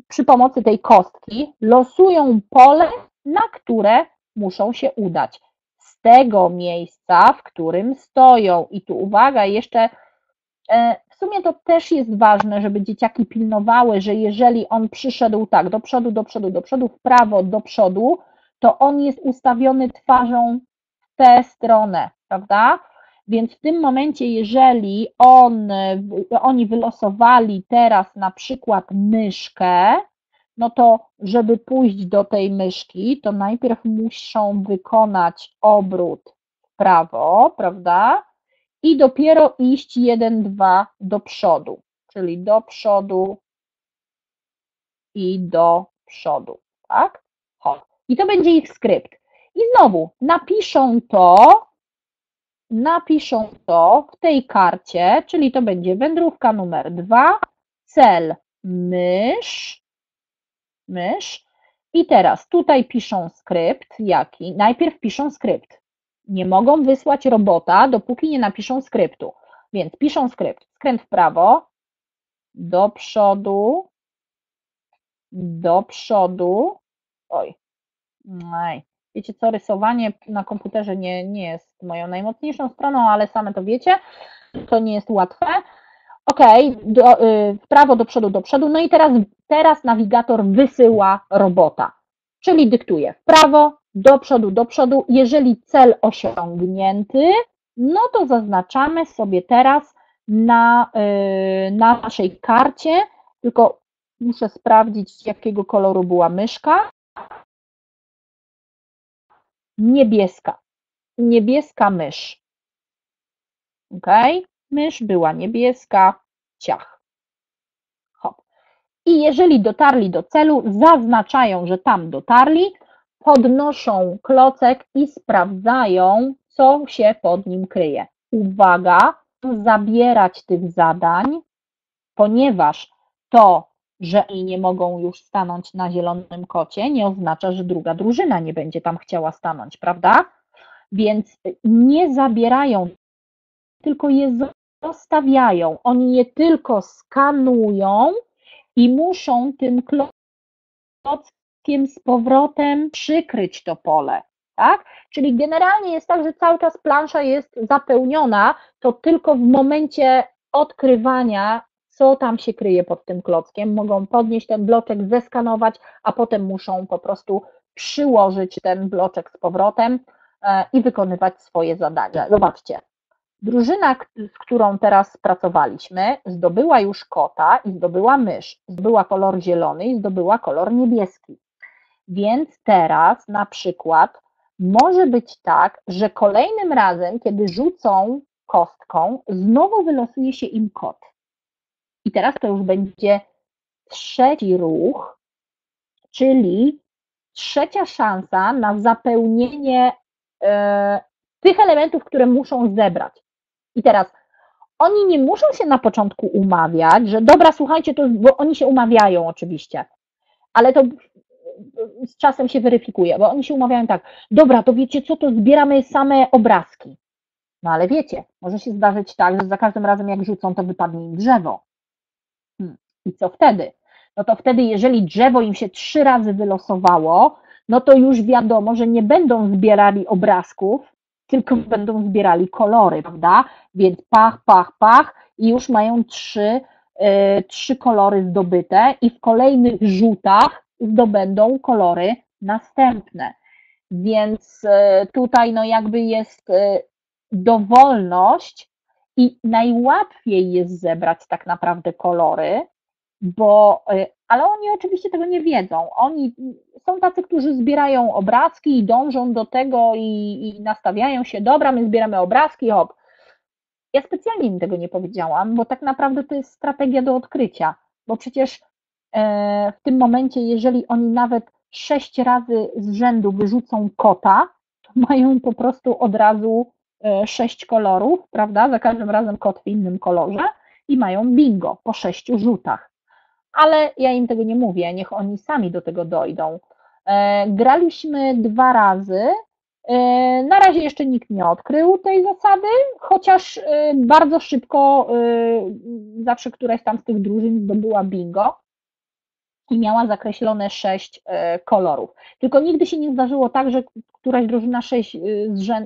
przy pomocy tej kostki losują pole, na które muszą się udać. Z tego miejsca, w którym stoją. I tu uwaga, jeszcze e, w sumie to też jest ważne, żeby dzieciaki pilnowały, że jeżeli on przyszedł tak do przodu, do przodu, do przodu, w prawo, do przodu, to on jest ustawiony twarzą w tę stronę, prawda? Więc w tym momencie, jeżeli on, oni wylosowali teraz na przykład myszkę, no to żeby pójść do tej myszki, to najpierw muszą wykonać obrót w prawo, prawda? I dopiero iść jeden, dwa do przodu, czyli do przodu i do przodu, tak? I to będzie ich skrypt. I znowu napiszą to, napiszą to w tej karcie, czyli to będzie wędrówka numer dwa, cel mysz, mysz. I teraz tutaj piszą skrypt, jaki? Najpierw piszą skrypt. Nie mogą wysłać robota, dopóki nie napiszą skryptu. Więc piszą skrypt. Skręt w prawo, do przodu, do przodu. Oj. Wiecie co, rysowanie na komputerze nie, nie jest moją najmocniejszą stroną, ale same to wiecie, to nie jest łatwe. Ok, do, y, prawo, do przodu, do przodu. No i teraz, teraz nawigator wysyła robota, czyli dyktuje w prawo, do przodu, do przodu. Jeżeli cel osiągnięty, no to zaznaczamy sobie teraz na, y, na naszej karcie, tylko muszę sprawdzić, jakiego koloru była myszka niebieska. Niebieska mysz. Ok? Mysz była niebieska, ciach. Hop. I jeżeli dotarli do celu, zaznaczają, że tam dotarli, podnoszą klocek i sprawdzają, co się pod nim kryje. Uwaga, zabierać tych zadań, ponieważ to, że oni nie mogą już stanąć na zielonym kocie, nie oznacza, że druga drużyna nie będzie tam chciała stanąć, prawda? Więc nie zabierają, tylko je zostawiają. Oni je tylko skanują i muszą tym klockiem z powrotem przykryć to pole. Tak? Czyli generalnie jest tak, że cały czas plansza jest zapełniona, to tylko w momencie odkrywania, co tam się kryje pod tym klockiem, mogą podnieść ten bloczek, zeskanować, a potem muszą po prostu przyłożyć ten bloczek z powrotem e, i wykonywać swoje zadania. Zobaczcie, Drużyna, z którą teraz pracowaliśmy, zdobyła już kota i zdobyła mysz. Zdobyła kolor zielony i zdobyła kolor niebieski. Więc teraz na przykład może być tak, że kolejnym razem, kiedy rzucą kostką, znowu wylosuje się im kot. I teraz to już będzie trzeci ruch, czyli trzecia szansa na zapełnienie e, tych elementów, które muszą zebrać. I teraz oni nie muszą się na początku umawiać, że dobra, słuchajcie, to, bo oni się umawiają oczywiście, ale to z czasem się weryfikuje, bo oni się umawiają tak, dobra, to wiecie co, to zbieramy same obrazki. No ale wiecie, może się zdarzyć tak, że za każdym razem jak rzucą, to wypadnie im drzewo. I co wtedy? No to wtedy, jeżeli drzewo im się trzy razy wylosowało, no to już wiadomo, że nie będą zbierali obrazków, tylko będą zbierali kolory, prawda? Więc pach, pach, pach i już mają trzy, yy, trzy kolory zdobyte i w kolejnych rzutach zdobędą kolory następne. Więc yy, tutaj no jakby jest yy, dowolność i najłatwiej jest zebrać tak naprawdę kolory, bo, ale oni oczywiście tego nie wiedzą. Oni są tacy, którzy zbierają obrazki i dążą do tego i, i nastawiają się, dobra, my zbieramy obrazki, hop. Ja specjalnie im tego nie powiedziałam, bo tak naprawdę to jest strategia do odkrycia, bo przecież e, w tym momencie, jeżeli oni nawet sześć razy z rzędu wyrzucą kota, to mają po prostu od razu e, sześć kolorów, prawda? Za każdym razem kot w innym kolorze i mają bingo po sześciu rzutach. Ale ja im tego nie mówię, niech oni sami do tego dojdą. E, graliśmy dwa razy. E, na razie jeszcze nikt nie odkrył tej zasady, chociaż e, bardzo szybko zawsze któraś tam z tych drużyn zdobyła bingo i miała zakreślone sześć kolorów. Tylko nigdy się nie zdarzyło tak, że któraś drużyna sześć,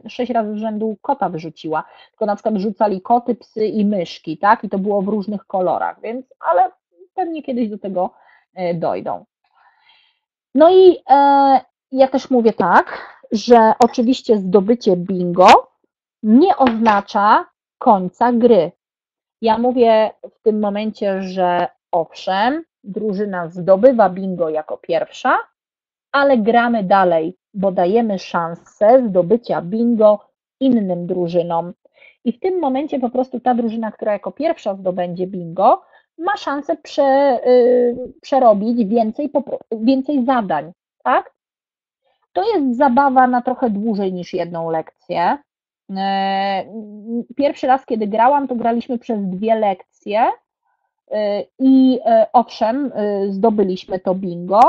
sześć razy z rzędu kota wyrzuciła, tylko na przykład rzucali koty, psy i myszki, tak? I to było w różnych kolorach, więc ale pewnie kiedyś do tego dojdą. No i e, ja też mówię tak, że oczywiście zdobycie bingo nie oznacza końca gry. Ja mówię w tym momencie, że owszem, drużyna zdobywa bingo jako pierwsza, ale gramy dalej, bo dajemy szansę zdobycia bingo innym drużynom. I w tym momencie po prostu ta drużyna, która jako pierwsza zdobędzie bingo, ma szansę prze, y, przerobić więcej, więcej zadań, tak? To jest zabawa na trochę dłużej niż jedną lekcję. E, pierwszy raz, kiedy grałam, to graliśmy przez dwie lekcje e, i e, owszem, zdobyliśmy to bingo,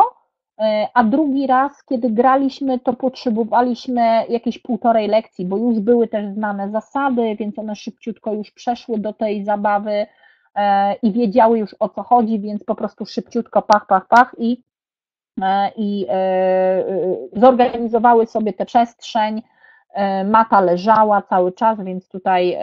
a drugi raz, kiedy graliśmy, to potrzebowaliśmy jakieś półtorej lekcji, bo już były też znane zasady, więc one szybciutko już przeszły do tej zabawy i wiedziały już o co chodzi, więc po prostu szybciutko pach, pach, pach i, e, i e, zorganizowały sobie tę przestrzeń. Mata leżała cały czas, więc tutaj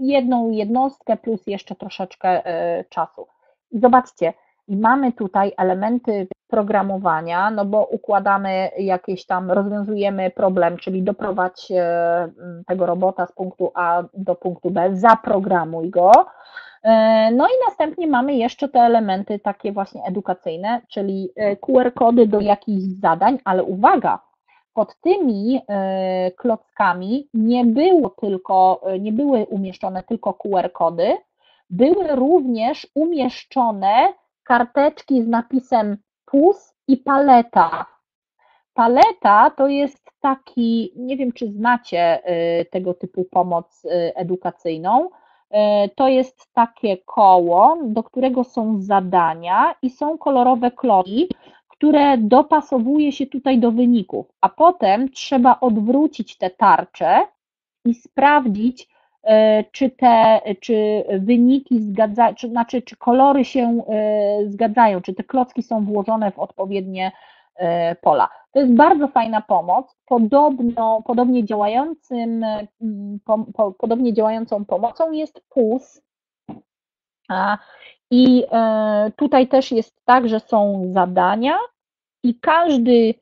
jedną jednostkę plus jeszcze troszeczkę czasu. I zobaczcie, mamy tutaj elementy programowania, no bo układamy jakieś tam, rozwiązujemy problem, czyli doprowadź tego robota z punktu A do punktu B, zaprogramuj go, E, no i następnie mamy jeszcze te elementy takie właśnie edukacyjne, czyli e, QR-kody do jakichś zadań, ale uwaga, pod tymi e, klockami nie było tylko, nie były umieszczone tylko QR-kody, były również umieszczone karteczki z napisem PUS i paleta. paleta to jest taki, nie wiem czy znacie tego typu pomoc edukacyjną. To jest takie koło, do którego są zadania i są kolorowe kloki, które dopasowuje się tutaj do wyników, a potem trzeba odwrócić te tarcze i sprawdzić, e, czy te, czy wyniki zgadzają, czy, znaczy, czy kolory się e, zgadzają, czy te klocki są włożone w odpowiednie e, pola. To jest bardzo fajna pomoc. Podobno, podobnie, działającym, mm, po, po, podobnie działającą pomocą jest PUS. I tutaj też jest tak, że są zadania i każdy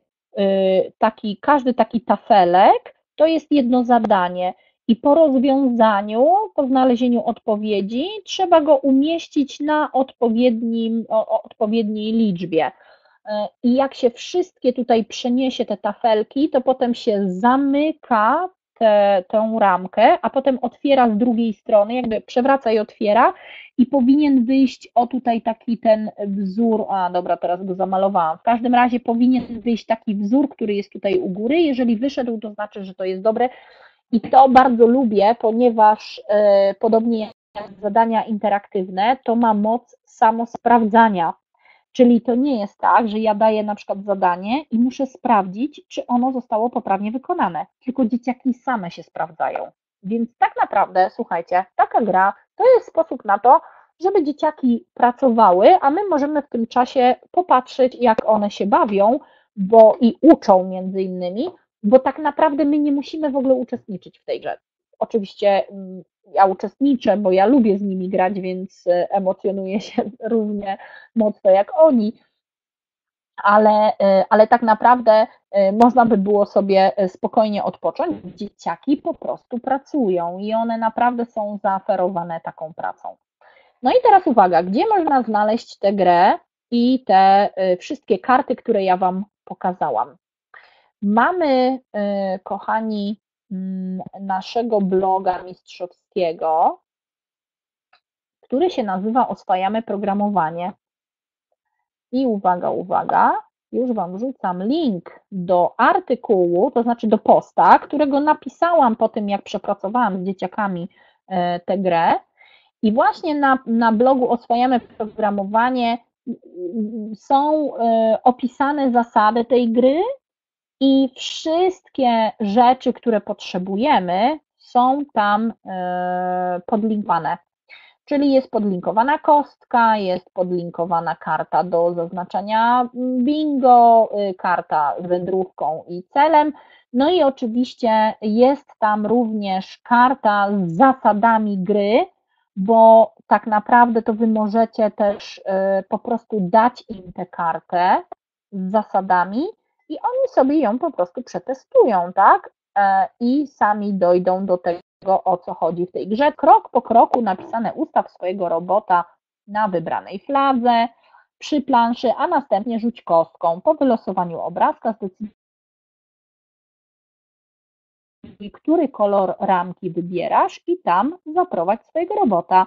taki, każdy taki tafelek to jest jedno zadanie i po rozwiązaniu, po znalezieniu odpowiedzi, trzeba go umieścić na odpowiednim, o, odpowiedniej liczbie. E, I jak się wszystkie tutaj przeniesie te tafelki, to potem się zamyka tę, tę ramkę, a potem otwiera z drugiej strony, jakby przewraca i otwiera i powinien wyjść o tutaj taki ten wzór, a dobra, teraz go zamalowałam, w każdym razie powinien wyjść taki wzór, który jest tutaj u góry, jeżeli wyszedł, to znaczy, że to jest dobre. I to bardzo lubię, ponieważ e, podobnie jak zadania interaktywne, to ma moc samosprawdzania, Czyli to nie jest tak, że ja daję na przykład zadanie i muszę sprawdzić, czy ono zostało poprawnie wykonane, tylko dzieciaki same się sprawdzają. Więc tak naprawdę, słuchajcie, taka gra to jest sposób na to, żeby dzieciaki pracowały, a my możemy w tym czasie popatrzeć, jak one się bawią, bo i uczą między innymi, bo tak naprawdę my nie musimy w ogóle uczestniczyć w tej grze. Oczywiście mm, ja uczestniczę, bo ja lubię z nimi grać, więc e, emocjonuję się równie mocno jak oni, ale, e, ale tak naprawdę e, można by było sobie spokojnie odpocząć. Dzieciaki po prostu pracują i one naprawdę są zaoferowane taką pracą. No i teraz uwaga, gdzie można znaleźć tę grę i te wszystkie karty, które ja Wam pokazałam? Mamy, kochani, Mm, naszego bloga mistrzowskiego, który się nazywa Oswajamy programowanie. I uwaga, uwaga, już Wam wrzucam link do artykułu, to znaczy do posta, którego napisałam po tym, jak przepracowałam z dzieciakami e, tę grę. I właśnie na, na blogu Oswajamy programowanie są e, opisane zasady tej gry i wszystkie rzeczy, które potrzebujemy, są tam e, podlinkowane. Czyli jest podlinkowana kostka, jest podlinkowana karta do zaznaczania bingo, y, karta z wędrówką i celem. No i oczywiście jest tam również karta z zasadami gry, bo tak naprawdę to Wy możecie też y, po prostu dać im tę kartę z zasadami i oni sobie ją po prostu przetestują, tak? E, I sami dojdą do tego, o co chodzi w tej grze. Krok po kroku napisane ustaw swojego robota na wybranej fladze, przy planszy, a następnie rzuć kostką. Po wylosowaniu obrazka zdecyduj, który kolor ramki wybierasz i tam zaprowadź swojego robota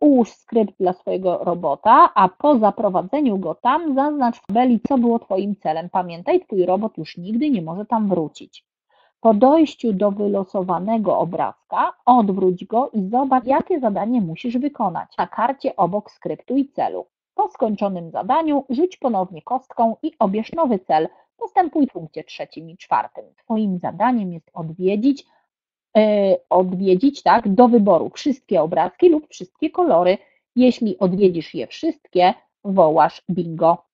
ułóż skrypt dla swojego robota, a po zaprowadzeniu go tam zaznacz w tabeli, co było Twoim celem. Pamiętaj, Twój robot już nigdy nie może tam wrócić. Po dojściu do wylosowanego obrazka odwróć go i zobacz, jakie zadanie musisz wykonać na karcie obok skryptu i celu. Po skończonym zadaniu rzuć ponownie kostką i obierz nowy cel. Postępuj w punkcie trzecim i czwartym. Twoim zadaniem jest odwiedzić E, odwiedzić tak, do wyboru wszystkie obrazki lub wszystkie kolory. Jeśli odwiedzisz je wszystkie, wołasz bingo.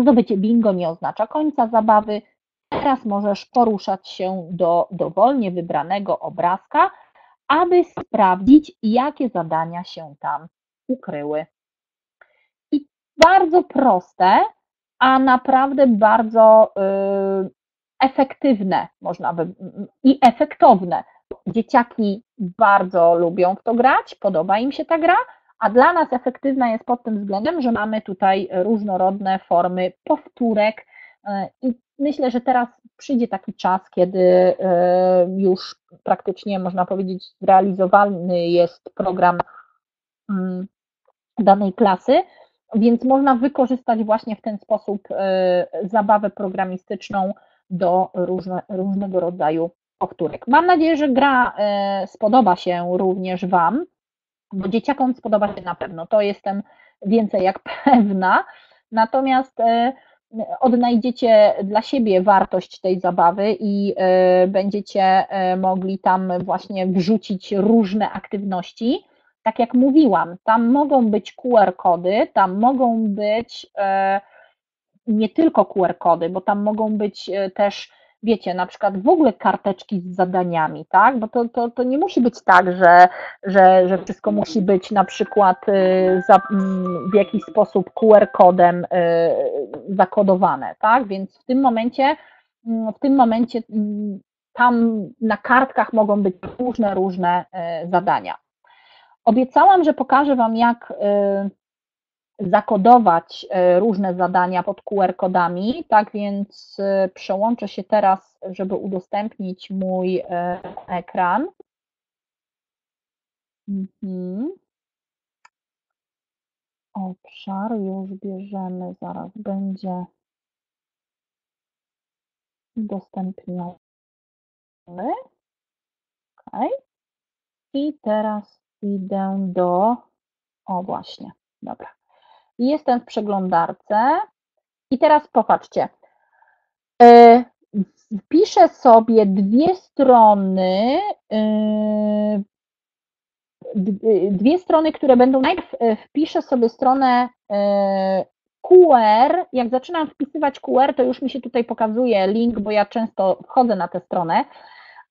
Zdobycie bingo nie oznacza końca zabawy. Teraz możesz poruszać się do dowolnie wybranego obrazka, aby sprawdzić, jakie zadania się tam ukryły. I bardzo proste, a naprawdę bardzo y, efektywne, można by, i efektowne, Dzieciaki bardzo lubią w to grać, podoba im się ta gra, a dla nas efektywna jest pod tym względem, że mamy tutaj różnorodne formy powtórek e, i myślę, że teraz przyjdzie taki czas, kiedy e, już praktycznie można powiedzieć zrealizowany jest program mm, danej klasy, więc można wykorzystać właśnie w ten sposób e, zabawę programistyczną do różne, różnego rodzaju powtórek. Mam nadzieję, że gra e, spodoba się również Wam, bo dzieciakom spodoba się na pewno, to jestem więcej jak pewna. Natomiast odnajdziecie dla siebie wartość tej zabawy i e, będziecie mogli tam właśnie wrzucić różne aktywności. Tak jak mówiłam, tam mogą być QR-kody, tam mogą być nie tylko QR-kody, bo tam mogą być też wiecie, na przykład w ogóle karteczki z zadaniami, tak? Bo to, to, to nie musi być tak, że, że, że wszystko musi być na przykład y, za, mm, w jakiś sposób QR-kodem y, zakodowane, tak? Więc w tym momencie, mm, w tym momencie mm, tam na kartkach mogą być różne, różne y, zadania. Obiecałam, że pokażę Wam, jak zakodować e, różne zadania pod QR-kodami, tak więc e, przełączę się teraz, żeby udostępnić mój e, ekran. Mhm. Obszar już bierzemy, zaraz będzie udostępniony. Ok. I teraz idę do, o właśnie, dobra jestem w przeglądarce. I teraz popatrzcie. E, wpiszę sobie dwie strony, e, dwie strony, które będą, najpierw e, wpiszę sobie stronę QR, jak zaczynam wpisywać QR, to już mi się tutaj pokazuje link, bo ja często wchodzę na tę stronę,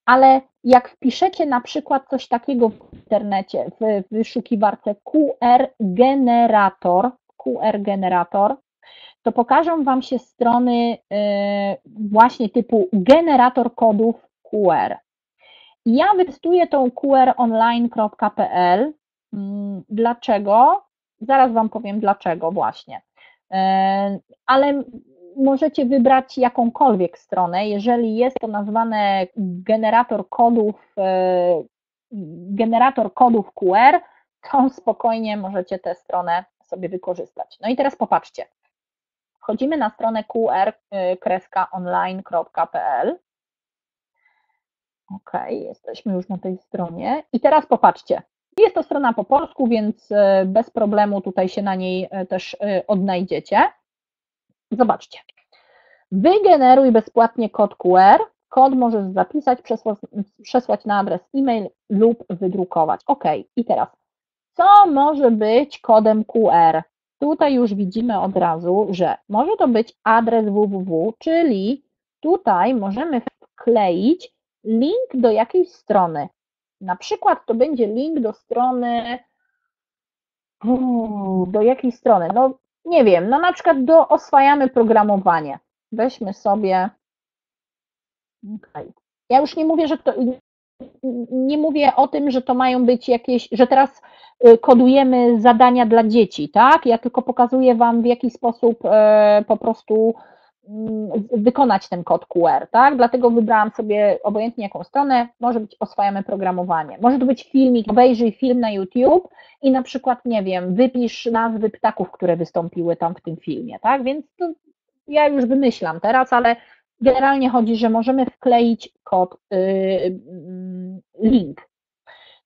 ale jak wpiszecie na przykład coś takiego w internecie, w wyszukiwarce QR generator, QR generator, to pokażą Wam się strony y, właśnie typu generator kodów QR. Ja wytestuję tą qronline.pl. Mm, dlaczego? Zaraz Wam powiem dlaczego właśnie. Y, ale możecie wybrać jakąkolwiek stronę. Jeżeli jest to nazwane generator kodów, y, generator kodów QR, to spokojnie możecie tę stronę sobie wykorzystać. No i teraz popatrzcie. Wchodzimy na stronę qr-online.pl. Ok, jesteśmy już na tej stronie. I teraz popatrzcie. Jest to strona po polsku, więc e, bez problemu tutaj się na niej e, też e, odnajdziecie. Zobaczcie. Wygeneruj bezpłatnie kod QR. Kod możesz zapisać, przesłać na adres e-mail lub wydrukować. Ok, i teraz co może być kodem QR? Tutaj już widzimy od razu, że może to być adres www, czyli tutaj możemy wkleić link do jakiejś strony. Na przykład to będzie link do strony, do jakiej strony? No nie wiem, no na przykład do oswajamy programowanie. Weźmy sobie, okay. ja już nie mówię, że to, nie mówię o tym, że to mają być jakieś, że teraz y, kodujemy zadania dla dzieci, tak? Ja tylko pokazuję Wam, w jaki sposób e, po prostu mm, wykonać ten kod QR, tak? Dlatego wybrałam sobie obojętnie jaką stronę, może być oswajamy programowanie, może to być filmik, obejrzyj film na YouTube i na przykład, nie wiem, wypisz nazwy ptaków, które wystąpiły tam w tym filmie, tak? Więc ja już wymyślam teraz, ale generalnie chodzi, że możemy wkleić kod, yy, link.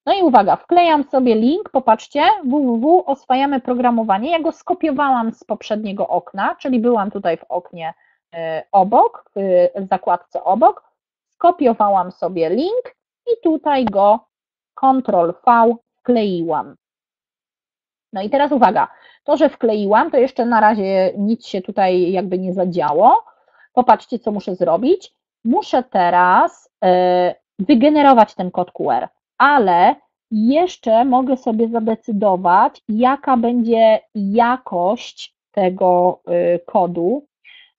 No i uwaga, wklejam sobie link, popatrzcie, www, oswajamy programowanie. Ja go skopiowałam z poprzedniego okna, czyli byłam tutaj w oknie yy, obok, w zakładce obok, skopiowałam sobie link i tutaj go Ctrl V wkleiłam. No i teraz uwaga, to, że wkleiłam, to jeszcze na razie nic się tutaj jakby nie zadziało, Popatrzcie, co muszę zrobić. Muszę teraz e, wygenerować ten kod QR, ale jeszcze mogę sobie zadecydować, jaka będzie jakość tego e, kodu.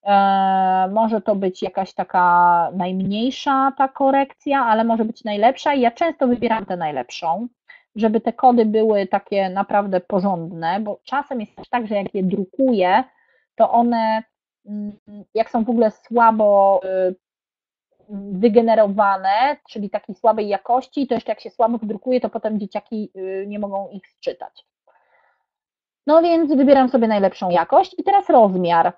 E, może to być jakaś taka najmniejsza ta korekcja, ale może być najlepsza i ja często wybieram tę najlepszą, żeby te kody były takie naprawdę porządne, bo czasem jest tak, że jak je drukuję, to one jak są w ogóle słabo y, wygenerowane, czyli takiej słabej jakości, to jeszcze jak się słabo wydrukuje, to potem dzieciaki y, nie mogą ich czytać. No więc wybieram sobie najlepszą jakość i teraz rozmiar.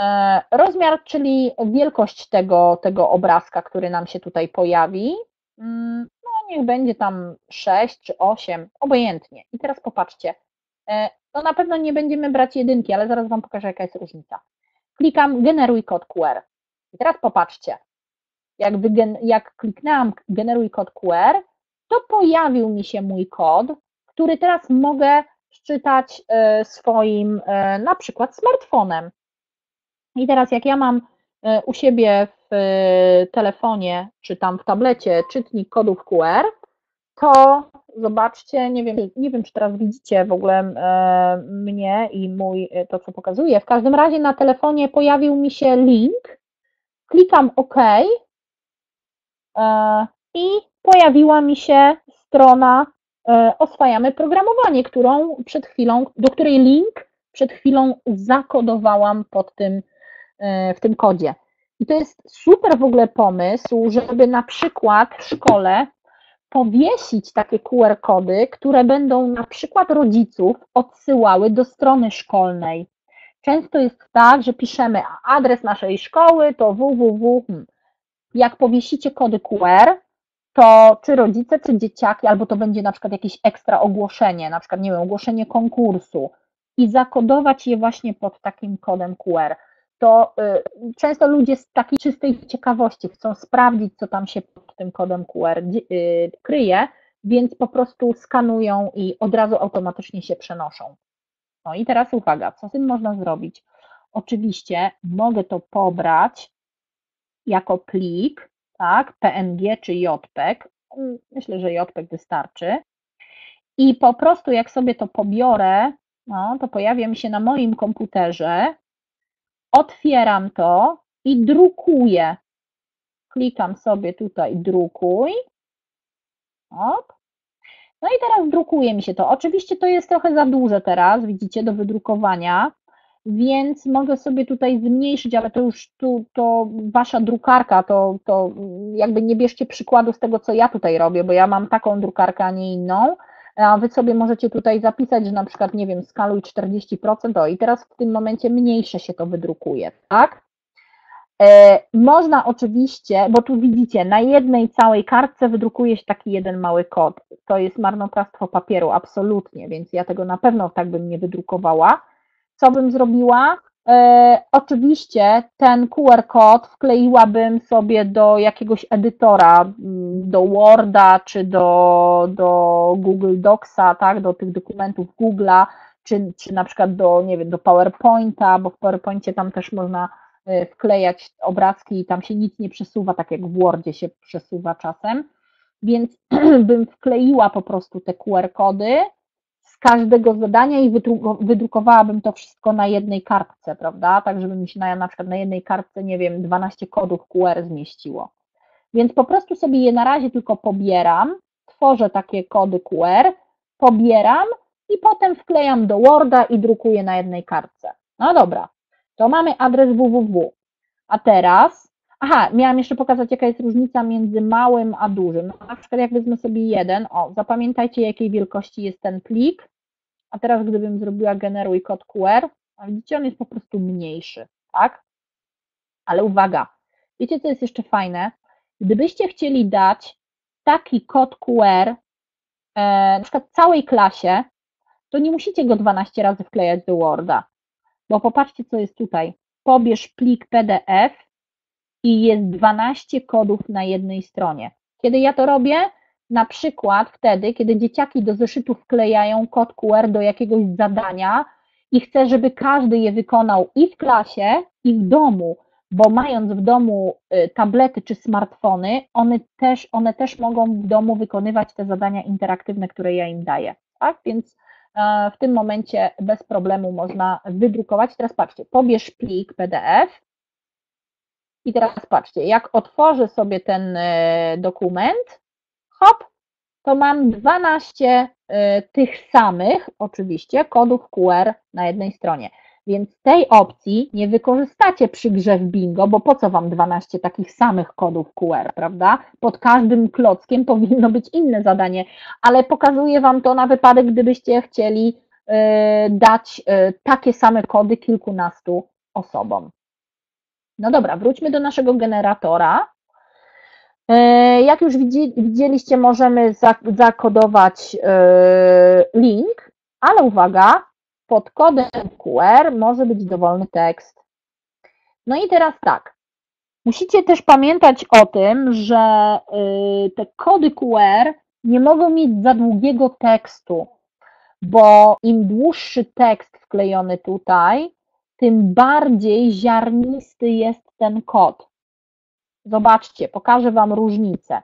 E, rozmiar, czyli wielkość tego, tego obrazka, który nam się tutaj pojawi, mm, no niech będzie tam 6 czy 8, obojętnie. I teraz popatrzcie, e, no na pewno nie będziemy brać jedynki, ale zaraz Wam pokażę, jaka jest różnica. Klikam generuj kod QR. I teraz popatrzcie, jak, jak kliknęłam generuj kod QR, to pojawił mi się mój kod, który teraz mogę szczytać e, swoim na przykład smartfonem. I teraz jak ja mam e, u siebie w e, telefonie, czy tam w tablecie czytnik kodów QR, to zobaczcie, nie wiem, nie wiem czy teraz widzicie w ogóle e, mnie i mój, to co pokazuję. W każdym razie na telefonie pojawił mi się link, klikam OK i pojawiła mi się strona oswajamy programowanie, którą przed chwilą, do której link przed chwilą zakodowałam pod tym E, w tym kodzie. I to jest super w ogóle pomysł, żeby na przykład w szkole powiesić takie QR kody, które będą na przykład rodziców odsyłały do strony szkolnej. Często jest tak, że piszemy adres naszej szkoły to www. Hmm. Jak powiesicie kody QR, to czy rodzice, czy dzieciaki, albo to będzie na przykład jakieś ekstra ogłoszenie, na przykład, nie wiem, ogłoszenie konkursu i zakodować je właśnie pod takim kodem QR to y, często ludzie z takiej czystej ciekawości chcą sprawdzić, co tam się pod tym kodem QR y, kryje, więc po prostu skanują i od razu automatycznie się przenoszą. No i teraz uwaga, co z tym można zrobić? Oczywiście mogę to pobrać jako plik, tak, PNG czy JPEG. Myślę, że JPEG wystarczy. I po prostu jak sobie to pobiorę, no, to pojawia mi się na moim komputerze otwieram to i drukuję. Klikam sobie tutaj drukuj. Ok. No i teraz drukuje mi się to. Oczywiście to jest trochę za duże teraz, widzicie, do wydrukowania, więc mogę sobie tutaj zmniejszyć, ale to już tu, to wasza drukarka, to, to jakby nie bierzcie przykładu z tego, co ja tutaj robię, bo ja mam taką drukarkę, a nie inną, a Wy sobie możecie tutaj zapisać, że na przykład, nie wiem, skaluj 40%, o i teraz w tym momencie mniejsze się to wydrukuje, tak? E, można oczywiście, bo tu widzicie, na jednej całej kartce wydrukuje się taki jeden mały kod. To jest marnotrawstwo papieru, absolutnie, więc ja tego na pewno tak bym nie wydrukowała. Co bym zrobiła? E, oczywiście ten QR kod wkleiłabym sobie do jakiegoś edytora, mm, do Worda czy do, do Google Docsa, tak, do tych dokumentów Google'a, czy, czy na przykład do, nie wiem, do PowerPointa, bo w PowerPoincie tam też można e, wklejać obrazki i tam się nic nie przesuwa, tak jak w Wordzie się przesuwa czasem. Więc bym wkleiła po prostu te QR kody każdego zadania i wydrukowałabym to wszystko na jednej kartce, prawda? Tak, żeby mi się na, na przykład na jednej kartce, nie wiem, 12 kodów QR zmieściło. Więc po prostu sobie je na razie tylko pobieram, tworzę takie kody QR, pobieram i potem wklejam do Worda i drukuję na jednej kartce. No dobra, to mamy adres www. A teraz, aha, miałam jeszcze pokazać, jaka jest różnica między małym a dużym. No, na przykład jak wezmę sobie jeden, o, zapamiętajcie jakiej wielkości jest ten plik, a teraz gdybym zrobiła generuj kod QR, a widzicie, on jest po prostu mniejszy, tak? Ale uwaga, wiecie co jest jeszcze fajne? Gdybyście chcieli dać taki kod QR e, na przykład całej klasie, to nie musicie go 12 razy wklejać do Worda, bo popatrzcie, co jest tutaj. Pobierz plik PDF i jest 12 kodów na jednej stronie. Kiedy ja to robię, na przykład wtedy, kiedy dzieciaki do zeszytu wklejają kod QR do jakiegoś zadania i chcę, żeby każdy je wykonał i w klasie, i w domu, bo mając w domu y, tablety czy smartfony, one też, one też mogą w domu wykonywać te zadania interaktywne, które ja im daję. Tak? Więc e, w tym momencie bez problemu można wydrukować. Teraz patrzcie, pobierz plik PDF i teraz patrzcie, jak otworzę sobie ten e, dokument, hop, to mam 12 y, tych samych, oczywiście, kodów QR na jednej stronie. Więc tej opcji nie wykorzystacie przy grze w bingo, bo po co Wam 12 takich samych kodów QR, prawda? Pod każdym klockiem powinno być inne zadanie, ale pokazuję Wam to na wypadek, gdybyście chcieli y, dać takie same kody kilkunastu osobom. No dobra, wróćmy do naszego generatora. E, jak już widzieliście, możemy zakodować e, link, ale uwaga, pod kodem QR może być dowolny tekst. No i teraz tak, musicie też pamiętać o tym, że y, te kody QR nie mogą mieć za długiego tekstu, bo im dłuższy tekst wklejony tutaj, tym bardziej ziarnisty jest ten kod. Zobaczcie, pokażę Wam różnicę.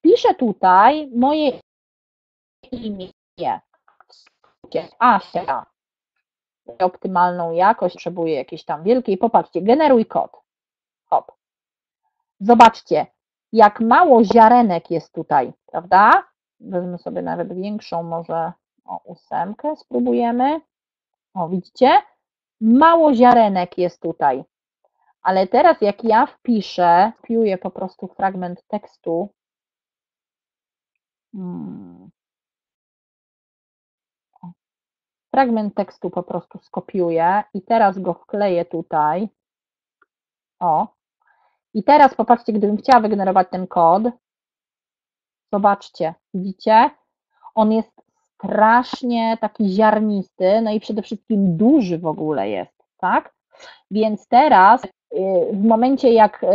Piszę tutaj moje imię, Asia. Optymalną jakość, potrzebuję jakiejś tam wielkiej. Popatrzcie, generuj kod. Hop. Zobaczcie, jak mało ziarenek jest tutaj, prawda? Wezmę sobie nawet większą, może o ósemkę spróbujemy. O, widzicie? Mało ziarenek jest tutaj. Ale teraz jak ja wpiszę, wpiuję po prostu fragment tekstu. Hmm. Fragment tekstu po prostu skopiuję i teraz go wkleję tutaj. O. I teraz popatrzcie, gdybym chciała wygenerować ten kod, zobaczcie, widzicie? On jest strasznie taki ziarnisty, no i przede wszystkim duży w ogóle jest, tak? Więc teraz y, w momencie jak y,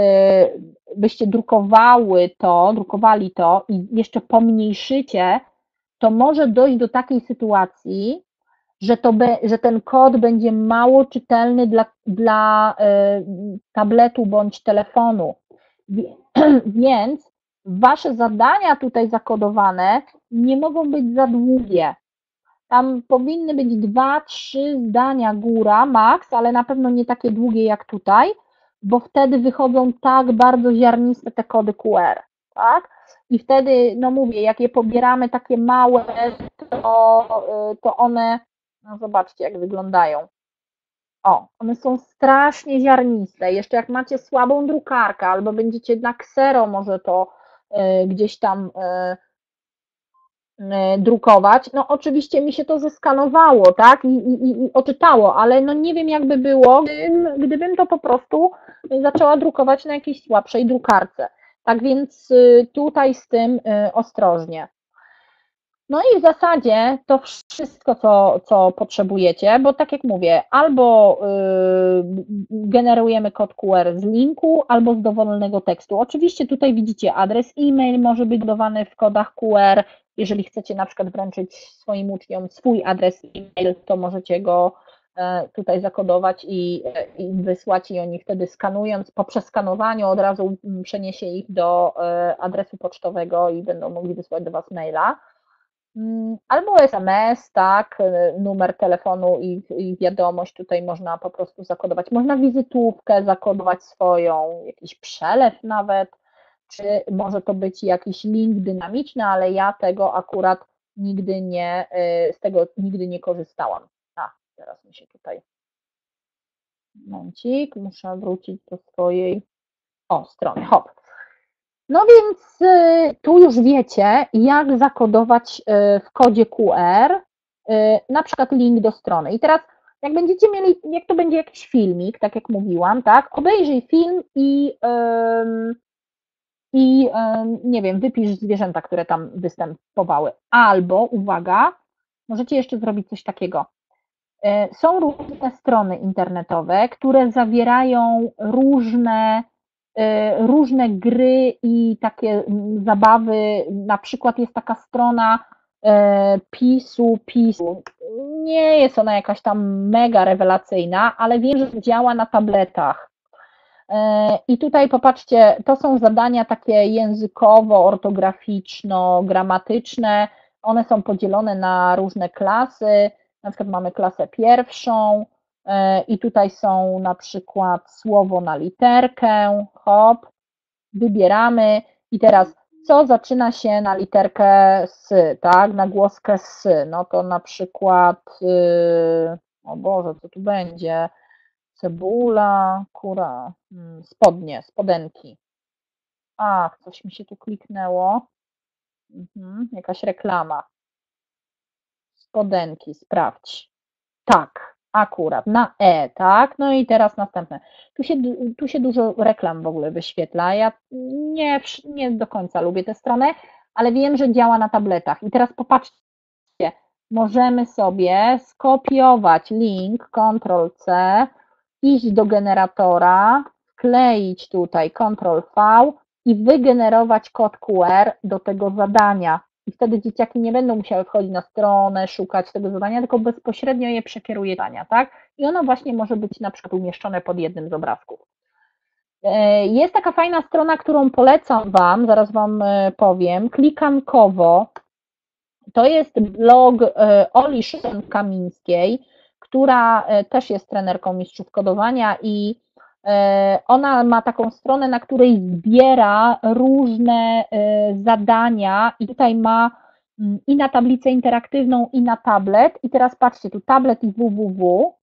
byście drukowały to, drukowali to i jeszcze pomniejszycie, to może dojść do takiej sytuacji, że, to be, że ten kod będzie mało czytelny dla, dla y, tabletu bądź telefonu. Więc wasze zadania tutaj zakodowane nie mogą być za długie. Tam powinny być dwa, trzy zdania góra, max, ale na pewno nie takie długie jak tutaj, bo wtedy wychodzą tak bardzo ziarniste te kody QR, tak? I wtedy, no mówię, jak je pobieramy takie małe, to, y, to one, no zobaczcie jak wyglądają. O, one są strasznie ziarniste. Jeszcze jak macie słabą drukarkę albo będziecie na ksero może to gdzieś tam y, E, drukować. No oczywiście mi się to zeskanowało, tak, i, i, i oczytało, ale no nie wiem jakby było, gdybym, gdybym to po prostu zaczęła drukować na jakiejś słabszej drukarce. Tak więc y, tutaj z tym y, ostrożnie. No i w zasadzie to wszystko, co, co potrzebujecie, bo tak jak mówię, albo y, generujemy kod QR z linku, albo z dowolnego tekstu. Oczywiście tutaj widzicie adres e-mail może być dodawany w kodach QR. Jeżeli chcecie na przykład wręczyć swoim uczniom swój adres e-mail, to możecie go e, tutaj zakodować i, i wysłać i oni wtedy skanując, po przeskanowaniu od razu przeniesie ich do e, adresu pocztowego i będą mogli wysłać do Was maila. Mm, albo SMS, tak, y, numer telefonu i, i, wiadomość tutaj można po prostu zakodować. Można wizytówkę zakodować swoją, jakiś przelew nawet, czy może to być jakiś link dynamiczny, ale ja tego akurat nigdy nie, y, z tego nigdy nie korzystałam. A, teraz mi się tutaj, momencik, muszę wrócić do swojej, o, strony, hop. No więc y, tu już wiecie, jak zakodować y, w kodzie QR y, na przykład link do strony. I teraz jak będziecie mieli, jak to będzie jakiś filmik, tak jak mówiłam, tak, obejrzyj film i, i nie wiem, wypisz zwierzęta, które tam występowały. Albo, uwaga, możecie jeszcze zrobić coś takiego. Są różne strony internetowe, które zawierają różne różne gry i takie mm, zabawy. Na przykład jest taka strona y, PiSu, PiSu. Nie jest ona jakaś tam mega rewelacyjna, ale wiem, że działa na tabletach. Y, I tutaj popatrzcie, to są zadania takie językowo, ortograficzno-gramatyczne. One są podzielone na różne klasy. Na przykład mamy klasę pierwszą, E, I tutaj są na przykład słowo na literkę, hop, wybieramy i teraz co zaczyna się na literkę s, tak, na głoskę s, no to na przykład, yy, o Boże, co tu będzie, cebula, kura, hmm, spodnie, spodenki. Ach, coś mi się tu kliknęło, mhm, jakaś reklama. Spodenki, sprawdź. Tak, akurat, na E, tak? No i teraz następne. Tu się, tu się dużo reklam w ogóle wyświetla. Ja nie, nie do końca lubię tę stronę, ale wiem, że działa na tabletach. I teraz popatrzcie, możemy sobie skopiować link, Ctrl-C, iść do generatora, wkleić tutaj Ctrl-V i wygenerować kod QR do tego zadania. I wtedy dzieciaki nie będą musiały wchodzić na stronę, szukać tego zadania, tylko bezpośrednio je przekieruje zadania, tak? I ono właśnie może być na przykład umieszczone pod jednym z obrazków. E, jest taka fajna strona, którą polecam Wam, zaraz Wam e, powiem, klikankowo. To jest blog e, Oli Kamińskiej, która też jest trenerką mistrzów kodowania i ona ma taką stronę, na której zbiera różne zadania i tutaj ma mm, i na tablicę interaktywną, i na tablet. I teraz patrzcie, tu tablet i www.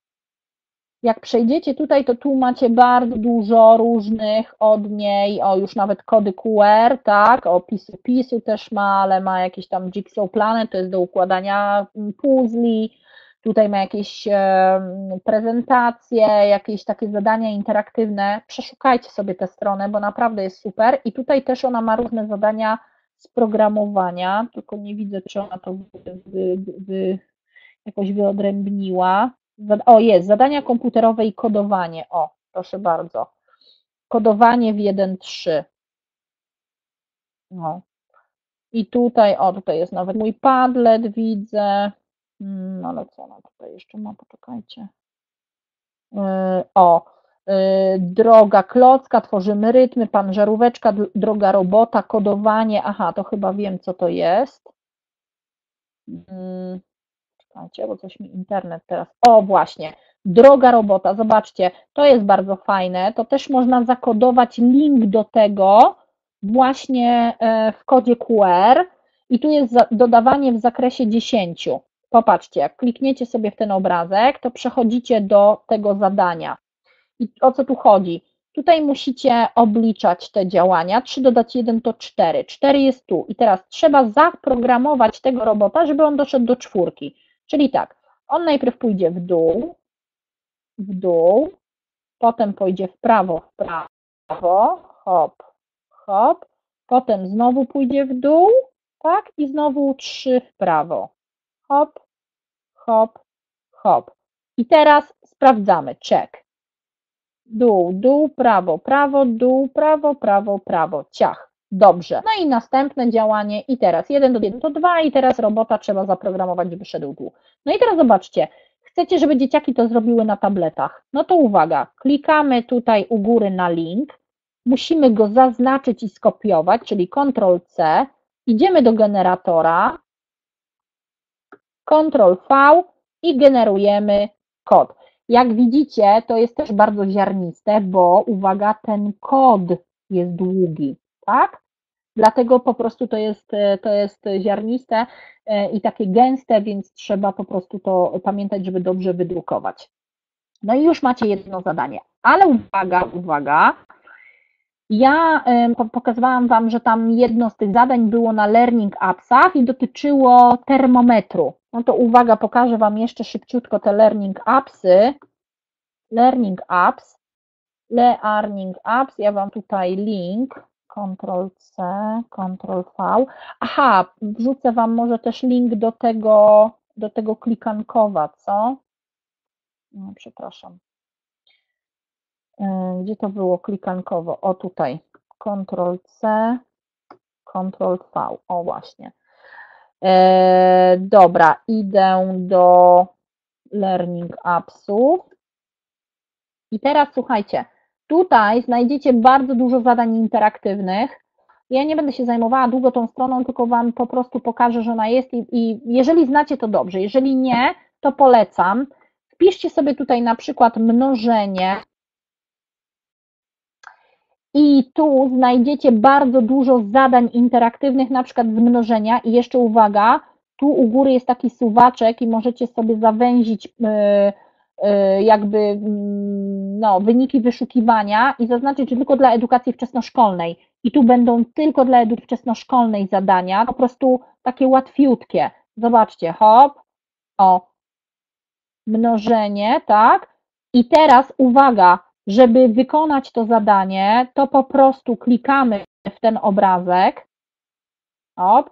Jak przejdziecie tutaj, to tu macie bardzo dużo różnych od niej, o już nawet kody QR, tak, o pisu pisu też ma, ale ma jakieś tam Jigsaw Planet, to jest do układania mm, puzli, tutaj ma jakieś prezentacje, jakieś takie zadania interaktywne. Przeszukajcie sobie tę stronę, bo naprawdę jest super i tutaj też ona ma różne zadania z programowania, tylko nie widzę, czy ona to wy, wy, jakoś wyodrębniła. O, jest, zadania komputerowe i kodowanie. O, proszę bardzo. Kodowanie w 1.3. No. I tutaj, o, tutaj jest nawet mój Padlet, widzę. Hmm, ale co ona tutaj jeszcze ma? Poczekajcie. Yy, o, yy, droga klocka, tworzymy rytmy, pan żaróweczka, droga robota, kodowanie. Aha, to chyba wiem, co to jest. Yy. Czekajcie, bo coś mi internet teraz. O, właśnie. Droga robota, zobaczcie, to jest bardzo fajne. To też można zakodować link do tego właśnie e, w kodzie QR i tu jest dodawanie w zakresie 10. Popatrzcie, jak klikniecie sobie w ten obrazek, to przechodzicie do tego zadania. I o co tu chodzi? Tutaj musicie obliczać te działania. 3 dodać 1 to 4. 4 jest tu. I teraz trzeba zaprogramować tego robota, żeby on doszedł do czwórki. Czyli tak, on najpierw pójdzie w dół, w dół, potem pójdzie w prawo, w prawo, hop, hop, potem znowu pójdzie w dół, tak, i znowu trzy w prawo, hop, hop, hop. I teraz sprawdzamy, check. Dół, dół, prawo, prawo, dół, prawo, prawo, prawo, ciach. Dobrze. No i następne działanie i teraz 1 do 1 to 2 i teraz robota trzeba zaprogramować, żeby szedł dół. No i teraz zobaczcie, chcecie, żeby dzieciaki to zrobiły na tabletach. No to uwaga, klikamy tutaj u góry na link, musimy go zaznaczyć i skopiować, czyli Ctrl-C, idziemy do generatora, Ctrl-V i generujemy kod. Jak widzicie, to jest też bardzo ziarniste, bo uwaga, ten kod jest długi, tak? Dlatego po prostu to jest, to jest ziarniste e, i takie gęste, więc trzeba po prostu to pamiętać, żeby dobrze wydrukować. No i już macie jedno zadanie. Ale uwaga, uwaga. Ja pokazywałam Wam, że tam jedno z tych zadań było na Learning Appsach i dotyczyło termometru. No to uwaga, pokażę Wam jeszcze szybciutko te Learning Appsy. Learning Apps. Learning Apps, ja Wam tutaj link Ctrl-C, Ctrl-V. Aha, wrzucę Wam może też link do tego, do tego klikankowa, co? No, przepraszam. E, gdzie to było klikankowo? O tutaj. Ctrl-C, Ctrl-V. O właśnie. E, dobra, idę do Learning Appsów. I teraz słuchajcie, Tutaj znajdziecie bardzo dużo zadań interaktywnych. Ja nie będę się zajmowała długo tą stroną, tylko Wam po prostu pokażę, że ona jest i, i jeżeli znacie to dobrze, jeżeli nie, to polecam. Wpiszcie sobie tutaj na przykład mnożenie i tu znajdziecie bardzo dużo zadań interaktywnych, na przykład z mnożenia i jeszcze uwaga, tu u góry jest taki suwaczek i możecie sobie zawęzić yy, Y, jakby mm, no, wyniki wyszukiwania i zaznaczyć, tylko dla edukacji wczesnoszkolnej. I tu będą tylko dla edukacji wczesnoszkolnej zadania, po prostu takie łatwiutkie. Zobaczcie, hop, o, mnożenie, tak? I teraz uwaga, żeby wykonać to zadanie, to po prostu klikamy w ten obrazek. Op.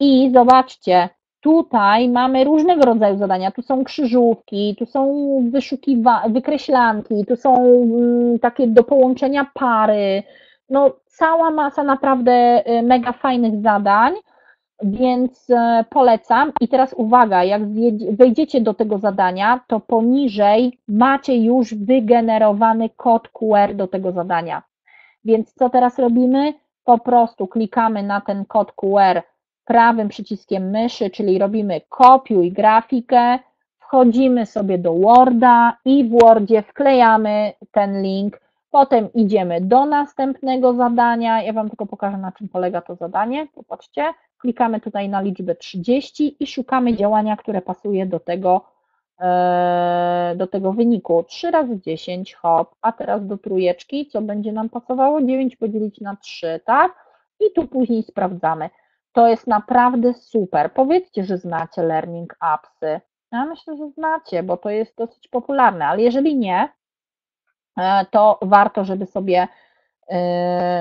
I zobaczcie, tutaj mamy różnego rodzaju zadania. Tu są krzyżówki, tu są wyszukiwa wykreślanki, tu są mm, takie do połączenia pary. No, cała masa naprawdę y, mega fajnych zadań więc e, polecam. I teraz uwaga, jak wejdziecie do tego zadania, to poniżej macie już wygenerowany kod QR do tego zadania. Więc co teraz robimy? Po prostu klikamy na ten kod QR prawym przyciskiem myszy, czyli robimy kopiuj grafikę, wchodzimy sobie do Worda i w Wordzie wklejamy ten link. Potem idziemy do następnego zadania. Ja Wam tylko pokażę, na czym polega to zadanie. Popatrzcie, klikamy tutaj na liczbę 30 i szukamy działania, które pasuje do tego, e, do tego wyniku. 3 razy 10, hop, a teraz do trójeczki, co będzie nam pasowało? 9 podzielić na 3, tak? I tu później sprawdzamy. To jest naprawdę super. Powiedzcie, że znacie Learning Appsy. Ja myślę, że znacie, bo to jest dosyć popularne, ale jeżeli nie, e, to warto, żeby sobie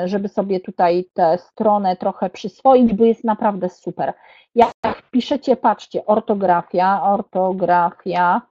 żeby sobie tutaj tę stronę trochę przyswoić, bo jest naprawdę super. Jak piszecie, patrzcie, ortografia, ortografia,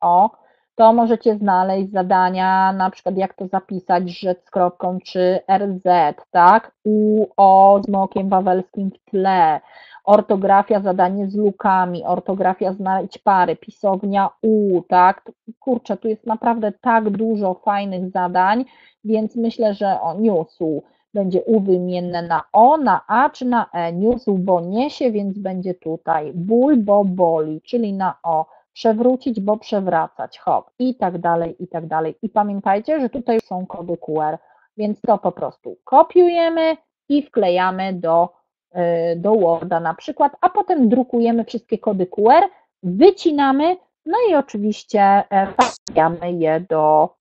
o, to możecie znaleźć zadania, na przykład jak to zapisać, rzec z kropką, czy RZ, tak, U, O z mokiem wawelskim w tle, ortografia, zadanie z lukami, ortografia znaleźć pary, pisownia U, tak, kurczę, tu jest naprawdę tak dużo fajnych zadań, więc myślę, że o niósł będzie U wymienne na O, na A czy na E, niósł, bo niesie, więc będzie tutaj ból, bo boli, czyli na O, przewrócić, bo przewracać, hop, i tak dalej, i tak dalej. I pamiętajcie, że tutaj są kody QR, więc to po prostu kopiujemy i wklejamy do, y, do Worda na przykład, a potem drukujemy wszystkie kody QR, wycinamy, no i oczywiście e, wstawiamy je do,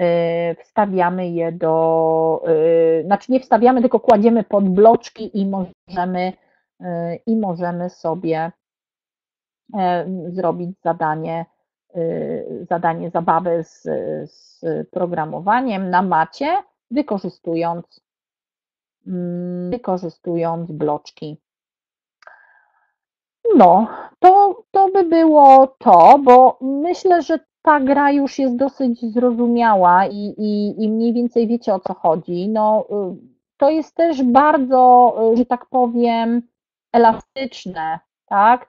y, wstawiamy je do, y, znaczy nie wstawiamy, tylko kładziemy pod bloczki i możemy, i możemy sobie zrobić zadanie, e, zadanie zabawy z, z programowaniem na macie, wykorzystując, mm, wykorzystując bloczki. No, to, to by było to, bo myślę, że ta gra już jest dosyć zrozumiała i, i, i mniej więcej wiecie o co chodzi. No, y, to jest też bardzo, y, że tak powiem, elastyczne, tak?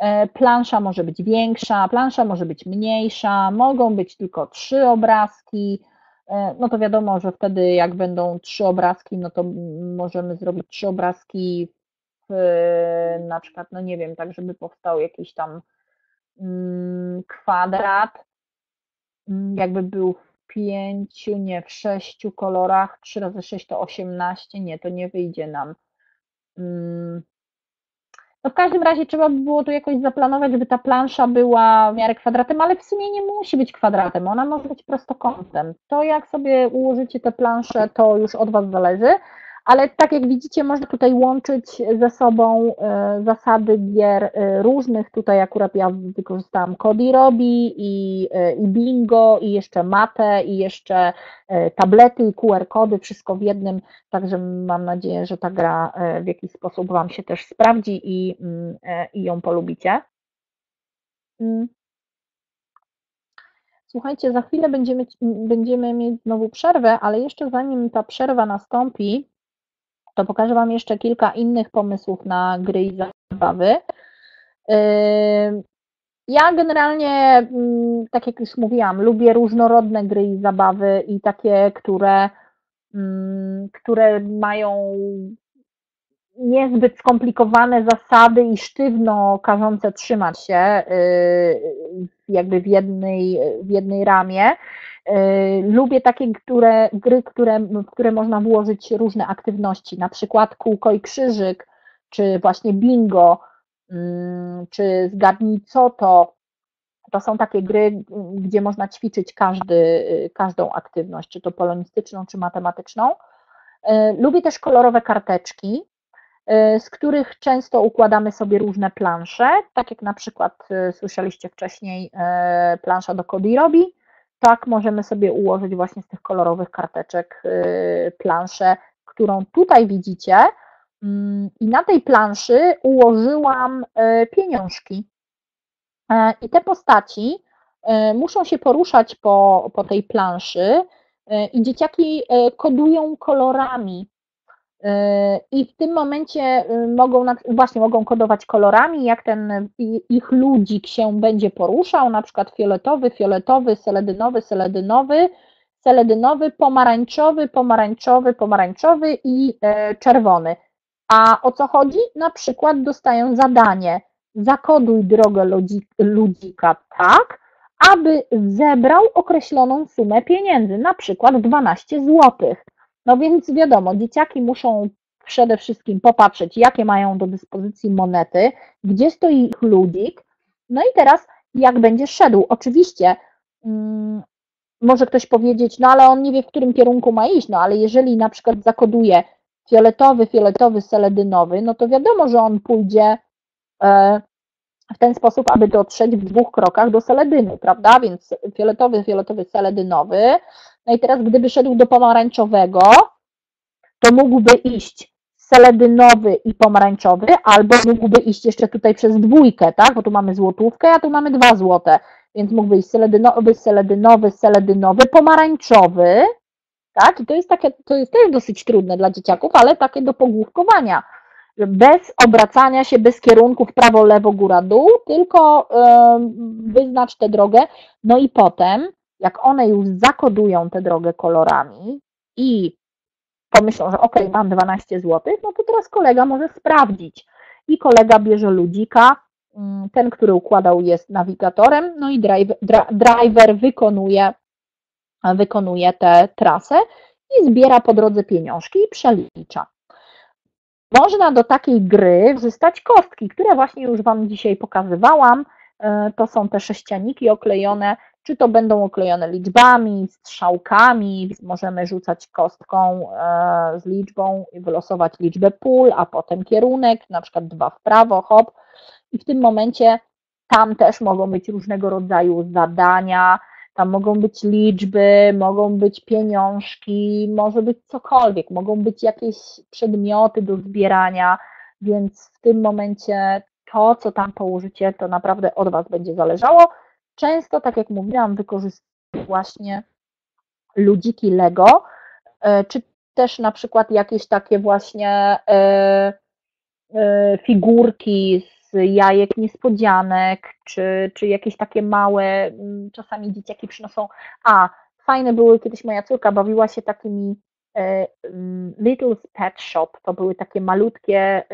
E, plansza może być większa, plansza może być mniejsza, mogą być tylko trzy obrazki. E, no to wiadomo, że wtedy jak będą trzy obrazki, no to możemy zrobić trzy obrazki w, na przykład, no nie wiem, tak żeby powstał jakiś tam mm, kwadrat, mm, jakby był w pięciu, nie, w sześciu kolorach, 3 razy 6 to 18, nie, to nie wyjdzie nam. No w każdym razie trzeba by było tu jakoś zaplanować, żeby ta plansza była w miarę kwadratem, ale w sumie nie musi być kwadratem, ona może być prostokątem. To jak sobie ułożycie tę planszę, to już od Was zależy ale tak jak widzicie, można tutaj łączyć ze sobą e, zasady gier e, różnych. Tutaj akurat ja wykorzystałam Kodi Robi i, e, i Bingo, i jeszcze Mate, i jeszcze tablety i QR-kody, wszystko w jednym. Także mam nadzieję, że ta gra w jakiś sposób Wam się też sprawdzi i, mm, i ją polubicie. Mm. Słuchajcie, za chwilę będziemy, będziemy mieć znowu przerwę, ale jeszcze zanim ta przerwa nastąpi, to pokażę Wam jeszcze kilka innych pomysłów na gry i zabawy. Ja generalnie, mm, tak jak już mówiłam, lubię różnorodne gry i zabawy i takie, które, mm, które mają niezbyt skomplikowane zasady i sztywno każące trzymać się y, jakby w jednej, w jednej ramie. Y, lubię takie które, gry, które, w które można włożyć różne aktywności, na przykład kółko i krzyżyk, czy właśnie bingo, mm, czy zgadnij co to. To są takie gry, gdzie można ćwiczyć każdy, każdą aktywność, czy to polonistyczną, czy matematyczną. Y, lubię też kolorowe karteczki, z których często układamy sobie różne plansze, tak jak na przykład słyszeliście wcześniej plansza do Cody robi, tak możemy sobie ułożyć właśnie z tych kolorowych karteczek planszę, którą tutaj widzicie mm, i na tej planszy ułożyłam pieniążki. I te postaci muszą się poruszać po, po tej planszy i dzieciaki kodują kolorami. I w tym momencie mogą właśnie mogą kodować kolorami, jak ten ich ludzik się będzie poruszał, na przykład fioletowy, fioletowy, seledynowy, seledynowy, seledynowy, pomarańczowy, pomarańczowy, pomarańczowy i czerwony. A o co chodzi? Na przykład dostają zadanie, zakoduj drogę ludzika tak, aby zebrał określoną sumę pieniędzy, na przykład 12 zł. No więc wiadomo, dzieciaki muszą przede wszystkim popatrzeć, jakie mają do dyspozycji monety, gdzie stoi ich ludzik. No i teraz, jak będzie szedł, oczywiście hmm, może ktoś powiedzieć, no ale on nie wie, w którym kierunku ma iść, no ale jeżeli na przykład zakoduje fioletowy, fioletowy, seledynowy, no to wiadomo, że on pójdzie e, w ten sposób, aby dotrzeć w dwóch krokach do seledynu, prawda? Więc fioletowy, fioletowy, seledynowy. No i teraz, gdyby szedł do pomarańczowego, to mógłby iść seledynowy i pomarańczowy, albo mógłby iść jeszcze tutaj przez dwójkę, tak? Bo tu mamy złotówkę, a tu mamy dwa złote. Więc mógłby iść seledynowy, seledynowy, seledynowy, pomarańczowy, tak? I to jest takie, to jest też dosyć trudne dla dzieciaków, ale takie do pogłówkowania bez obracania się, bez kierunków prawo, lewo, góra, dół, tylko wyznacz tę drogę. No i potem, jak one już zakodują tę drogę kolorami i pomyślą, że ok, mam 12 zł, no to teraz kolega może sprawdzić. I kolega bierze ludzika, mm, ten, który układał jest nawigatorem, no i driver, driver wykonuje, wykonuje tę trasę i zbiera po drodze pieniążki i przelicza. Można do takiej gry wrzystać kostki, które właśnie już Wam dzisiaj pokazywałam. E, to są te sześcianiki oklejone, czy to będą oklejone liczbami, strzałkami, możemy rzucać kostką e, z liczbą i wylosować liczbę pól, a potem kierunek, na przykład dwa w prawo, hop. I w tym momencie tam też mogą być różnego rodzaju zadania, tam mogą być liczby, mogą być pieniążki, może być cokolwiek, mogą być jakieś przedmioty do zbierania, więc w tym momencie to, co tam położycie, to naprawdę od Was będzie zależało. Często, tak jak mówiłam, wykorzystuję właśnie ludziki Lego, e, czy też na przykład jakieś takie właśnie e, e, figurki jajek niespodzianek, czy, czy jakieś takie małe, czasami dzieciaki przynoszą, a fajne były, kiedyś moja córka bawiła się takimi Little's Pet Shop, to były takie malutkie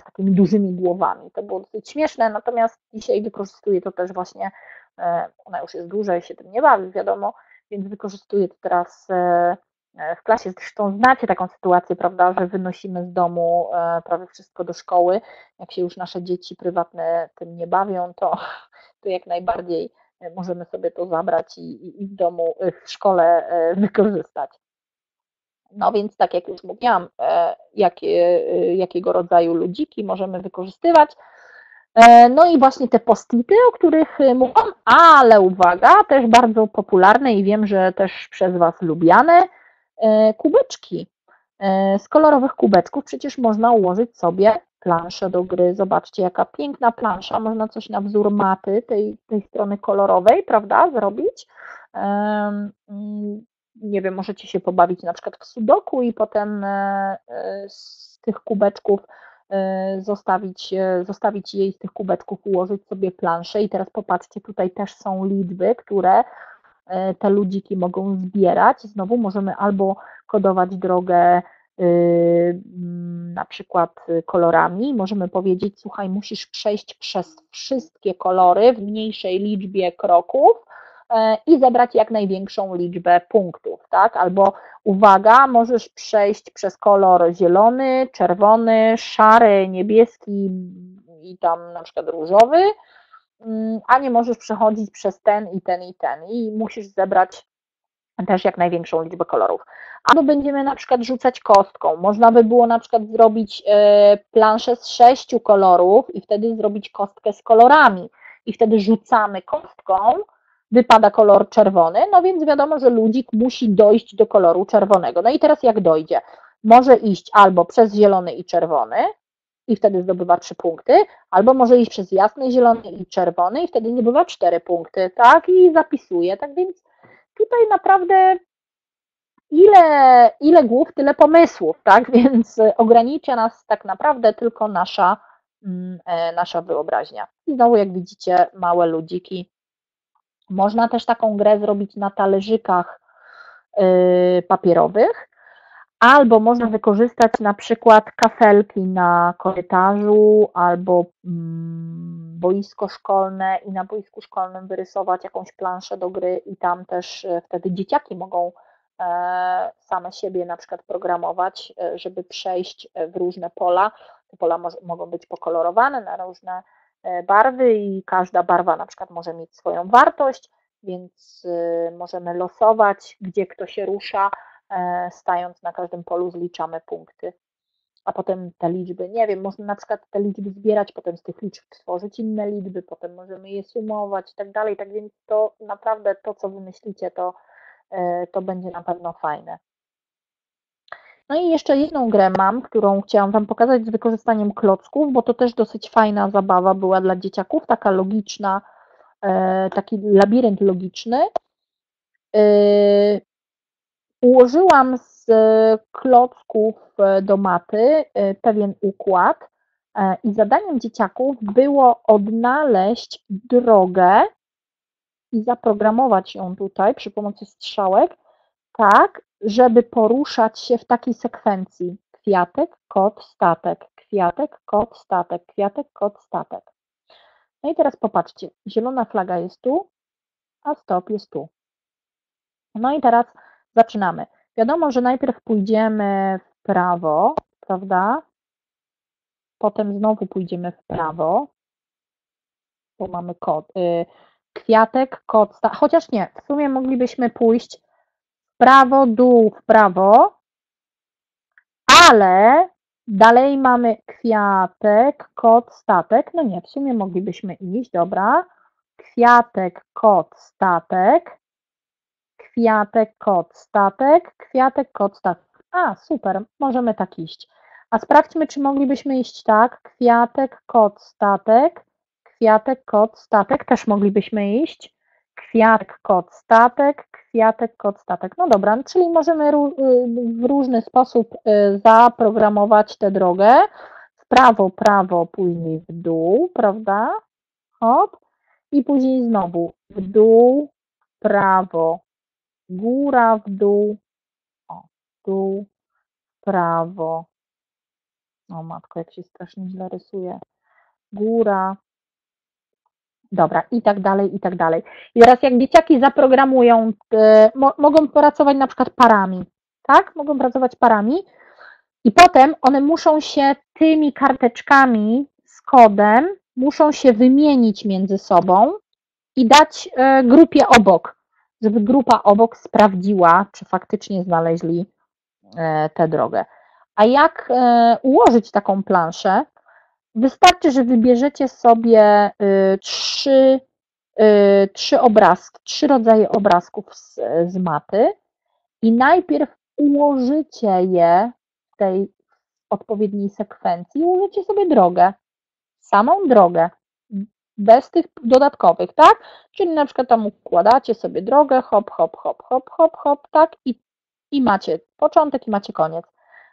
z takimi dużymi głowami. To było dosyć śmieszne, natomiast dzisiaj wykorzystuję to też właśnie, e, ona już jest duża i się tym nie bawi, wiadomo, więc wykorzystuję to teraz E, w klasie zresztą znacie taką sytuację, prawda, że wynosimy z domu e, prawie wszystko do szkoły. Jak się już nasze dzieci prywatne tym nie bawią, to, to jak najbardziej e, możemy sobie to zabrać i, i w domu, w szkole wykorzystać. No więc tak jak już mówiłam, jakie, jakiego rodzaju ludziki możemy wykorzystywać. No i właśnie te postity, o których mówiłam, ale uwaga, też bardzo popularne i wiem, że też przez Was lubiane, E, kubeczki. E, z kolorowych kubeczków przecież można ułożyć sobie planszę do gry. Zobaczcie, jaka piękna plansza. Można coś na wzór mapy tej, tej strony kolorowej, prawda, zrobić. Nie wiem, możecie się pobawić na przykład w sudoku i potem e, z tych kubeczków zostawić, zostawić jej z tych kubeczków, ułożyć sobie planszę. I teraz popatrzcie, tutaj też są liczby, które E, te ludziki mogą zbierać. Znowu możemy albo kodować drogę na przykład kolorami. Możemy powiedzieć, słuchaj, musisz przejść przez wszystkie kolory w mniejszej liczbie kroków e, i zebrać jak największą liczbę punktów, tak? Albo uwaga, możesz przejść przez kolor zielony, czerwony, szary, niebieski i tam na przykład różowy, Mm, a nie możesz przechodzić przez ten i ten i ten i musisz zebrać też jak największą liczbę kolorów. Albo będziemy na przykład rzucać kostką. Można by było na przykład zrobić e, planszę z sześciu kolorów i wtedy zrobić kostkę z kolorami. I wtedy rzucamy kostką, wypada kolor czerwony, no więc wiadomo, że ludzik musi dojść do koloru czerwonego. No i teraz jak dojdzie? Może iść albo przez zielony i czerwony, i wtedy zdobywa trzy punkty, albo może iść przez jasny, zielony i czerwony i wtedy zdobywa cztery punkty, tak? I zapisuje. Tak więc tutaj naprawdę ile, ile głów, tyle pomysłów, tak? Więc ogranicza nas tak naprawdę tylko nasza, mm, e, nasza wyobraźnia. I znowu, jak widzicie, małe ludziki. Można też taką grę zrobić na talerzykach y, papierowych, albo można wykorzystać na przykład kafelki na korytarzu, albo mm, boisko szkolne i na boisku szkolnym wyrysować jakąś planszę do gry i tam też e, wtedy dzieciaki mogą e, same siebie na przykład programować, e, żeby przejść w różne pola. Te pola mogą być pokolorowane na różne barwy i każda barwa na przykład może mieć swoją wartość, więc możemy losować, gdzie kto się rusza, E, stając na każdym polu zliczamy punkty. A potem te liczby, nie wiem, można na przykład te liczby zbierać, potem z tych liczb tworzyć inne liczby, potem możemy je sumować i tak dalej. Tak więc to naprawdę to, co wymyślicie, to, e, to będzie na pewno fajne. No i jeszcze jedną grę mam, którą chciałam Wam pokazać z wykorzystaniem klocków, bo to też dosyć fajna zabawa była dla dzieciaków, taka logiczna, e, taki labirynt logiczny. Ułożyłam z klocków e, do maty e, pewien układ e, i zadaniem dzieciaków było odnaleźć drogę i zaprogramować ją tutaj przy pomocy strzałek, tak, żeby poruszać się w takiej sekwencji kwiatek, kot, statek, kwiatek, kot, statek, kwiatek, kot, statek. No i teraz popatrzcie, zielona flaga jest tu, a stop jest tu. No i teraz Zaczynamy. Wiadomo, że najpierw pójdziemy w prawo, prawda? Potem znowu pójdziemy w prawo, bo mamy kod, y, kwiatek, kod, chociaż nie, w sumie moglibyśmy pójść prawo, dół, w prawo, ale dalej mamy kwiatek, kod, statek. No nie, w sumie moglibyśmy iść, dobra. Kwiatek, kod, statek kwiatek, kot, statek, kwiatek, kot, statek. A, super, możemy tak iść. A sprawdźmy, czy moglibyśmy iść tak. Kwiatek, kot, statek, kwiatek, kot, statek. Też moglibyśmy iść. Kwiatek, kot, statek, kwiatek, kot, statek. No dobra, czyli możemy y, w różny sposób y, zaprogramować tę drogę. W prawo, prawo, później w dół, prawda? Hop. I później znowu w dół, prawo, góra w dół, o, dół, prawo. O matko, jak się strasznie źle rysuje. Góra. Dobra, i tak dalej, i tak dalej. I teraz jak dzieciaki zaprogramują, mo mogą pracować na przykład parami, tak? Mogą pracować parami i potem one muszą się tymi karteczkami z kodem, muszą się wymienić między sobą i dać e, grupie obok żeby grupa obok sprawdziła, czy faktycznie znaleźli e, tę drogę. A jak e, ułożyć taką planszę? Wystarczy, że wybierzecie sobie y, trzy, y, trzy obrazki, trzy rodzaje obrazków z, z maty i najpierw ułożycie je w tej odpowiedniej sekwencji, ułożycie sobie drogę, samą drogę bez tych dodatkowych, tak? Czyli na przykład tam układacie sobie drogę, hop, hop, hop, hop, hop, hop, tak? I, i macie początek i macie koniec.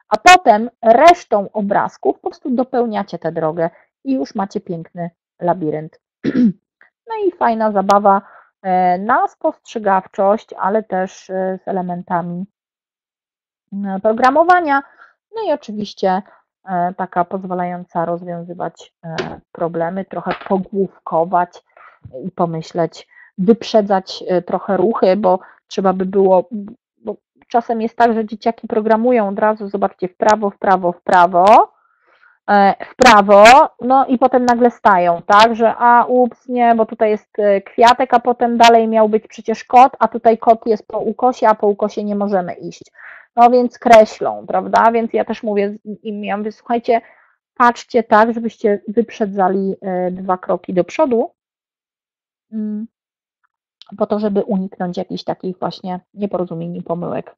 A potem resztą obrazków po prostu dopełniacie tę drogę i już macie piękny labirynt. No i fajna zabawa e, na spostrzegawczość, ale też e, z elementami e, programowania. No i oczywiście taka pozwalająca rozwiązywać problemy, trochę pogłówkować i pomyśleć, wyprzedzać trochę ruchy, bo trzeba by było, czasem jest tak, że dzieciaki programują od razu, zobaczcie, w prawo, w prawo, w prawo, e, w prawo, no i potem nagle stają, tak, że a ups, nie, bo tutaj jest e, kwiatek, a potem dalej miał być przecież kot, a tutaj kot jest po ukosie, a po ukosie nie możemy iść. No więc kreślą, prawda? Więc ja też mówię im, ja mówię, słuchajcie, patrzcie tak, żebyście wyprzedzali e, dwa kroki do przodu, mm, po to, żeby uniknąć jakichś takich właśnie nieporozumień i pomyłek.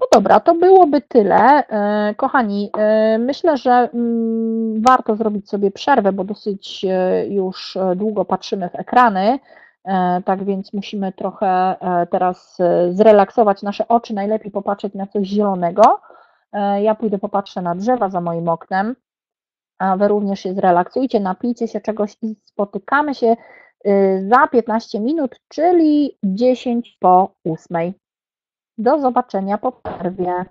No dobra, to byłoby tyle. E, kochani, e, myślę, że mm, warto zrobić sobie przerwę, bo dosyć już długo patrzymy w ekrany. Tak więc musimy trochę teraz zrelaksować nasze oczy, najlepiej popatrzeć na coś zielonego. E, ja pójdę popatrzę na drzewa za moim oknem, a Wy również się zrelaksujcie, napijcie się czegoś i spotykamy się za 15 minut, czyli 10 po 8. Do zobaczenia po przerwie.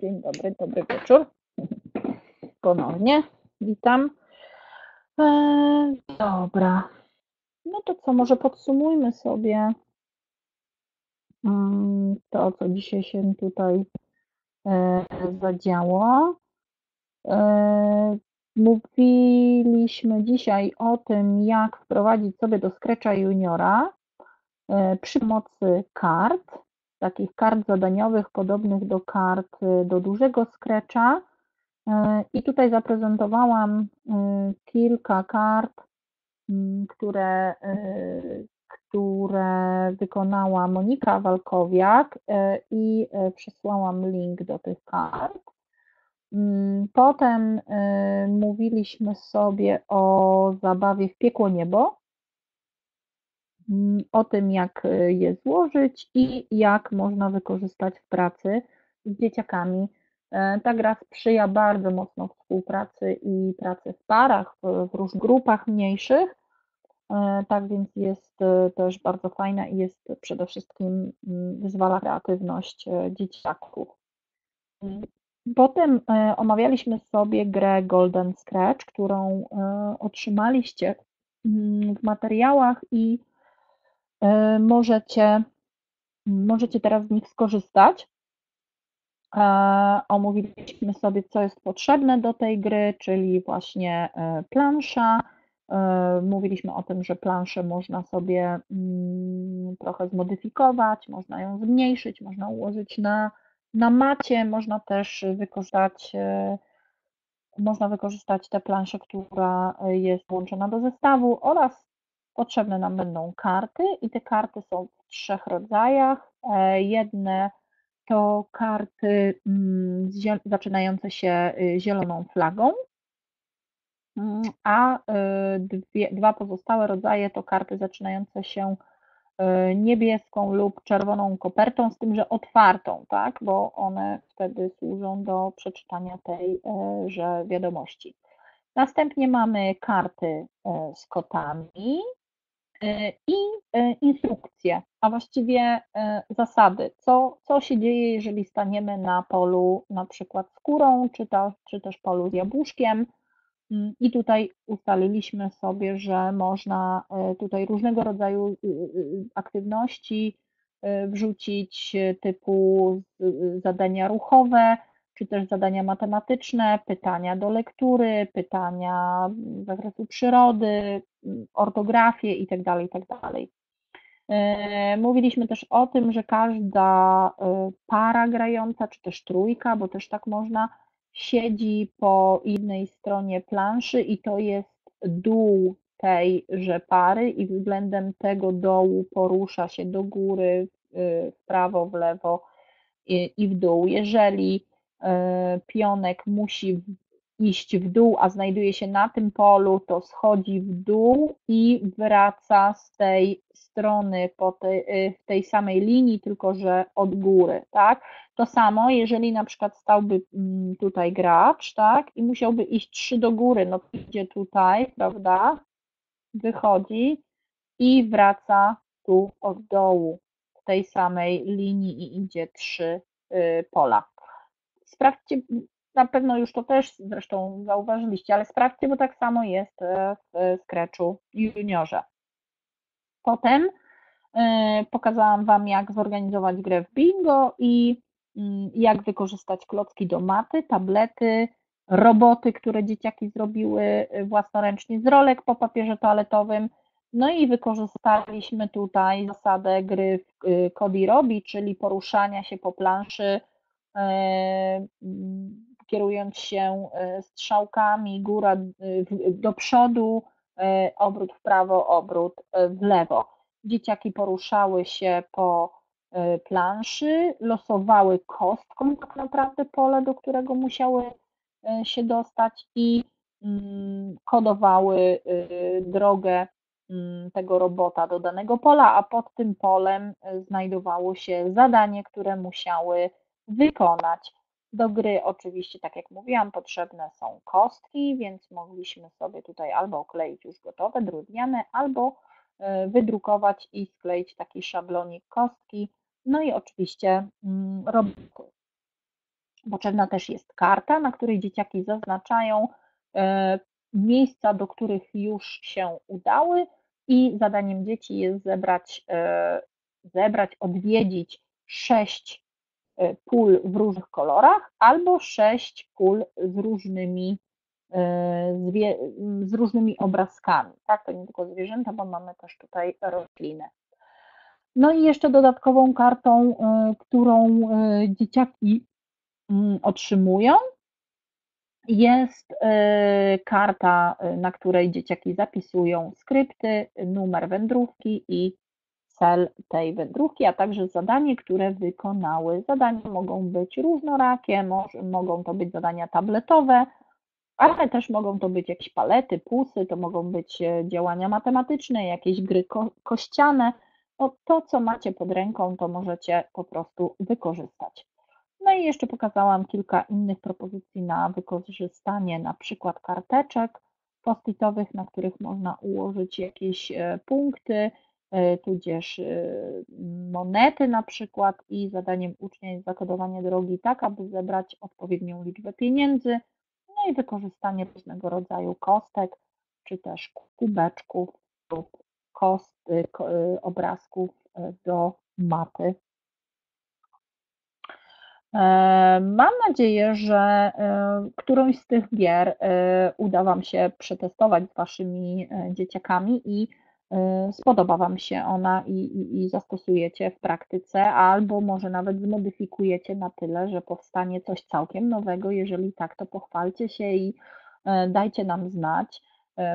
Dzień dobry, dobry wieczór. Ponownie witam. E, dobra. No to co, może podsumujmy sobie mm, to, co dzisiaj się tutaj e, zadziało. E, mówiliśmy dzisiaj o tym, jak wprowadzić sobie do Scratcha Juniora przy pomocy kart takich kart zadaniowych, podobnych do kart y, do dużego Scratcha. Y, I tutaj zaprezentowałam y, kilka kart, które, które wykonała Monika Walkowiak i przesłałam link do tych kart. Potem mówiliśmy sobie o zabawie w piekło niebo, o tym, jak e, je złożyć i jak można wykorzystać w pracy z dzieciakami. E, ta gra sprzyja bardzo mocno współpracy i pracy w parach, w różnych grupach mniejszych. E, tak więc jest też bardzo fajna i jest przede wszystkim mm, wyzwala kreatywność dzieciaków. Potem omawialiśmy sobie grę Golden Scratch, którą otrzymaliście mm, w materiałach i możecie, możecie teraz z nich skorzystać. E, omówiliśmy sobie, co jest potrzebne do tej gry, czyli właśnie e, plansza. Mówiliśmy o tym, że planszę można sobie mm, trochę zmodyfikować, można ją zmniejszyć, można ułożyć na, na macie, można też wykorzystać można wykorzystać tę planszę, która jest włączona do zestawu oraz Potrzebne nam będą karty i te karty są w trzech rodzajach. E, jedne to karty mm, zaczynające się y, zieloną flagą, mm, a y, dwie, dwa pozostałe rodzaje to karty zaczynające się y, niebieską lub czerwoną kopertą, z tym, że otwartą, tak, bo one wtedy służą do przeczytania tejże wiadomości. Następnie mamy karty z kotami, i e, instrukcje, a właściwie e, zasady, co, co się dzieje, jeżeli staniemy na polu na przykład z kurą, czy, to, czy też polu z jabłuszkiem. Mm, I tutaj ustaliliśmy sobie, że można tutaj różnego rodzaju y, y, y, aktywności wrzucić, typu zadania ruchowe, czy też zadania matematyczne, pytania do lektury, pytania z zakresu przyrody, ortografię itd. Tak itd. Tak e, mówiliśmy też o tym, że każda e, para grająca, czy też trójka, bo też tak można, siedzi po jednej stronie planszy i to jest dół tejże pary i względem tego dołu porusza się do góry, w prawo, w lewo i w dół. Jeżeli E, pionek musi iść w dół, a znajduje się na tym polu, to schodzi w dół i wraca z tej strony po tej, e, w tej samej linii, tylko że od góry, tak? To samo, jeżeli na przykład stałby mm, tutaj gracz, tak? I musiałby iść trzy do góry, no idzie tutaj, prawda? Wychodzi i wraca tu od dołu w tej samej linii i idzie trzy y, pola sprawdźcie, na pewno już to też zresztą zauważyliście, ale sprawdźcie, bo tak samo jest e, w Scratchu Juniorze. Potem e, pokazałam Wam, jak zorganizować grę w bingo i mm, jak wykorzystać klocki do maty, tablety, roboty, które dzieciaki zrobiły e, własnoręcznie z rolek po papierze toaletowym. No i wykorzystaliśmy tutaj zasadę gry w Cody Robi, czyli poruszania się po planszy E, kierując się e, strzałkami góra e, do przodu, obrót w prawo, obrót w lewo. Dzieciaki poruszały się po planszy, losowały kostką tak naprawdę pole, do którego musiały się dostać i mm, kodowały drogę mm, tego robota do danego pola, a pod tym polem znajdowało się zadanie, które musiały wykonać. Do gry oczywiście, tak jak mówiłam, potrzebne są kostki, więc mogliśmy sobie tutaj albo okleić już gotowe, drewniane, albo e, wydrukować i skleić taki szablonik kostki. No i oczywiście mm, roboty. Potrzebna też jest karta, na której dzieciaki zaznaczają e, miejsca, do których już się udały i zadaniem dzieci jest zebrać, e, zebrać odwiedzić sześć pól w różnych kolorach albo sześć pól z różnymi, z różnymi obrazkami. Tak, to nie tylko zwierzęta, bo mamy też tutaj rośliny. No i jeszcze dodatkową kartą, którą dzieciaki Mm, otrzymują, jest karta, na której dzieciaki zapisują skrypty, numer wędrówki i cel tej wędrówki, a także zadanie, które wykonały. Zadania mogą być różnorakie, mogą to być zadania tabletowe, ale też mogą to być jakieś palety, pusy, to mogą być e, działania matematyczne, jakieś gry ko kościane. No, to, co macie pod ręką, to możecie po prostu wykorzystać. No i jeszcze pokazałam kilka innych propozycji na wykorzystanie na przykład karteczek postitowych, na których można ułożyć jakieś e, punkty, tudzież e, monety na przykład i zadaniem ucznia jest zakodowanie drogi tak, aby zebrać odpowiednią liczbę pieniędzy, no i wykorzystanie różnego rodzaju kostek, czy też kubeczków lub kost, obrazków do mapy. E, mam nadzieję, że e, którąś z tych gier e, uda Wam się przetestować z Waszymi dzieciakami i spodoba Wam się ona i, i, i, zastosujecie w praktyce, albo może nawet zmodyfikujecie na tyle, że powstanie coś całkiem nowego. Jeżeli tak, to pochwalcie się i dajcie nam znać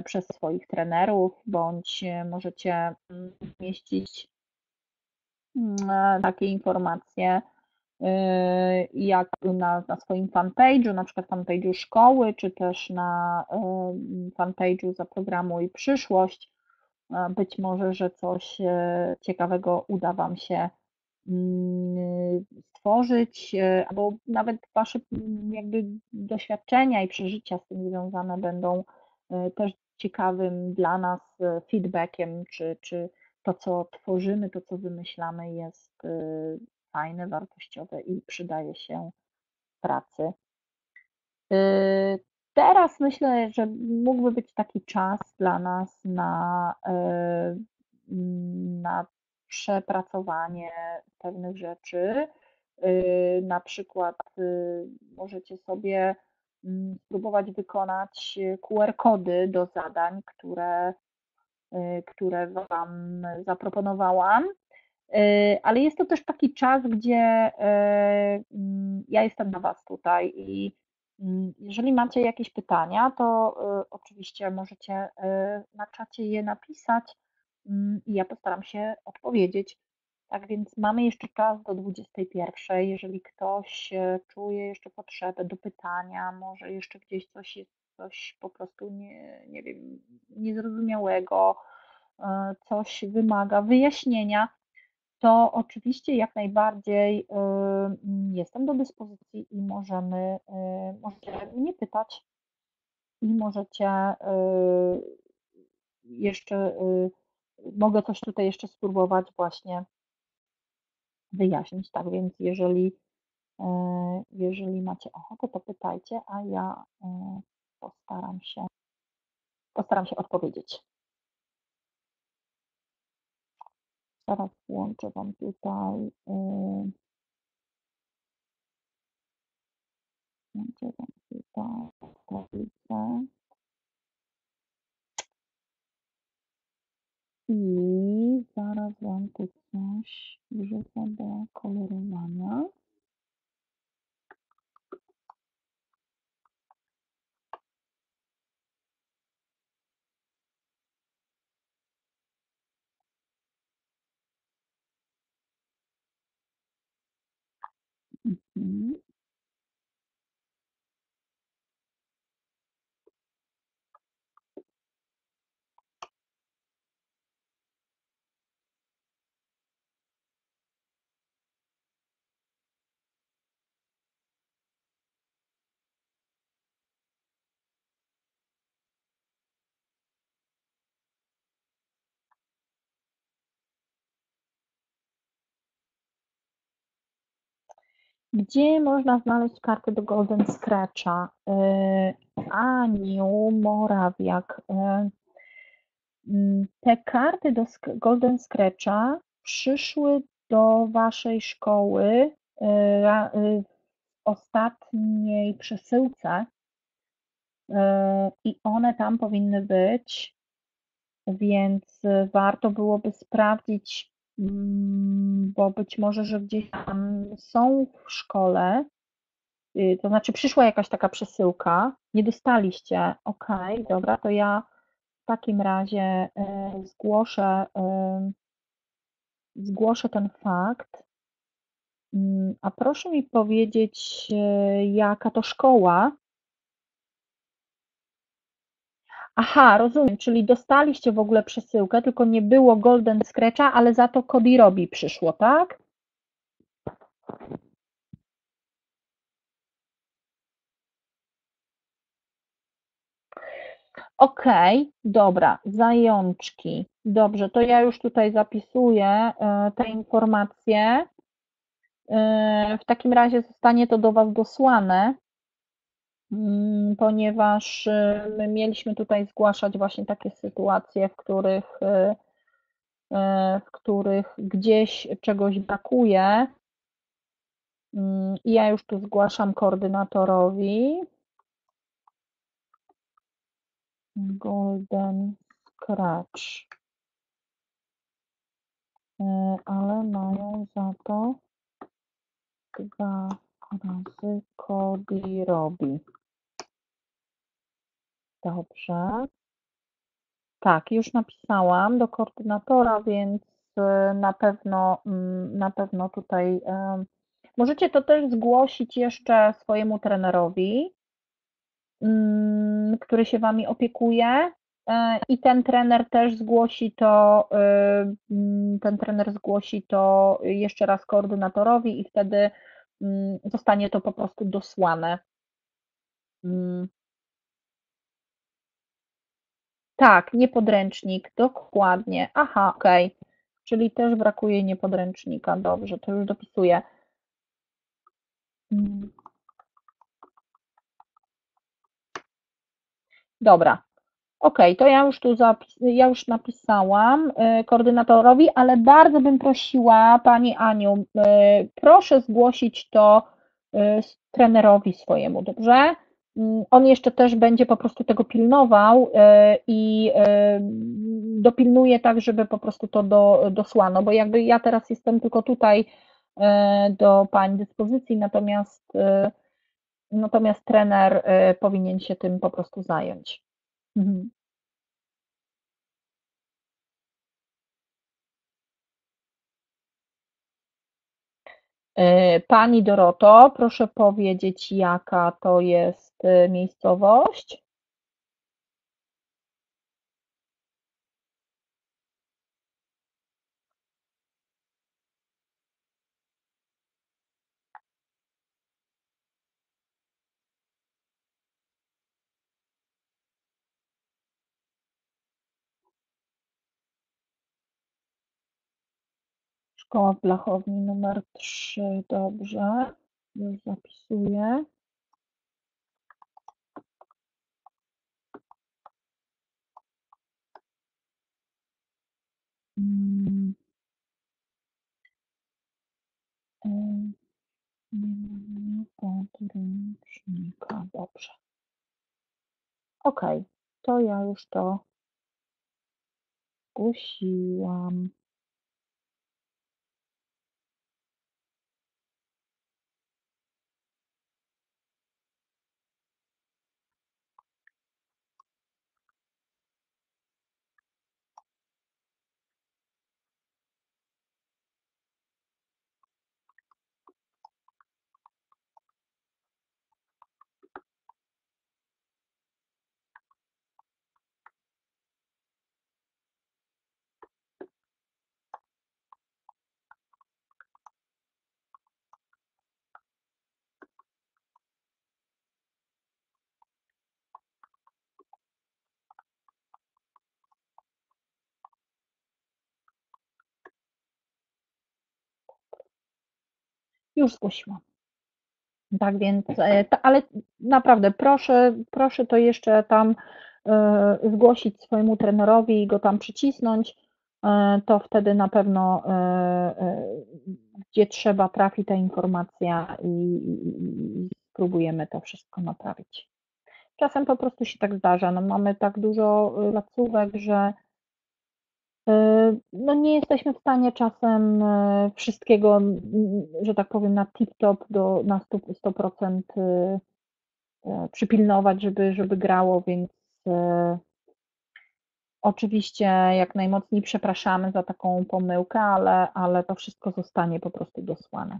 przez swoich trenerów, bądź możecie mieścić mm, takie informacje Y, jak na, na swoim fanpage'u, na przykład fanpage'u szkoły, czy też na y, fanpage'u Zaprogramuj Przyszłość. Być może, że coś y, ciekawego uda Wam się mm, stworzyć, albo nawet Wasze mm, jakby doświadczenia i przeżycia z tym związane będą też ciekawym dla nas feedbackiem, czy, czy to, co tworzymy, to, co wymyślamy, jest fajne, wartościowe i przydaje się pracy. Teraz myślę, że mógłby być taki czas dla nas na, y, na przepracowanie pewnych rzeczy. Y, na przykład możecie sobie mm, spróbować wykonać QR-kody do zadań, które, które Wam zaproponowałam. E, ale jest to też taki czas, gdzie e, mm, ja jestem na Was tutaj i jeżeli macie jakieś pytania, to e, oczywiście możecie na czacie je napisać mm, i ja postaram się odpowiedzieć. Tak więc mamy jeszcze czas do 21. Jeżeli ktoś czuje jeszcze potrzebę do pytania, może jeszcze gdzieś coś jest, coś po prostu nie, nie wiem, niezrozumiałego, coś wymaga wyjaśnienia, to oczywiście jak najbardziej y, jestem do dyspozycji i możemy, y, możecie mnie pytać i możecie y, jeszcze, mogę coś tutaj jeszcze spróbować właśnie wyjaśnić. Tak więc jeżeli, jeżeli macie ochotę, to pytajcie, a ja postaram się, postaram się odpowiedzieć. Zaraz włączę Wam tutaj. Yy, włączę Wam tutaj tablicę. I zaraz Wam tu coś wrzucę do kolorowania. Mhm. Gdzie można znaleźć karty do Golden Scratcha? Aniu Morawiak. Te karty do Golden Scratcha przyszły do Waszej szkoły w ostatniej przesyłce i one tam powinny być, więc warto byłoby sprawdzić, mm, bo być może, że gdzieś tam są w szkole, y, to znaczy przyszła jakaś taka przesyłka, nie dostaliście, ok, dobra, to ja w takim razie y, zgłoszę, y, zgłoszę ten fakt. Mm, a proszę mi powiedzieć, jaka to szkoła, Aha, rozumiem, czyli dostaliście w ogóle przesyłkę, tylko nie było Golden Scratcha, ale za to Cody Robi przyszło, tak? Okay, dobra, zajączki. Dobrze, to ja już tutaj zapisuję e, te informacje. E, w takim razie zostanie to do Was dosłane. Mm, ponieważ y, my mieliśmy tutaj zgłaszać właśnie takie sytuacje, w których, y, y, w których gdzieś czegoś brakuje. Mm, I ja już tu zgłaszam koordynatorowi. Golden Scratch. Ale mają za to dwa razy Cody robi. Dobrze. Tak, już napisałam do koordynatora, więc y, na pewno, mm, na pewno tutaj możecie to też zgłosić jeszcze swojemu trenerowi, mm, który się Wami opiekuje e, i ten trener też zgłosi to, y, mm, ten trener zgłosi to jeszcze raz koordynatorowi i wtedy zostanie to po prostu dosłane. Tak, niepodręcznik, dokładnie. Aha, okej. Czyli też brakuje niepodręcznika. Dobrze, to już dopisuję. Mm. Dobra. Ok, to ja już tu ja już napisałam y, koordynatorowi, ale bardzo bym prosiła Pani Aniu, y, proszę zgłosić to y, trenerowi swojemu, dobrze? Mm, on jeszcze też będzie po prostu tego pilnował e, i e, dopilnuje tak, żeby po prostu to do, dosłano, bo jakby ja teraz jestem tylko tutaj e, do Pani dyspozycji, natomiast, natomiast trener powinien się tym po prostu zająć. Mhm. Pani Doroto, proszę powiedzieć, jaka to jest e, miejscowość? Szkoła Blachowni numer 3, dobrze, już zapisuję. Hmm. Nie mam podręcznika, dobrze. Ok, to ja już to zgłosiłam. Już zgłosiłam. Tak więc, e, ale naprawdę proszę, proszę to jeszcze tam e, zgłosić swojemu trenerowi i go tam przycisnąć, e, to wtedy na pewno gdzie trzeba trafi ta informacja i, i spróbujemy to wszystko naprawić. Czasem po prostu się tak zdarza. No, mamy tak dużo placówek, że no nie jesteśmy w stanie czasem e, wszystkiego, że tak powiem, na tip-top do, na 100%, 100% e, e, przypilnować, żeby, żeby grało, więc oczywiście jak najmocniej przepraszamy za taką pomyłkę, ale, ale to wszystko zostanie po prostu dosłane.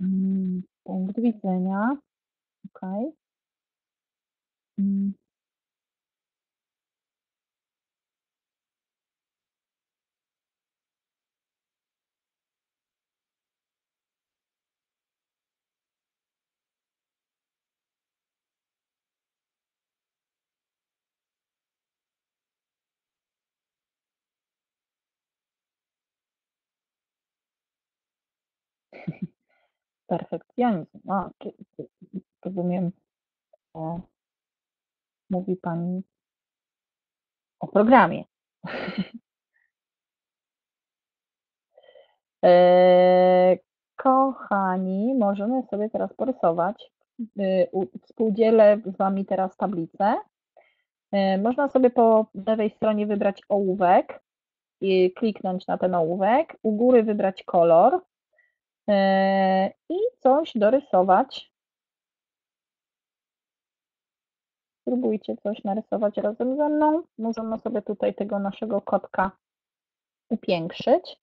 Mm, punkt widzenia. Okej. Mm. Perfekcjonizm. A, czy, rozumiem, o, mówi Pani o programie. Eee, kochani, możemy sobie teraz porysować. Yy, Współdzielę z Wami teraz tablicę. Yy, można sobie po lewej stronie wybrać ołówek i kliknąć na ten ołówek. U góry wybrać kolor i coś dorysować. Spróbujcie coś narysować razem ze mną. Możemy sobie tutaj tego naszego kotka upiększyć.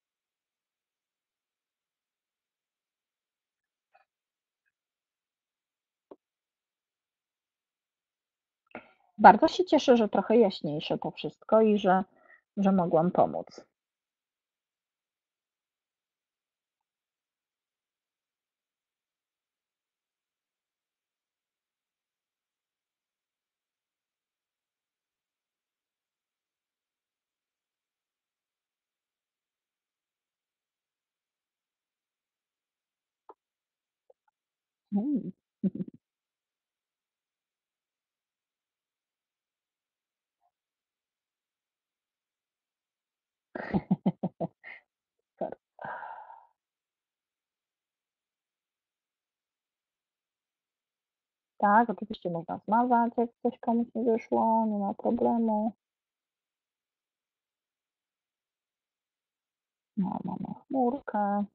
Bardzo się cieszę, że trochę jaśniejsze to wszystko i że, że mogłam pomóc. Mm. Tak, oczywiście można zmazać, jak coś komuś nie wyszło, nie ma problemu. No, mamy chmurkę.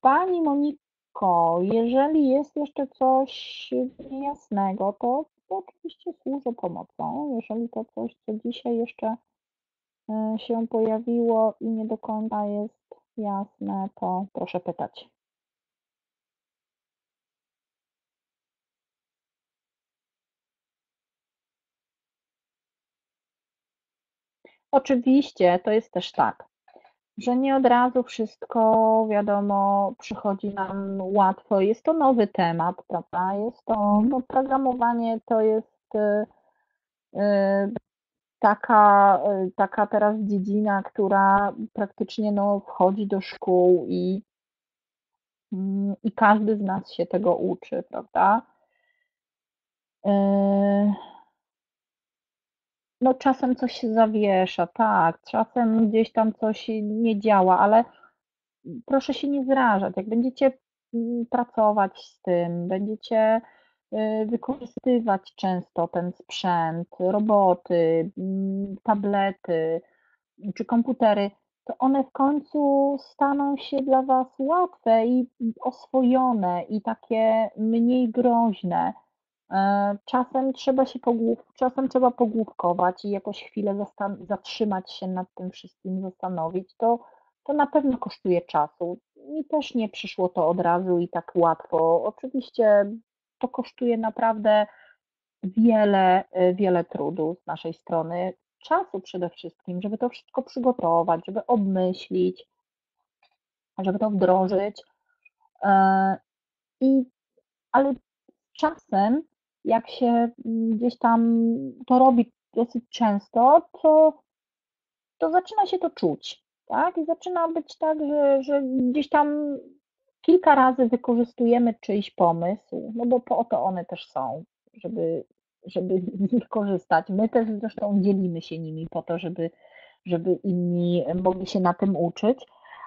Pani Moniko, jeżeli jest jeszcze coś niejasnego, to to oczywiście służę pomocą. Jeżeli to coś, co dzisiaj jeszcze e, się pojawiło i nie do końca jest jasne, to proszę pytać. Oczywiście, to jest też tak, że nie od razu wszystko, wiadomo, przychodzi nam łatwo. Jest to nowy temat, prawda? Jest to, no, programowanie to jest y, y, taka, y, taka teraz dziedzina, która praktycznie no, wchodzi do szkół i, mm, i każdy z nas się tego uczy, prawda? No czasem coś się zawiesza, tak, czasem gdzieś tam coś nie działa, ale proszę się nie zrażać. Jak będziecie mm, pracować z tym, będziecie y, wykorzystywać często ten sprzęt, roboty, mm, tablety czy komputery, to one w końcu staną się dla Was łatwe i oswojone i takie mniej groźne. E, czasem trzeba się pogłów, czasem trzeba pogłówkować i jakoś chwilę zatrzymać się nad tym wszystkim, zastanowić. To, to na pewno kosztuje czasu. Mi też nie przyszło to od razu i tak łatwo. Oczywiście to kosztuje naprawdę wiele, e, wiele trudu z naszej strony, czasu przede wszystkim, żeby to wszystko przygotować, żeby obmyślić, żeby to wdrożyć. E, I, ale czasem jak się mm, gdzieś tam to robi dosyć często, to, to zaczyna się to czuć, tak? I zaczyna być tak, że, że gdzieś tam kilka razy wykorzystujemy czyjś pomysł, no bo po to one też są, żeby, żeby z nich korzystać. My też zresztą dzielimy się nimi po to, żeby, żeby inni mogli się na tym uczyć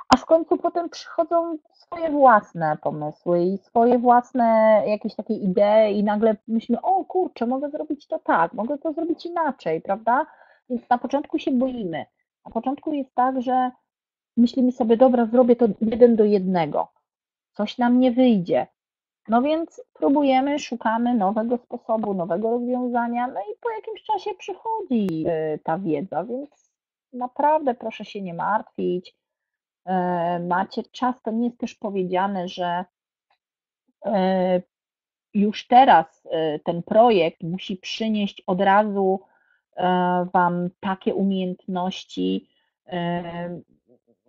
a w końcu potem przychodzą swoje własne pomysły i swoje własne jakieś takie idee i nagle myślimy, o kurczę, mogę zrobić to tak, mogę to zrobić inaczej, prawda? Więc na początku się boimy. Na początku jest tak, że myślimy sobie, dobra, zrobię to jeden do jednego. Coś nam nie wyjdzie. No więc próbujemy, szukamy nowego sposobu, nowego rozwiązania, no i po jakimś czasie przychodzi y, ta wiedza, więc naprawdę proszę się nie martwić macie czas, to nie jest też powiedziane, że e, już teraz e, ten projekt musi przynieść od razu Wam takie umiejętności,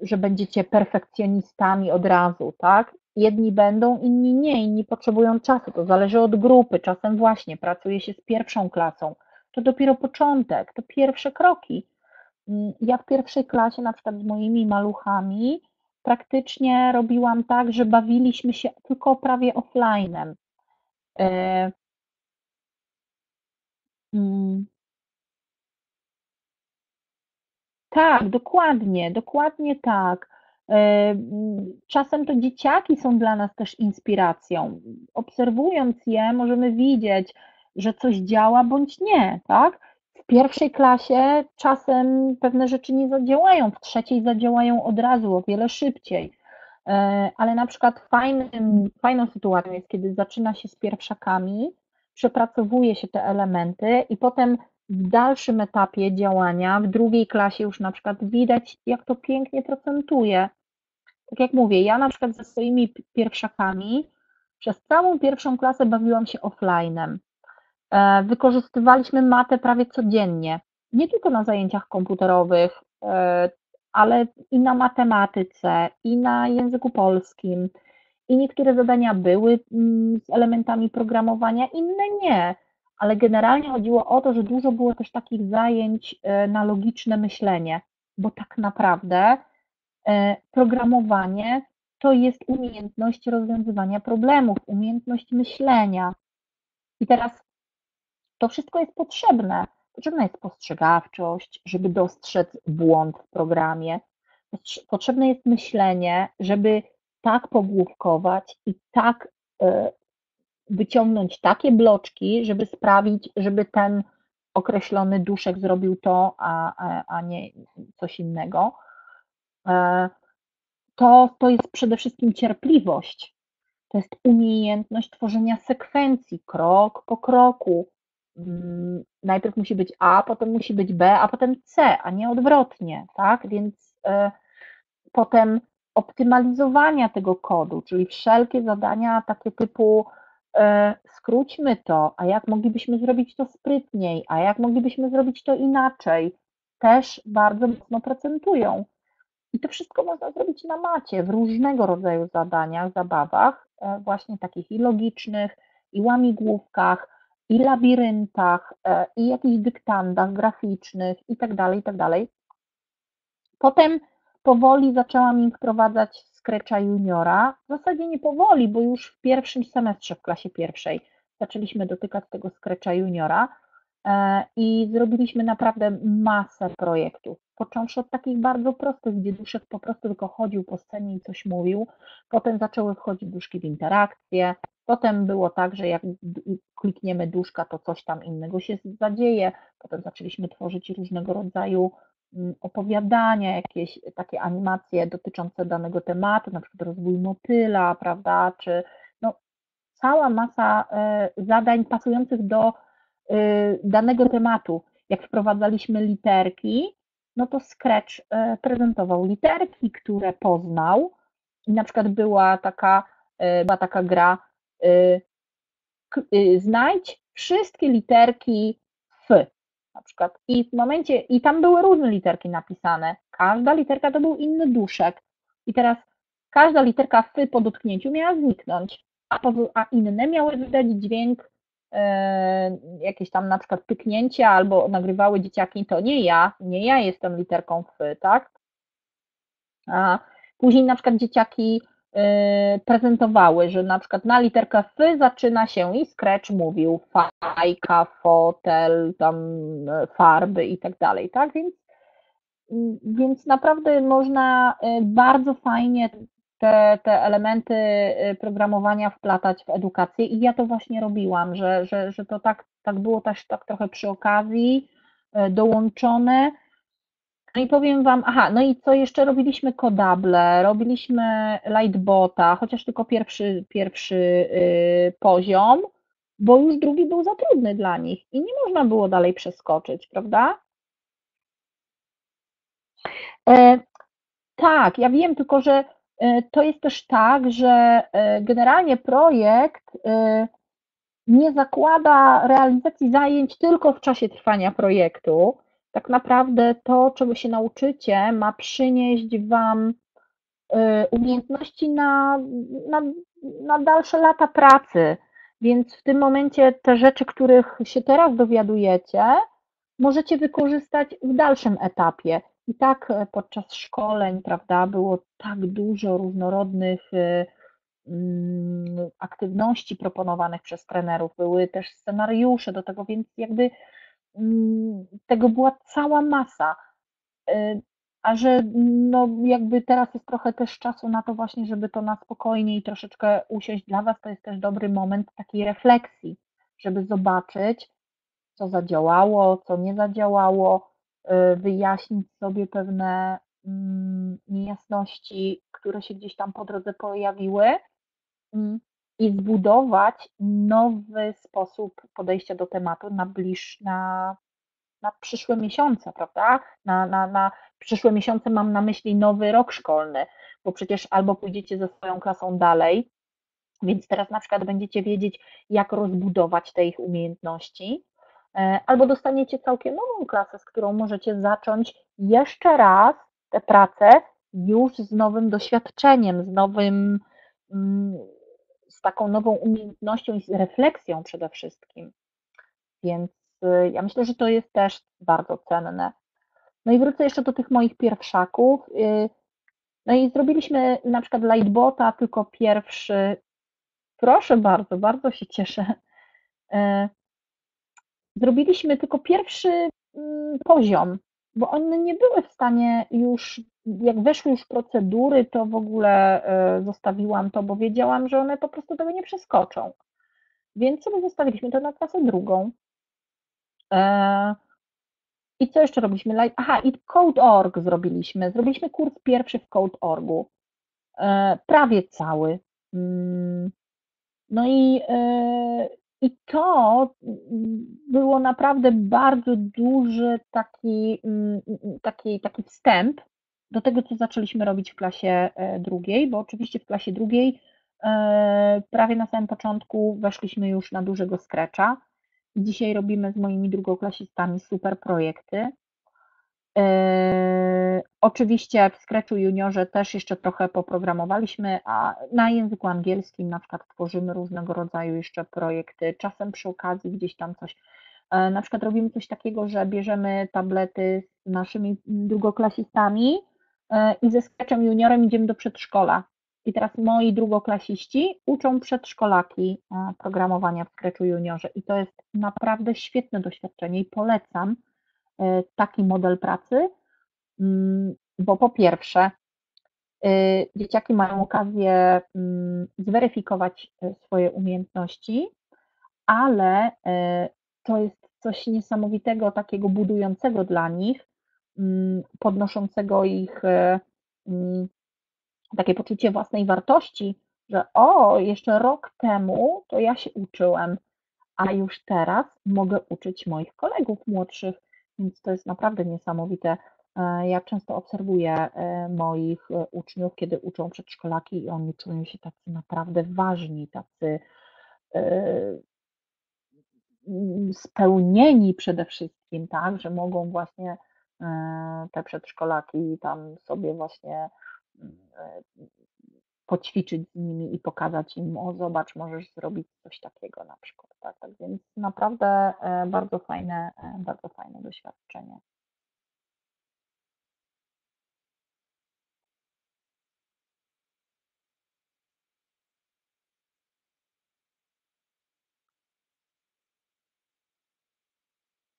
że będziecie perfekcjonistami od razu, tak? Jedni będą, inni nie, inni potrzebują czasu, to zależy od grupy. Czasem właśnie pracuje się z pierwszą klasą. To dopiero początek, to pierwsze kroki ja w pierwszej klasie, na przykład z moimi maluchami, praktycznie robiłam tak, że bawiliśmy się tylko prawie offline'em. E, mm. Tak, dokładnie, dokładnie tak. E, czasem to dzieciaki są dla nas też inspiracją. Obserwując je, możemy widzieć, że coś działa bądź nie, tak? Pierwszej klasie czasem pewne rzeczy nie zadziałają, w trzeciej zadziałają od razu, o wiele szybciej. E, ale na przykład fajnym, fajną sytuacją jest, kiedy zaczyna się z pierwszakami, przepracowuje się te elementy i potem w dalszym etapie działania, w drugiej klasie już na przykład widać, jak to pięknie procentuje. Tak jak mówię, ja na przykład ze swoimi pierwszakami przez całą pierwszą klasę bawiłam się offline'em. E, wykorzystywaliśmy matę prawie codziennie, nie tylko na zajęciach komputerowych, e, ale i na matematyce, i na języku polskim. I niektóre zadania były mm, z elementami programowania, inne nie. Ale generalnie chodziło o to, że dużo było też takich zajęć e, na logiczne myślenie, bo tak naprawdę programowanie to jest umiejętność rozwiązywania problemów, umiejętność myślenia. I teraz to wszystko jest potrzebne. Potrzebna jest spostrzegawczość, żeby dostrzec błąd w programie. Potrzebne jest myślenie, żeby tak pogłówkować i tak e, wyciągnąć takie bloczki, żeby sprawić, żeby ten określony duszek zrobił to, a, a nie coś innego. E, to, to jest przede wszystkim cierpliwość. To jest umiejętność tworzenia sekwencji, krok po kroku, najpierw musi być A, potem musi być B, a potem C, a nie odwrotnie, tak? Więc e, potem optymalizowania tego kodu, czyli wszelkie zadania takie typu e, skróćmy to, a jak moglibyśmy zrobić to sprytniej, a jak moglibyśmy zrobić to inaczej, też bardzo mocno procentują. I to wszystko można zrobić na macie, w różnego rodzaju zadaniach, zabawach, e, właśnie takich i logicznych, i łamigłówkach, i labiryntach, e, i jakichś dyktandach graficznych itd., tak itd. Tak Potem powoli zaczęłam im wprowadzać Scratcha Juniora. W zasadzie nie powoli, bo już w pierwszym semestrze w klasie pierwszej zaczęliśmy dotykać tego Scratcha Juniora e, i zrobiliśmy naprawdę masę projektów. Począwszy od takich bardzo prostych, gdzie duszek po prostu tylko chodził po scenie i coś mówił. Potem zaczęły wchodzić duszki w interakcje. Potem było tak, że jak klikniemy duszka, to coś tam innego się zadzieje. Potem zaczęliśmy tworzyć różnego rodzaju Mm, opowiadania, jakieś takie animacje dotyczące danego tematu, na przykład rozwój motyla, prawda, czy no, cała masa e, zadań pasujących do e, danego tematu. Jak wprowadzaliśmy literki, no to Scratch e, prezentował literki, które poznał. I na przykład była taka, była taka gra znajdź wszystkie literki F na przykład. I w momencie, i tam były różne literki napisane. Każda literka to był inny duszek. I teraz każda literka f po dotknięciu miała zniknąć, a, a inne miały wydać dźwięk e, jakieś tam na przykład pyknięcia albo nagrywały dzieciaki, to nie ja, nie ja jestem literką f, tak? A później na przykład dzieciaki Y, prezentowały, że na przykład na literkę F zaczyna się i Scratch mówił fajka, fotel, tam e, farby i tak dalej, tak? Więc, więc naprawdę można bardzo fajnie te, te elementy programowania wplatać w edukację i ja to właśnie robiłam, że, że, że to tak, tak było też tak trochę przy okazji dołączone, no i powiem Wam, aha, no i co jeszcze robiliśmy kodable, robiliśmy lightbota, chociaż tylko pierwszy, pierwszy yy, poziom, bo już drugi był za trudny dla nich i nie można było dalej przeskoczyć, prawda? E, tak, ja wiem, tylko że e, to jest też tak, że e, generalnie projekt e, nie zakłada realizacji zajęć tylko w czasie trwania projektu, tak naprawdę to, czego się nauczycie, ma przynieść Wam y, umiejętności na, na, na dalsze lata pracy. Więc w tym momencie te rzeczy, których się teraz dowiadujecie, możecie wykorzystać w dalszym etapie. I tak e, podczas szkoleń, prawda, było tak dużo różnorodnych y, mm, aktywności proponowanych przez trenerów, były też scenariusze do tego, więc jakby tego była cała masa. Y, a że no jakby teraz jest trochę też czasu na to właśnie, żeby to na spokojnie i troszeczkę usiąść dla Was, to jest też dobry moment takiej refleksji, żeby zobaczyć, co zadziałało, co nie zadziałało, y, wyjaśnić sobie pewne mm, niejasności, które się gdzieś tam po drodze pojawiły mm, i zbudować nowy sposób podejścia do tematu na, bliż, na, na przyszłe miesiące, prawda? Na, na, na przyszłe miesiące mam na myśli nowy rok szkolny, bo przecież albo pójdziecie ze swoją klasą dalej, więc teraz na przykład będziecie wiedzieć, jak rozbudować te ich umiejętności, e, albo dostaniecie całkiem nową klasę, z którą możecie zacząć jeszcze raz tę pracę już z nowym doświadczeniem, z nowym mm, z taką nową umiejętnością i z refleksją przede wszystkim. Więc y, ja myślę, że to jest też bardzo cenne. No i wrócę jeszcze do tych moich pierwszaków. Y, no i zrobiliśmy na przykład Lightbota, tylko pierwszy. Proszę bardzo, bardzo się cieszę. Y, zrobiliśmy tylko pierwszy mm, poziom, bo one nie były w stanie już jak weszły już procedury, to w ogóle e, zostawiłam to, bo wiedziałam, że one po prostu tego nie przeskoczą. Więc sobie zostawiliśmy to na klasę drugą. E, I co jeszcze robiliśmy? Aha, i Code.org zrobiliśmy. Zrobiliśmy kurs pierwszy w Code.orgu. E, prawie cały. Mm, no i I to, mm, było naprawdę bardzo duży taki, mm, mm, taki taki wstęp do tego, co zaczęliśmy robić w klasie, e, drugiej, bo oczywiście w klasie drugiej, e, prawie na samym początku weszliśmy już na dużego i dzisiaj robimy z moimi drugoklasistami super projekty. Yy, oczywiście w Scratchu Juniorze też jeszcze trochę poprogramowaliśmy, a na języku angielskim na przykład tworzymy różnego rodzaju jeszcze projekty, czasem przy okazji gdzieś tam coś, e, na przykład robimy coś takiego, że bierzemy tablety z naszymi drugoklasistami e, i ze Scratchem Juniorem idziemy do przedszkola. I teraz moi drugoklasiści uczą przedszkolaki e, programowania w Scratchu Juniorze i to jest naprawdę świetne doświadczenie i polecam, E, taki model pracy, mm, bo po pierwsze, e, dzieciaki mają okazję mm, zweryfikować e, swoje umiejętności, ale to jest coś niesamowitego, takiego budującego dla nich, mm, podnoszącego ich takie poczucie własnej wartości, że o, jeszcze rok temu to ja się uczyłem, a już teraz mogę uczyć moich kolegów młodszych. Więc to jest naprawdę niesamowite. E, ja często obserwuję e, moich e, uczniów, kiedy uczą przedszkolaki i oni czują się tacy naprawdę ważni, tacy spełnieni przede wszystkim, tak, że mogą właśnie te przedszkolaki tam sobie właśnie poćwiczyć z nimi i pokazać im, o zobacz, możesz zrobić coś takiego na przykład. Tak, tak więc naprawdę e, bardzo fajne, e, bardzo fajne doświadczenie.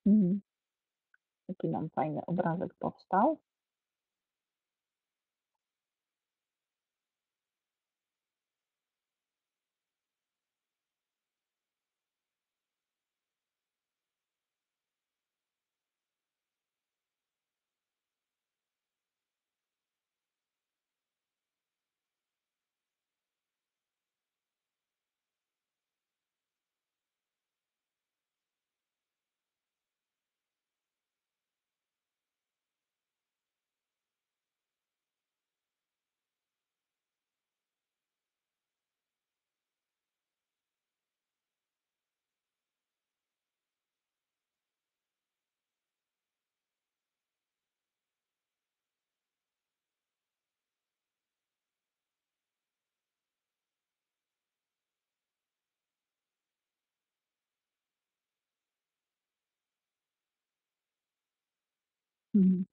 Mhm. Jaki nam fajny obrazek powstał. Mhm.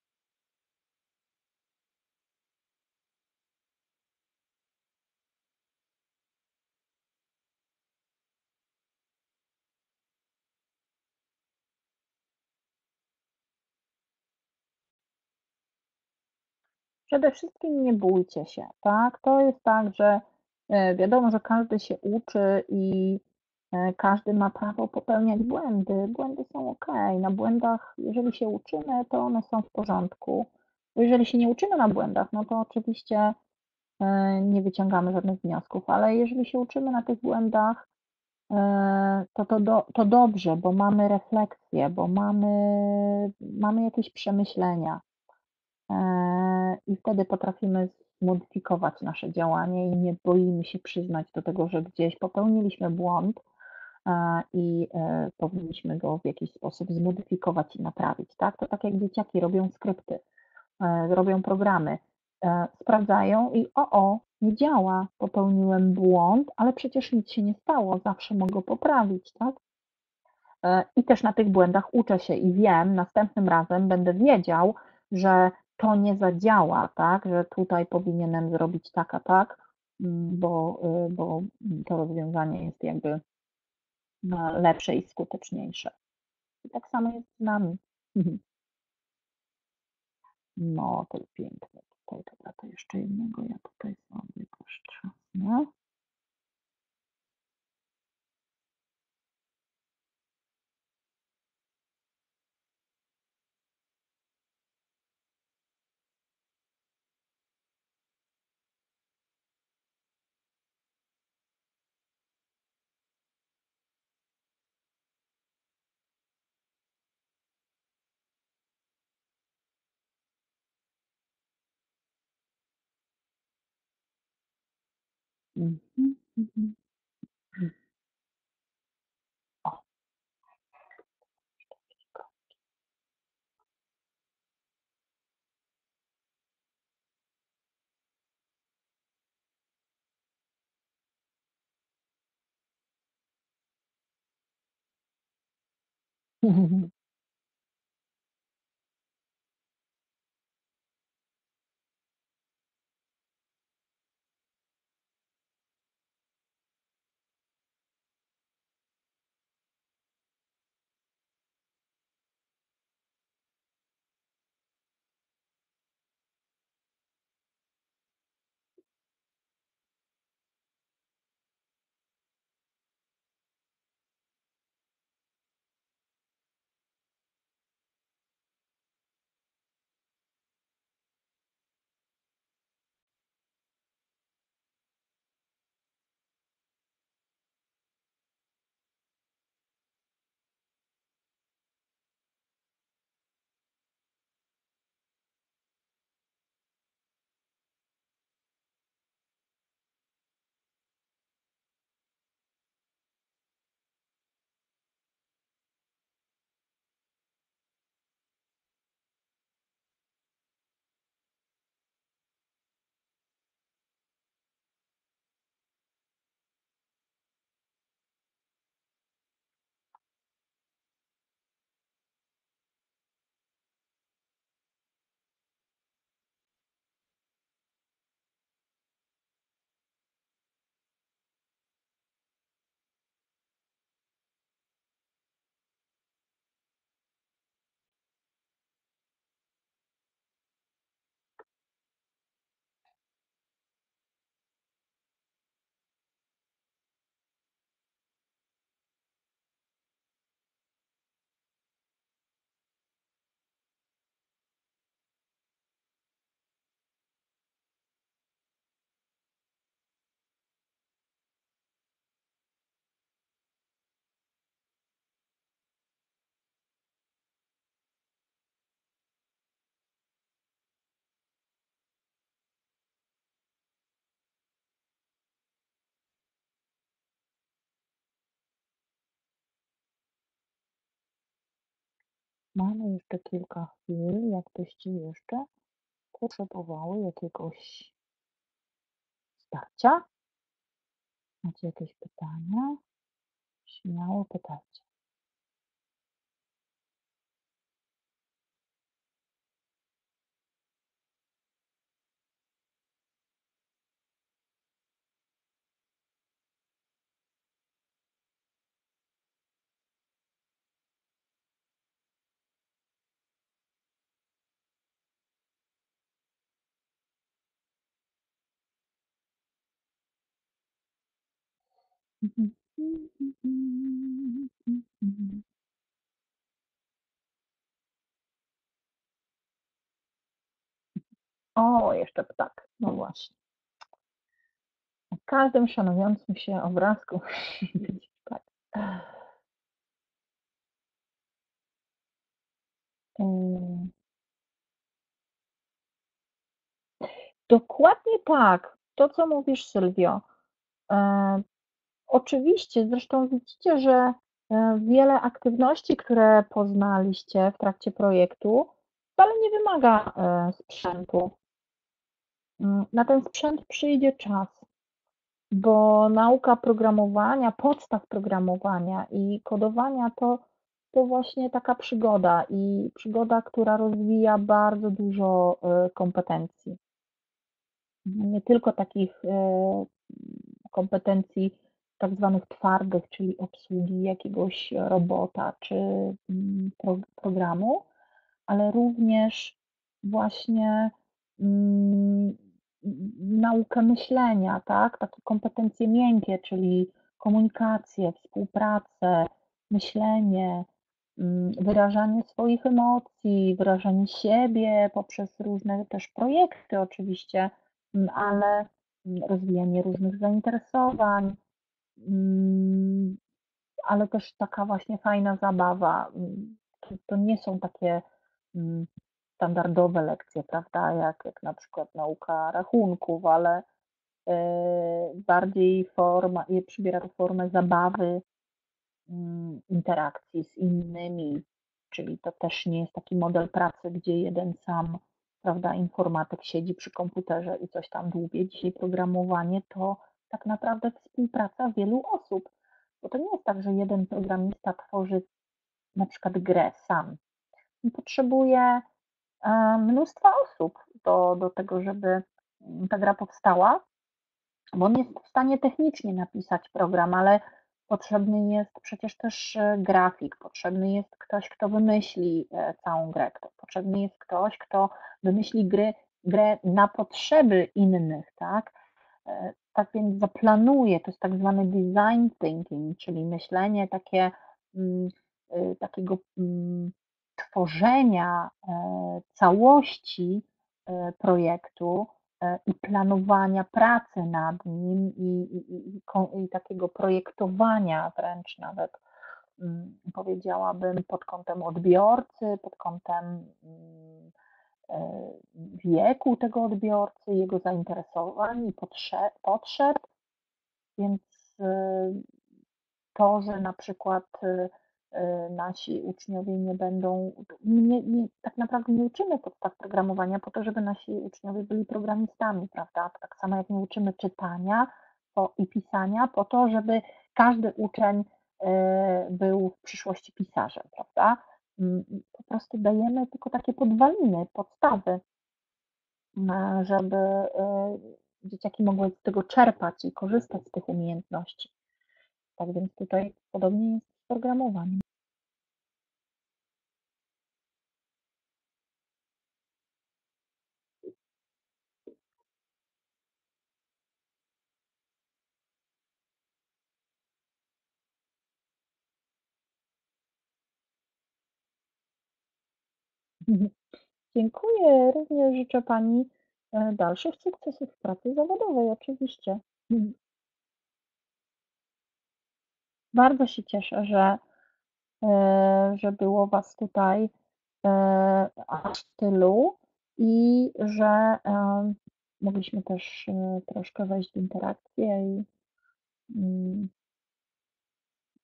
Przede wszystkim nie bójcie się, tak? To jest tak, że e, wiadomo, że każdy się uczy i każdy ma prawo popełniać błędy. Błędy są ok. Na błędach, jeżeli się uczymy, to one są w porządku. Jeżeli się nie uczymy na błędach, no to oczywiście e, nie wyciągamy żadnych wniosków, ale jeżeli się uczymy na tych błędach, to, to, do, to dobrze, bo mamy refleksję, bo mamy, mamy jakieś przemyślenia. I wtedy potrafimy zmodyfikować nasze działanie i nie boimy się przyznać do tego, że gdzieś popełniliśmy błąd i e, powinniśmy go w jakiś sposób zmodyfikować i naprawić. Tak? To tak jak dzieciaki robią skrypty, e, robią programy, e, sprawdzają i o, o, nie działa, popełniłem błąd, ale przecież nic się nie stało, zawsze mogę poprawić, tak? I też na tych błędach uczę się i wiem, następnym razem będę wiedział, że to nie zadziała, tak, że tutaj powinienem zrobić tak, a tak, mm, bo, bo to rozwiązanie jest jakby lepsze i skuteczniejsze. I tak samo jest z nami. No, to piękne. Tutaj, dobra, to jeszcze jednego ja tutaj sobie poszczasnę. 嗯。嗯嗯嗯。嗯。嗯嗯嗯 Mamy jeszcze kilka chwil, jakbyście jeszcze potrzebowały jakiegoś wsparcia. Macie jakieś pytania? Śmiało pytajcie. O, jeszcze ptak. No właśnie. Na każdym szanującym się obrazku być ptak. Dokładnie tak. To, co mówisz, Sylwio. Oczywiście, zresztą widzicie, że e, wiele aktywności, które poznaliście w trakcie projektu, wcale nie wymaga e, sprzętu. Mm, na ten sprzęt przyjdzie czas, bo nauka programowania, podstaw programowania i kodowania to, to właśnie taka przygoda i przygoda, która rozwija bardzo dużo e, kompetencji. Nie tylko takich kompetencji tak zwanych twardych, czyli obsługi jakiegoś robota czy mm, pro, programu, ale również właśnie mm, naukę myślenia, tak? Takie kompetencje miękkie, czyli komunikację, współpracę, myślenie, mm, wyrażanie swoich emocji, wyrażanie siebie poprzez różne też projekty oczywiście, ale rozwijanie różnych zainteresowań, ale też taka właśnie fajna zabawa. To, to nie są takie standardowe lekcje, prawda, jak, jak na przykład nauka rachunków, ale, bardziej forma przybiera to formę zabawy, mm, interakcji z innymi, czyli to też nie jest taki model pracy, gdzie jeden sam, prawda, informatyk siedzi przy komputerze i coś tam dłubie. Dzisiaj programowanie to tak naprawdę współpraca wielu osób, bo to nie jest tak, że jeden programista tworzy na przykład grę sam. Potrzebuje e, mnóstwa osób do, do tego, żeby ta gra powstała, bo on jest w stanie technicznie napisać program, ale potrzebny jest przecież też e, grafik, potrzebny jest ktoś, kto wymyśli e, całą grę, potrzebny jest ktoś, kto wymyśli gry, grę na potrzeby innych, tak? Tak więc zaplanuje, to jest tak zwany design thinking, czyli myślenie takie mm, Y, takiego mm, tworzenia e, całości e, projektu e, i planowania pracy nad nim i, i, i, i takiego projektowania wręcz nawet mm, powiedziałabym pod kątem odbiorcy, pod kątem wieku tego odbiorcy, jego zainteresowań i potrzeb, więc to, że na przykład Y, nasi uczniowie nie będą, nie, nie, tak naprawdę nie uczymy podstaw programowania po to, żeby nasi uczniowie byli programistami, prawda? Tak samo jak nie uczymy czytania i pisania po to, żeby każdy uczeń był w przyszłości pisarzem, prawda? Po prostu dajemy tylko takie podwaliny, podstawy, żeby y, dzieciaki mogły z tego czerpać i korzystać z tych umiejętności. Tak więc tutaj podobnie jest z programowaniem. Mhm. Dziękuję. Również życzę Pani e, dalszych sukcesów w pracy zawodowej, oczywiście. Mhm. Bardzo się cieszę, że, e, że było Was tutaj e, aż tylu i że mogliśmy też troszkę wejść w interakcję i, mm,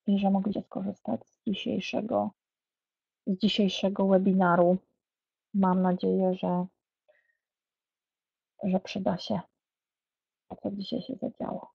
i że mogliście skorzystać z dzisiejszego, z dzisiejszego webinaru. Mam nadzieję, że, że przyda się to, co dzisiaj się zadziało.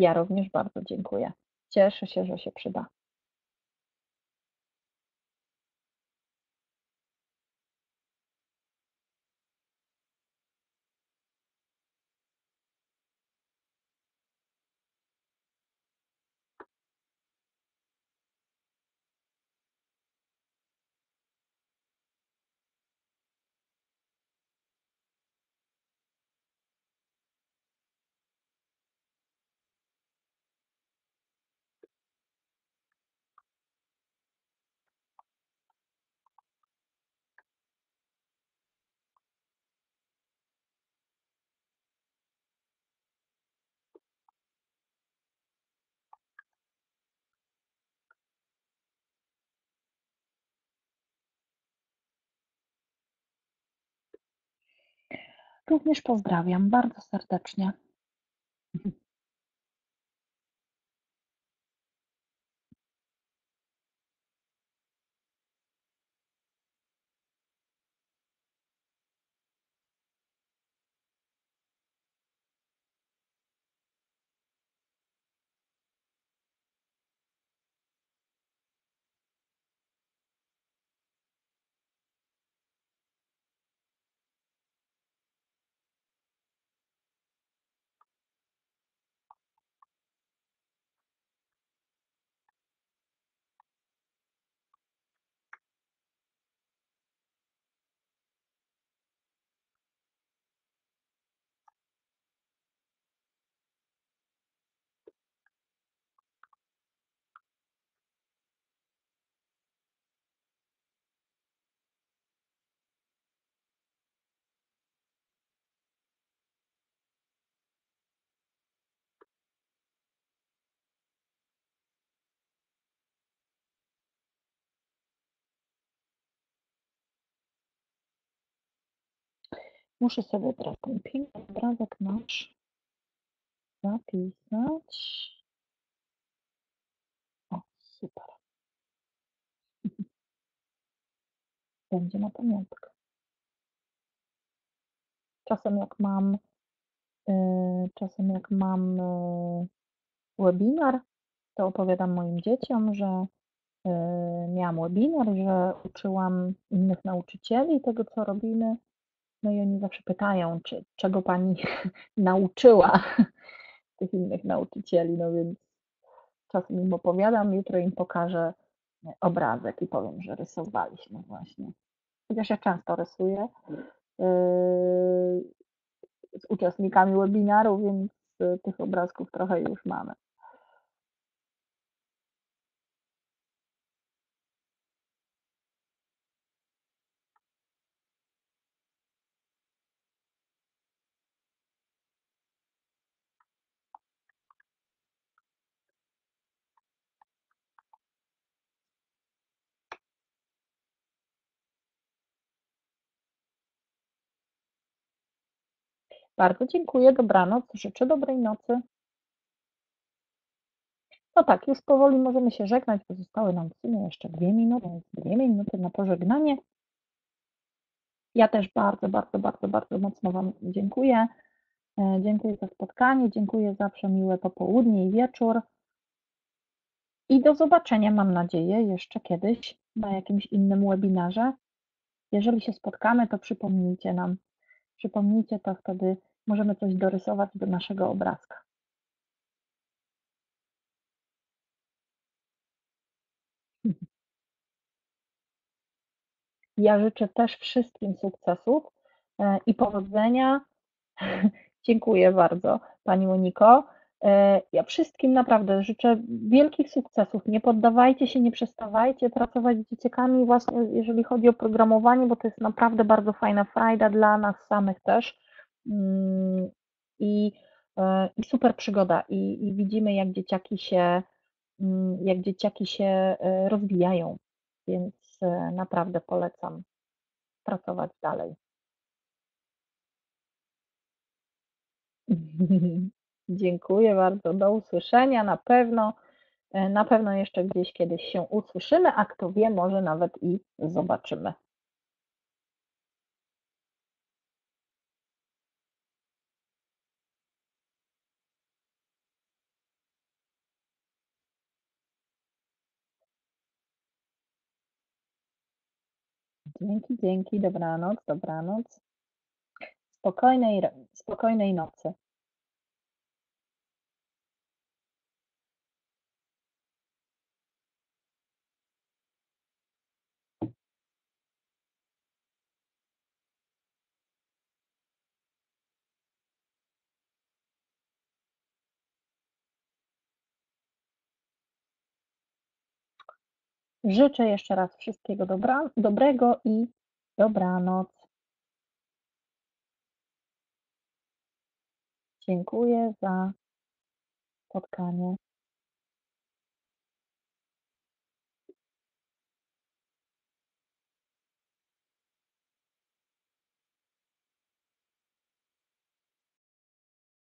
Ja również bardzo dziękuję. Cieszę się, że się przyda. Również pozdrawiam bardzo serdecznie. Muszę sobie teraz ten piękny obrazek nasz zapisać. O, super. Będzie na pamiątkę. Czasem jak mam, yy, czasem jak mam yy, webinar, to opowiadam moim dzieciom, że yy, miałam webinar, że uczyłam innych nauczycieli tego, co robimy. No i oni zawsze pytają, czy czego pani nauczyła tych innych nauczycieli. No więc czasem im opowiadam, jutro im pokażę obrazek i powiem, że rysowaliśmy właśnie. Chociaż ja często rysuję yy, z uczestnikami webinaru, więc yy, tych obrazków trochę już mamy. Bardzo dziękuję, dobranoc, życzę dobrej nocy. No tak, już powoli możemy się żegnać, bo zostały nam w sumie jeszcze dwie minuty, więc dwie minuty na pożegnanie. Ja też bardzo, bardzo, bardzo, bardzo mocno Wam dziękuję. E, dziękuję za spotkanie, dziękuję zawsze miłe popołudnie i wieczór. I do zobaczenia, mam nadzieję, jeszcze kiedyś na jakimś innym webinarze. Jeżeli się spotkamy, to przypomnijcie nam. Przypomnijcie to, wtedy możemy coś dorysować do naszego obrazka. Ja życzę też wszystkim sukcesów e, i powodzenia. Dziękuję bardzo Pani Moniko. E, ja wszystkim naprawdę życzę wielkich sukcesów. Nie poddawajcie się, nie przestawajcie pracować z dzieciakami, właśnie jeżeli chodzi o programowanie, bo to jest naprawdę bardzo fajna frajda dla nas samych też. Mm, I, e, i super przygoda. I, I widzimy, jak dzieciaki się, mm, jak dzieciaki się rozwijają. Więc naprawdę polecam pracować dalej. Dziękuję bardzo. Do usłyszenia na pewno. E, na pewno jeszcze gdzieś kiedyś się usłyszymy, a kto wie, może nawet i zobaczymy. Dzięki, dzięki, dobranoc, dobranoc. Spokojnej, spokojnej nocy. Życzę jeszcze raz wszystkiego dobra, dobrego i dobranoc. Dziękuję za spotkanie.